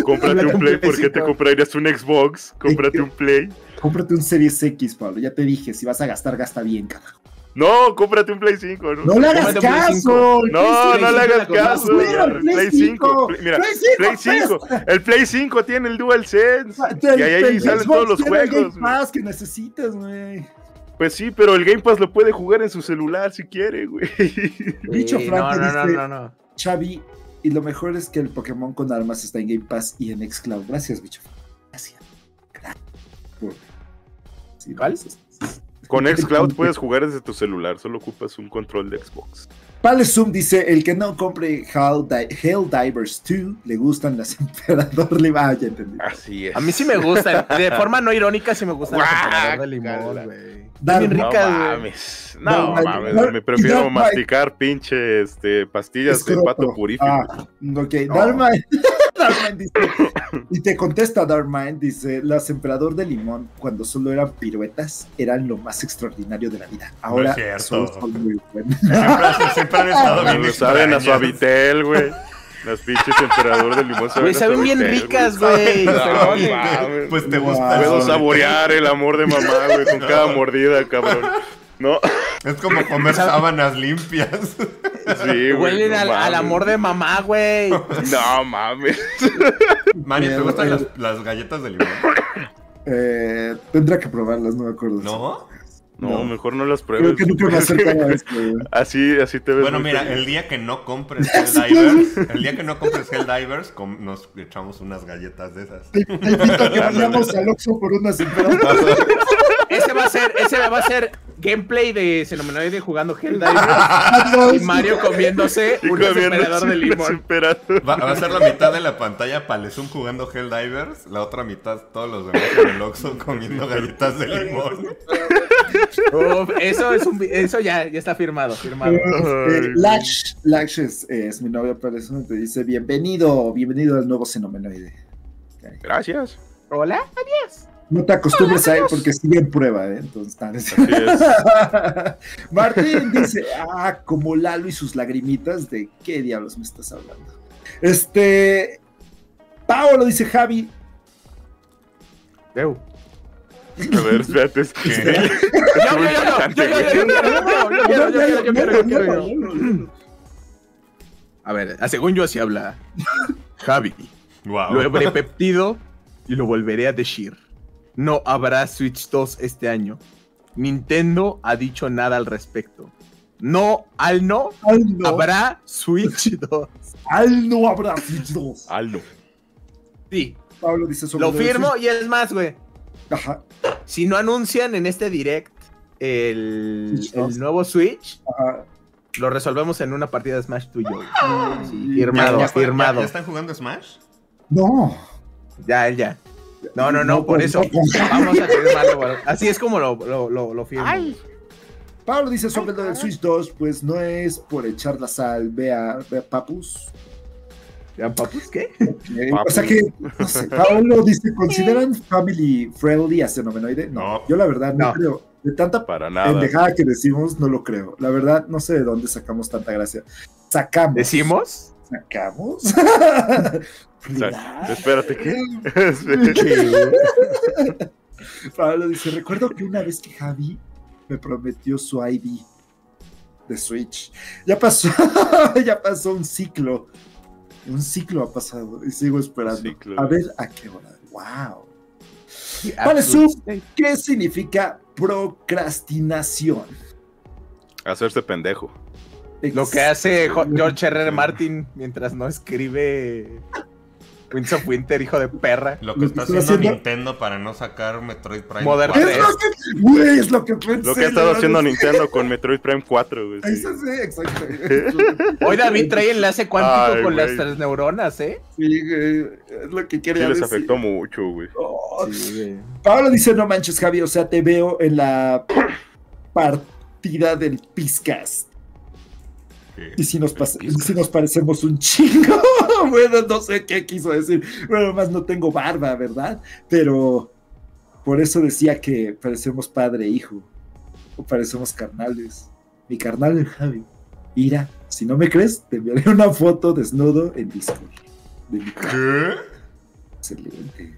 Cómprate un Play. Play ¿Por qué te 5. comprarías un Xbox? Cómprate un Play. Cómprate un Series X, Pablo. Ya te dije, si vas a gastar, gasta bien, carajo. No, cómprate un Play 5. No, No le hagas Play caso. No, Play no le 5 hagas caso. el Play 5. Mira, Play 5. pues. El Play 5 tiene el DualSense. El- Y ahí, el salen Xbox todos los tiene el juegos. Game. Pass que necesitas, güey. Pues sí, pero el Game Pass lo puede jugar en su celular si quiere, güey. Bicho sí, Franco no, no, no, dice- no, no. Xavi, y lo mejor es que el Pokémon con armas está en Game Pass y en Xcloud. Gracias, bicho. Gracias. Gracias. Por- Sí, ¿Cuál? gracias. Con Xcloud puedes jugar desde tu celular, solo ocupas un control de Xbox. Pale Zoom dice: el que no compre Hell, Di- Helldivers 2 le gustan las Emperador Lima. Ah, ya entendí. Así es. A mí sí me gusta, de forma no irónica sí me gusta el Guácala. temperador de limón, güey. Bien No rica, güey. mames. No, No, mames. no, Me prefiero no, no, masticar pinche este, pastillas de pato purífico. Ah, ok. Darkmind, Darkmind dice, y te contesta Darkmind, dice, las emperador de limón, cuando solo eran piruetas, eran lo más extraordinario de la vida. Ahora es cierto. solo son muy buenas. Siempre, siempre han estado bien No saben a suavitel, güey. Las pinches emperador de limón saben saben bien Suavitel, ricas, güey. No. Pues te gusta. Puedo saborear el amor de mamá, güey, con cada mordida, cabrón. No, Es como comer sábanas limpias. sí, güey. Huelen no al, amor de mamá, güey. No mames. Mani, ¿te gustan las, las galletas de limón? Eh, tendrá que probarlas, no me acuerdo. ¿No? No, No. mejor no las Creo pruebes. que nunca me he acercado a. Así, así te ves. Bueno, mira, feliz. el día que no compres Helldivers, el día que no compres Helldivers, com- nos echamos unas galletas de esas. Te, te invito a que vayamos al Oxxo por unas. Ese va a ser, ese va a ser gameplay de Xenomenoide jugando Helldivers y Mario comiéndose Y un desesperador de limón. Va, va a ser la mitad de la pantalla Palezum jugando Helldivers, la otra mitad todos los demás en el Oxxo comiendo galletas de limón. Uf, eso es un, eso ya, ya está firmado, firmado. Este, Lash, Lash es, es mi novia, pero eso te dice bienvenido, bienvenido al nuevo xenomenoide. Gracias. Hola. No te acostumbres a él porque sigue en prueba, ¿eh? Entonces. Martín dice, ah, como Lalo y sus lagrimitas, ¿de qué diablos me estás hablando? Este, Paolo dice Javi, Eu. A ver, espérate, es que. Yo, yo, A ver, según yo así habla Javi. Wow. Lo habré peptido y lo volveré a decir. No habrá Switch 2 este año. Nintendo ha dicho nada al respecto. No, al no, al no. habrá Switch 2. al no habrá Switch 2. Al no. Sí. Pablo dice Lo firmo y es más, güey. Ajá, Si no anuncian en este direct el, Switch 2. el nuevo Switch, ajá. lo resolvemos en una partida de Smash tú y yo. Y- firmado. ¿Ya, están- firmado. ya- ya están jugando Smash? No. Ya, él ya. No, no, no, por con- eso. no con- Vamos a firmarlo. bueno. Así es como lo, lo, lo, lo firmo. Pablo dice sobre lo del Switch 2, pues no es por echar la sal, vea, vea Papus. ¿Ya, papus, qué? Papus. o sea que, no sé, Pablo dice, ¿consideran family friendly a Xenomenoide? No, No. yo la verdad no, No. creo. De tanta Para nada. pendejada que decimos, no lo creo. La verdad, no sé de dónde sacamos tanta gracia. Sacamos. ¿Decimos? Sacamos. O sea, espérate, ¿qué? Pablo dice, recuerdo que una vez que Javi me prometió su ID de Switch. Ya pasó, ya pasó un ciclo. Un ciclo ha pasado y sigo esperando. Ciclo. A ver a qué hora. Wow. Vale, Sub, ¿qué significa procrastinación? Hacerse pendejo. Lo que hace George R. R. Martin mientras no escribe Winds of Winter, hijo de perra. Lo que está haciendo haciendo- Nintendo para no sacar Metroid Prime Modern 4. Es lo que, güey, es lo que pensé. Lo que ha estado haciendo. Nintendo con Metroid Prime 4, güey. Ahí sí. sí, exacto. Hoy David trae enlace cuántico Ay, con las güey. tres neuronas, ¿eh? Sí, güey, es lo que Sí quería les afectó mucho, güey. Oh, Sí, Pablo dice, no manches, Javi, o sea, te veo en la partida del Piscast. Y si nos, si nos parecemos un chingo. bueno, no sé qué quiso decir. Bueno, más no tengo barba, ¿verdad? Pero por eso decía que parecemos padre e hijo. O parecemos carnales. Mi carnal, el Javi. Mira, si no me crees, te enviaré una foto desnudo en Discord. De mi. ¿Qué? Excelente.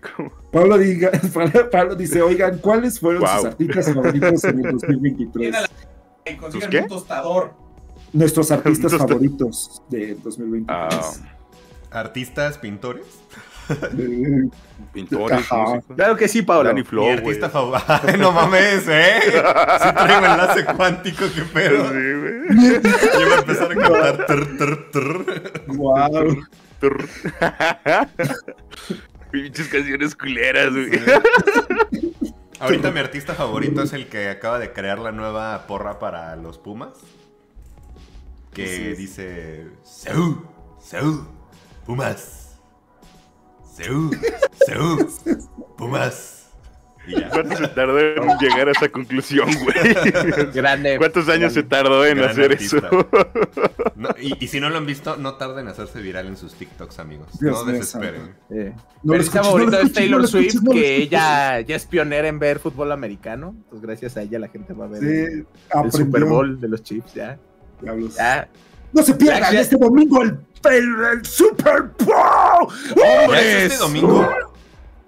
Pablo, diga, Pablo dice, oigan, ¿cuáles fueron sus Wow. artistas favoritos en el 2023? ¿Sus qué? Nuestros artistas favoritos del 2023. Ah, ¿Artistas, pintores? Pintores. Claro que sí, Paula. Danny Mi Flow, artista favorito. no mames, ¿eh? Sí traigo enlace cuántico, qué pedo. Sí, güey. Yo voy a empezar a cantar. Wow. Turr. Pinches canciones culeras, güey. Ahorita mi artista favorito es el que acaba de crear la nueva porra para los Pumas. Que Sí, sí. dice. Seu, Seu, Pumas. Seu, Seu, Pumas. Y ya. ¿Cuánto se tardó en llegar a esa conclusión, güey? Grande. ¿Cuántos años se tardó en hacer artista. eso? No, y, y si no lo han visto, no tarden en hacerse viral en sus TikToks, amigos. Dios no desesperen. Eh. No lo Mi artista escuches, no favorito lo es no Taylor Swift, no que ella ya es pionera en ver fútbol americano. Entonces, gracias a ella, la gente va a ver Sí, el aprendió. Super Bowl de los Chiefs. Ya. Diablos. ya. No se pierdan Ya, ya. este domingo el, el- el Super Bowl. ¿Ya es este domingo?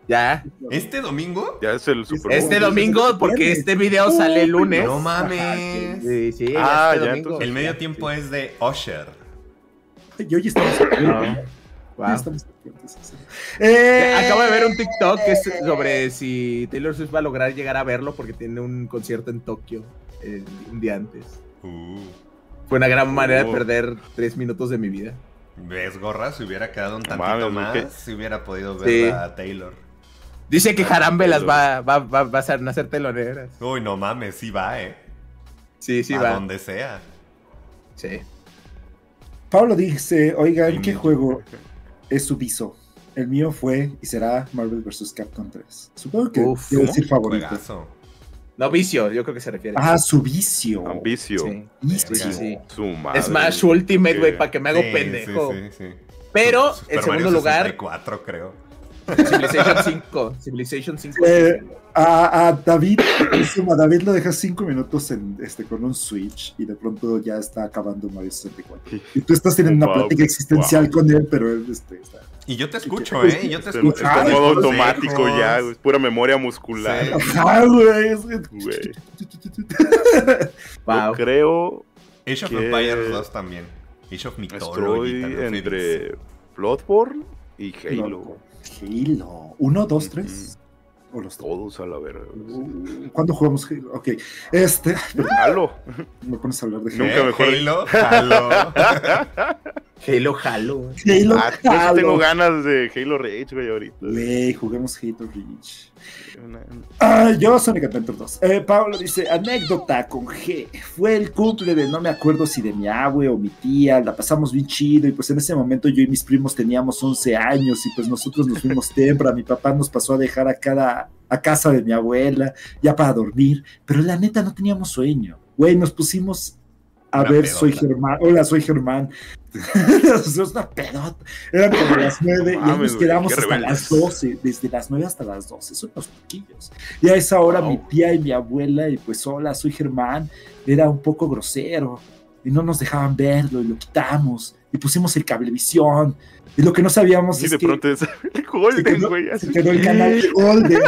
Ya. ¿Este domingo? Ya es el Super Bowl. Este domingo, porque este video sale el lunes. No mames. Sí, sí, Ah, ya este ya, entonces- El medio tiempo es de Usher. Y hoy estamos wow. Ya estamos. Eh, Acabo de ver un TikTok que es sobre si Taylor Swift va a lograr llegar a verlo porque tiene un concierto en Tokio eh, un día antes. Uh, Fue una gran manera de perder tres minutos de mi vida. ¿Ves, gorra? Si hubiera quedado un tantito mames, más, ¿qué? si hubiera podido ver Sí. a Taylor. Dice que Jarambe las va, va, va, va a hacer, nacer teloneras. Uy, no mames, sí va, eh. Sí, sí a va. donde sea. Sí. Pablo dice, oigan, ¿qué juego es su viso? El mío fue y será Marvel vs. Capcom 3. Supongo que Uf, ¿cómo? decir favorito. Juegazo. No, vicio, yo creo que se refiere. Ah, su vicio. Sí. Vicio. Sí, sí, sí. Su madre. Smash Ultimate, güey, para que me hago Sí, pendejo. Sí, sí, sí. Pero, Super en segundo Mario lugar, 64, creo. Civilization 5. Civilization 5. Eh, a, a David, a David lo dejas cinco minutos en, este, con un Switch y de pronto ya está acabando Mario 64. Y tú estás teniendo una plática existencial wow. con él, pero él este, está... Y yo te escucho, ¿eh? Yo te escucho. Ay, modo automático ya, güey. Es pura memoria muscular. Sí. Ajá, güey. es- Güey. Wow. Yo creo Age of Empires 2 también. Age of Mythology estoy entre Bloodborne y Halo. Halo. ¿Uno, dos, tres? O los dos. Todos a la verga. Uh, ¿Cuándo jugamos Halo? Ok. Este. Halo. Me pones a hablar de ¿Eh? Halo. Nunca mejor- Halo, Halo. Halo, Halo. Halo. Ah, yo Halo. tengo ganas de Halo Reach, güey, ahorita. Güey, juguemos Halo Reach. Una- Ah, yo Sonic Adventure 2. Eh, Pablo dice, anécdota con G. Fue el cumple de no me acuerdo si de mi abue o mi tía. La pasamos bien chido y pues en ese momento yo y mis primos teníamos 11 años y pues nosotros nos fuimos temprano. Mi papá nos pasó a dejar a cada a casa de mi abuela ya para dormir. Pero la neta no teníamos sueño. Güey, nos pusimos A ver, soy Germán. Hola, soy Germán. es una pedota. Eran como las nueve y nos quedamos hasta las doce. Desde las nueve hasta las doce. Son los poquillos. Y a esa hora mi tía y mi abuela, y pues, hola, soy Germán. Era un poco grosero. Y no nos dejaban verlo y lo quitamos. Y pusimos el cablevisión. Y lo que no sabíamos y es de que. pronto es el Golden, güey. Se quedó el canal de Golden.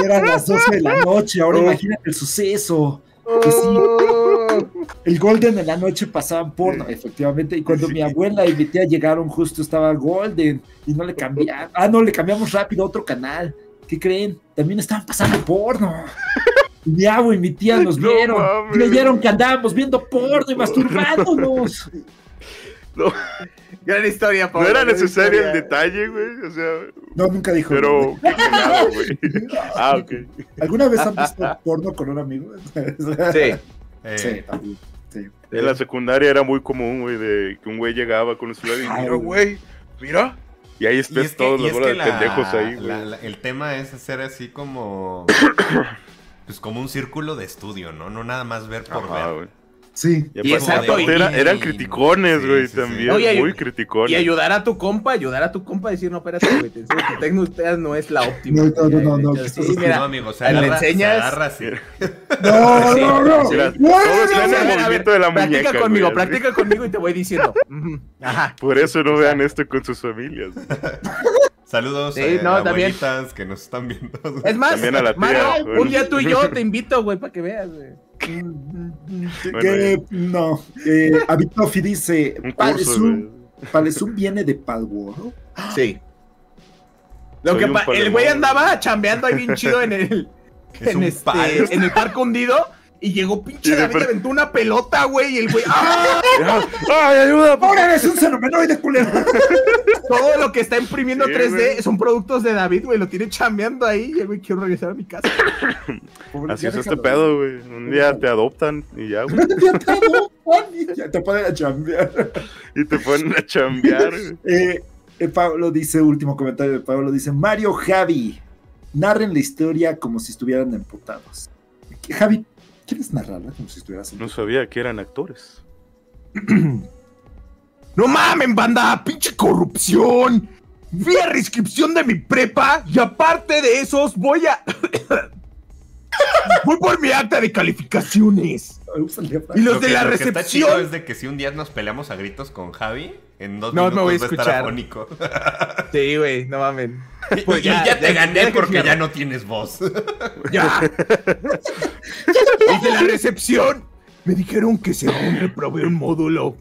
Y eran las 12 de la noche. Ahora Oh. imagínate el suceso. Que sí, el Golden en la noche pasaban porno, efectivamente. Y cuando Sí. mi abuela y mi tía llegaron, justo estaba Golden. Y no le cambiaron. Ah, no, le cambiamos rápido a otro canal. ¿Qué creen? También estaban pasando porno. Y mi abuelo y mi tía nos No vieron. mames. Creyeron que andábamos viendo porno y masturbándonos. Gran historia, No Pablo, era gran necesario el detalle, güey. O sea, No, nunca dijo. pero cagado, güey. Ah, ok. ¿Alguna vez han visto porno con un amigo? Sí. Eh, Sí, también. Sí. En la secundaria era muy común, güey, de que un güey llegaba con el celular y mira, güey, mira. Y ahí y estás es todos los es la- pendejos ahí, güey. la- la- el tema es hacer así como. Pues como un círculo de estudio, ¿no? No nada más ver por Ajá, ver. güey. Sí. Y, Y aparte, exacto, aparte y- era- eran criticones, güey, sí, sí. también. Muy criticones. Y ayudar a tu compa, ayudar a tu compa a decir, no, espérate, güey, te enseño que técnica no es la óptima. No, no, no, no, no, Sí, mira, no, amigo, se le agarra, enseñas- se agarra. No, Sí, no, no. Mira, No, todo no, está en no, el movimiento de la practica muñeca. conmigo, güey, así. practica conmigo y te voy diciendo. Ajá. Por eso no vean esto con sus familias. Saludos Sí, eh, no, a también. abuelitas que nos están viendo. Es más, También a la tía, Mario, bueno. un día tú y yo te invito, güey, para que veas, güey. Que no. Eh, Abitofi dice. Palezum viene de Palworo. Sí. Lo Soy que el güey andaba chambeando ahí bien chido en el, Es en, un este, en el parque hundido y llegó pinche Y David, per- aventó una pelota, güey, y el güey, ¡ah! ¡Ay, ayuda! ¡Ahora eres un fenomenoide, culero! Todo lo que está imprimiendo Sí, 3D güey. son productos de David, güey, lo tiene chambeando ahí y el güey quiero regresar a mi casa. Así es este pedo, güey. Un día te adoptan y ya, güey. Ya te adoptan, ya te pueden a chambear. Y te ponen a chambear. güey. Eh, eh, Pablo dice, último comentario de Pablo, dice, Mario Javi, narren la historia como si estuvieran emputados. Javi, ¿quieres narrarla como si estuvieras No sabía que eran actores. No mamen, banda, pinche corrupción. Vi a reinscripción de mi prepa y aparte de esos voy a... voy por mi acta de calificaciones. Y los Lo de que- la lo que está chido recepción... es de que si un día nos peleamos a gritos con Javi, en dos No, minutos me voy a va a estar escuchar. afónico. Sí, güey, no mamen. Y- Pues ya, ya, te ya- gané ya porque ya no tienes voz. Ya. Los de la recepción me dijeron que se aún reprobé un módulo.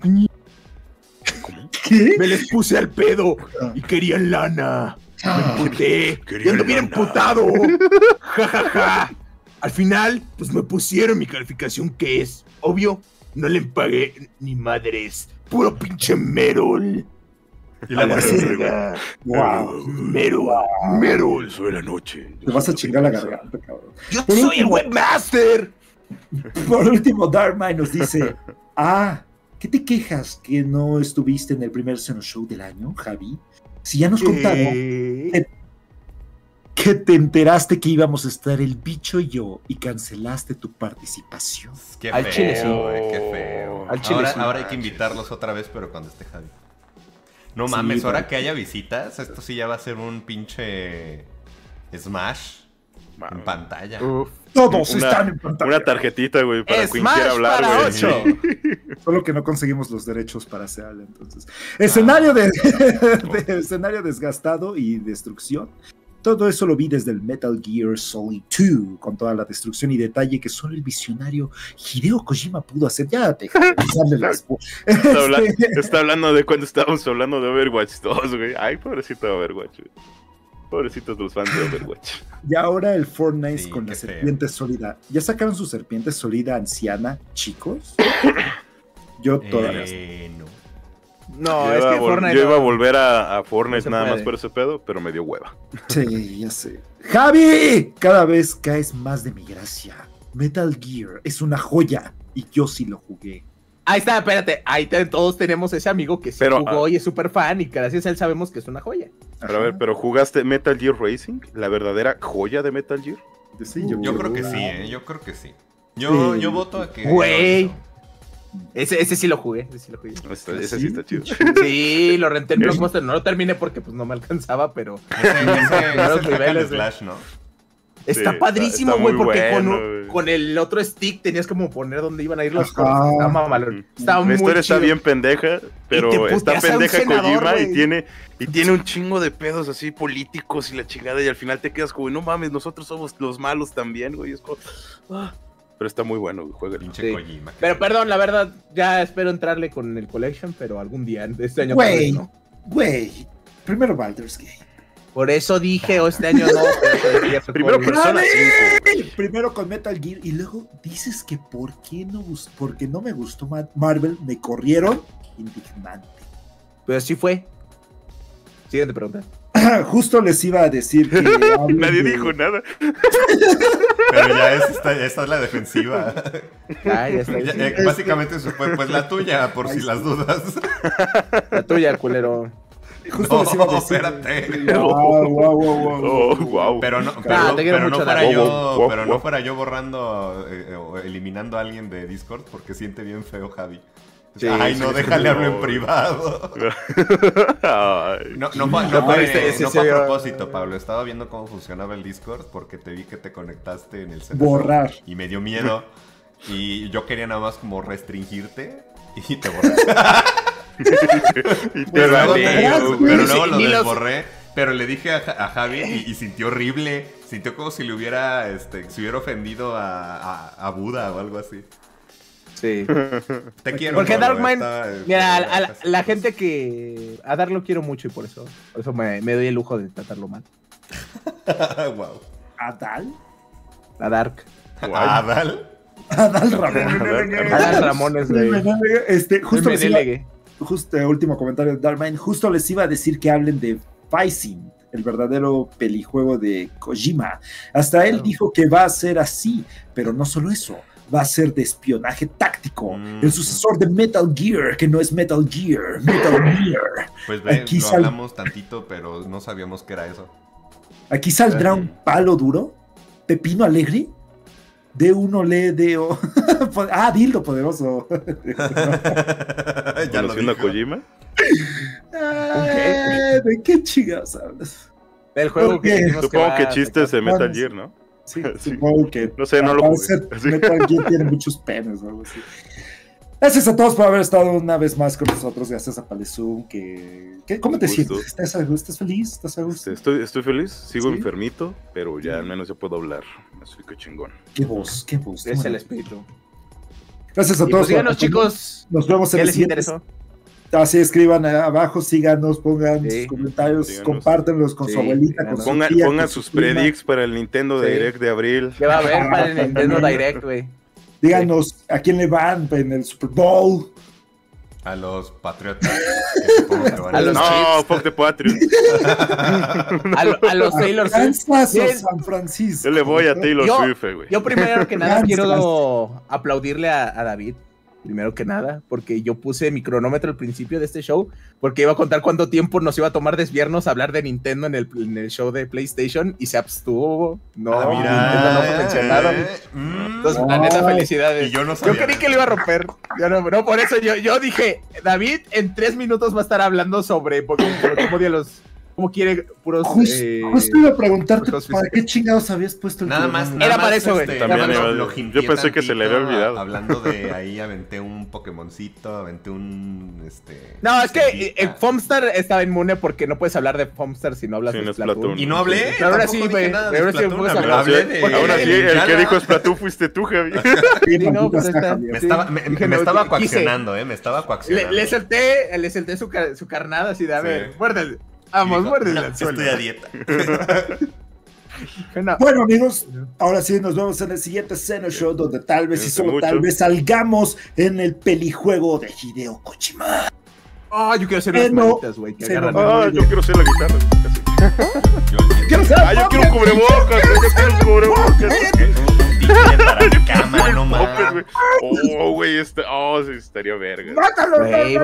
¿Qué? Me les puse al pedo y querían lana. Me emputé. Y Querían ando bien emputado. Ja, ja, ja. Al final, pues me pusieron mi calificación que es, obvio, no le pagué ni madres. Puro pinche Merol. Y la la. Wow. Merol. Merol. Soy la noche. Te vas a chingar la garganta, cabrón. Yo Por soy el webmaster. Por último, Darkmine nos dice, ah, ¿qué te quejas que no estuviste en el primer Seno Show del año, Javi? Si ya nos contaron Eh, que te enteraste que íbamos a estar el bicho y yo y cancelaste tu participación. Qué Al feo, chile sí. güey, qué feo. Al chile ahora, sí. ahora hay que invitarlos otra vez, pero cuando esté Javi. No Sí, mames, ahora pero- que haya visitas, esto sí ya va a ser un pinche Smash en pantalla. uf. Todos Una- están en pantalla. Una tarjetita, güey, para quien Smash quiera hablar, güey. ocho. Solo que no conseguimos los derechos para hacer entonces. Escenario de, de- escenario desgastado y destrucción. Todo eso lo vi desde el Metal Gear Solid 2, con toda la destrucción y detalle que solo el visionario Hideo Kojima pudo hacer. Ya te las Está, habla- Este, está hablando de cuando estábamos hablando de Overwatch 2, güey. Ay, pobrecito de Overwatch, güey. Pobrecitos los fans de Overwatch. Y ahora el Fortnite Sí, con la feo. serpiente sólida. ¿Ya sacaron su serpiente sólida anciana, chicos? Yo todavía. Eh, no. No, yo, es iba que Fortnite. yo iba a volver a, a Fortnite nada más por ese pedo, pero me dio hueva. Sí, ya sé. ¡Javi! Cada vez caes más de mi gracia. Metal Gear es una joya y yo sí lo jugué. Ahí está, espérate. Ahí te- todos tenemos ese amigo que sí Pero, jugó ah. y es súper fan y gracias a él sabemos que es una joya. Pero a ver, ¿pero jugaste Metal Gear Racing? ¿La verdadera joya de Metal Gear? Sí, Yo creo que sí, ¿eh? Yo creo que sí. Yo, Sí. yo voto a que. Güey. Ese, ese sí lo jugué, ese sí lo jugué. Está- ese sí está chido. Sí, lo renté en Blockbuster, no lo terminé porque pues no me alcanzaba, pero está está- padrísimo, está güey, porque con, bueno, el otro stick tenías como poner dónde iban a ir los mamalón. Estaba La muy historia está bien pendeja, pero está pendeja senador, Kojima y tiene, y tiene un chingo de pedos así políticos y la chingada y al final te quedas como, no mames, nosotros somos los malos también, güey. Es como, ah. Pero está muy bueno, juega. Pinche Sí. Kojima. Pero perdón, la verdad, ya espero entrarle con el collection, pero algún día, este año Güey, no. güey. Primero Baldur's Gate. Por eso dije, o este año no. pero fue Primero Persona 5. Primero con Metal Gear y luego dices que por qué no porque no me gustó Ma- Marvel, me corrieron indignante. Pero sí fue. Siguiente pregunta. Justo les iba a decir que Nadie de- dijo nada. Pero ya es, esta, esta es la defensiva. Ah, ya está. Ya, eh, básicamente eso fue pues la tuya, por si las dudas. La tuya, culero. Justo No, les iba a decir. espérate. Wow, wow, wow, wow. Oh, wow. Pero no, Ah, pero, te quiero pero no mucho, fuera David. yo, Wow, wow, pero wow. no fuera yo borrando eh, o eliminando a alguien de Discord porque siente bien feo Javi. Sí, Ay, no, déjale hablo en privado. No, no, fue, no No, fue- ese no se fue a propósito, Pablo. Estaba viendo cómo funcionaba el Discord porque te vi que te conectaste en el celular. Borrar. Y me dio miedo. Y yo quería nada más como restringirte y te borré. Y te Pero luego, pero luego lo desborré. Pero le dije a, a Javi y, y sintió horrible. Sintió como si le hubiera, este, si hubiera ofendido a, a- a Buda o algo así. Sí. Te quiero. Porque está, este, mira, a, a la, gente que a Dar lo quiero mucho y por eso, por eso me, me doy el lujo de tratarlo mal. wow. Adal. A Dark. Adal. Adal Ramón. A Dar Ramones, güey. Este, justo iba, justo eh, último comentario de Darkmind, justo les iba a decir que hablen de Faising, el verdadero pelijuego de Kojima. Hasta él Claro. dijo que va a ser así, pero no solo eso, va a ser de espionaje táctico, Mm. el sucesor de Metal Gear, que no es Metal Gear, Metal Gear. Pues ve, Aquí lo sal- hablamos tantito, pero no sabíamos que era eso. Aquí saldrá un palo duro, Pepino Alegre, de uno le de o. ah, Dildo poderoso. ya lo ¿Conociendo a. Kojima? ¿De qué chingados hablas? El juego ¿Por que que Supongo que chistes de. Metal Gear, ¿no? Sí, Sí. supongo que. No sé, no lo parecer, Así. Metal Gear tiene muchos penes o algo así. Gracias a todos por haber estado una vez más con nosotros. Gracias a Palezum. Que, que- ¿Cómo te gusto. sientes? ¿Estás, a gusto? ¿Estás feliz? ¿Estás a gusto? Este, Estoy, estoy feliz, sigo ¿Sí? enfermito, pero ya al menos ya puedo hablar. Así que chingón. Qué voz, qué voz. Es el espíritu. Gracias a Y todos. pues chicos, Nos vemos en ¿qué el les siguiente. interesó? Así escriban abajo, síganos, pongan Sí. sus comentarios, Síganos. compártenlos con Sí, su abuelita, con su Pongan, tía, pongan con su sus prima. predicts para el Nintendo Sí. Direct de abril. ¿Qué va a haber para el Nintendo Direct, güey? Díganos a quién le van en el Super Bowl. A los patriotas. A los no, fuck the Patriot. A, lo- a los Taylor Swift. San Francisco. Yo le voy a Taylor Yo- Swift, güey. Yo primero que nada Kansas. quiero aplaudirle a, a David. Primero que nada, porque yo puse mi cronómetro al principio de este show, porque iba a contar cuánto tiempo nos iba a tomar desviarnos a hablar de Nintendo en el, en el show de PlayStation y se abstuvo. No, Ah, Nintendo no fue mencionado. eh, mm. Entonces, la neta, felicidades. Y yo no Yo sabía. creí que lo iba a romper. Yo no, no, por eso yo, yo dije, David en tres minutos va a estar hablando sobre Pokémon, los, cómo quiere puros. Justo, eh, justo iba a preguntarte para físicos. qué chingados habías puesto el Nada más. nada Era para eso, güey. este, También lo- iba- lo yo pensé que se le había olvidado. Hablando de ahí, aventé un Pokémoncito, aventé un. Este, No, es que eh. Fomstar estaba inmune porque no puedes hablar de Fomstar si no hablas Sí, de Splatoon. Y no hablé. Pero ahora sí, güey. Ahora sí hablé- de- Ahora el que dijo Splatoon fuiste tú, Javi. Me estaba, coaccionando, ¿eh? Me estaba coaccionando. le solté su, ca- su carnada así de, a ver, muérdele. Vamos, dijo, muérdele "No, al suelo. Estoy a dieta. No. Bueno, amigos, ahora sí nos vemos en el siguiente Seno Show, donde tal vez y solo mucho. tal vez salgamos en el pelijuego de Hideo Kojima. Ah, yo quiero hacer unas Eh, manitas, güey, Ah, yo quiero ser la guitarra. Yo, ¡Quiero ser Ah, yo quiero un cubrebocas, yo quiero un cubrebocas. Para mi cama, no mames. güey. Oh, güey, este, oh, sí, estaría verga. ¡Mátalo! Güey,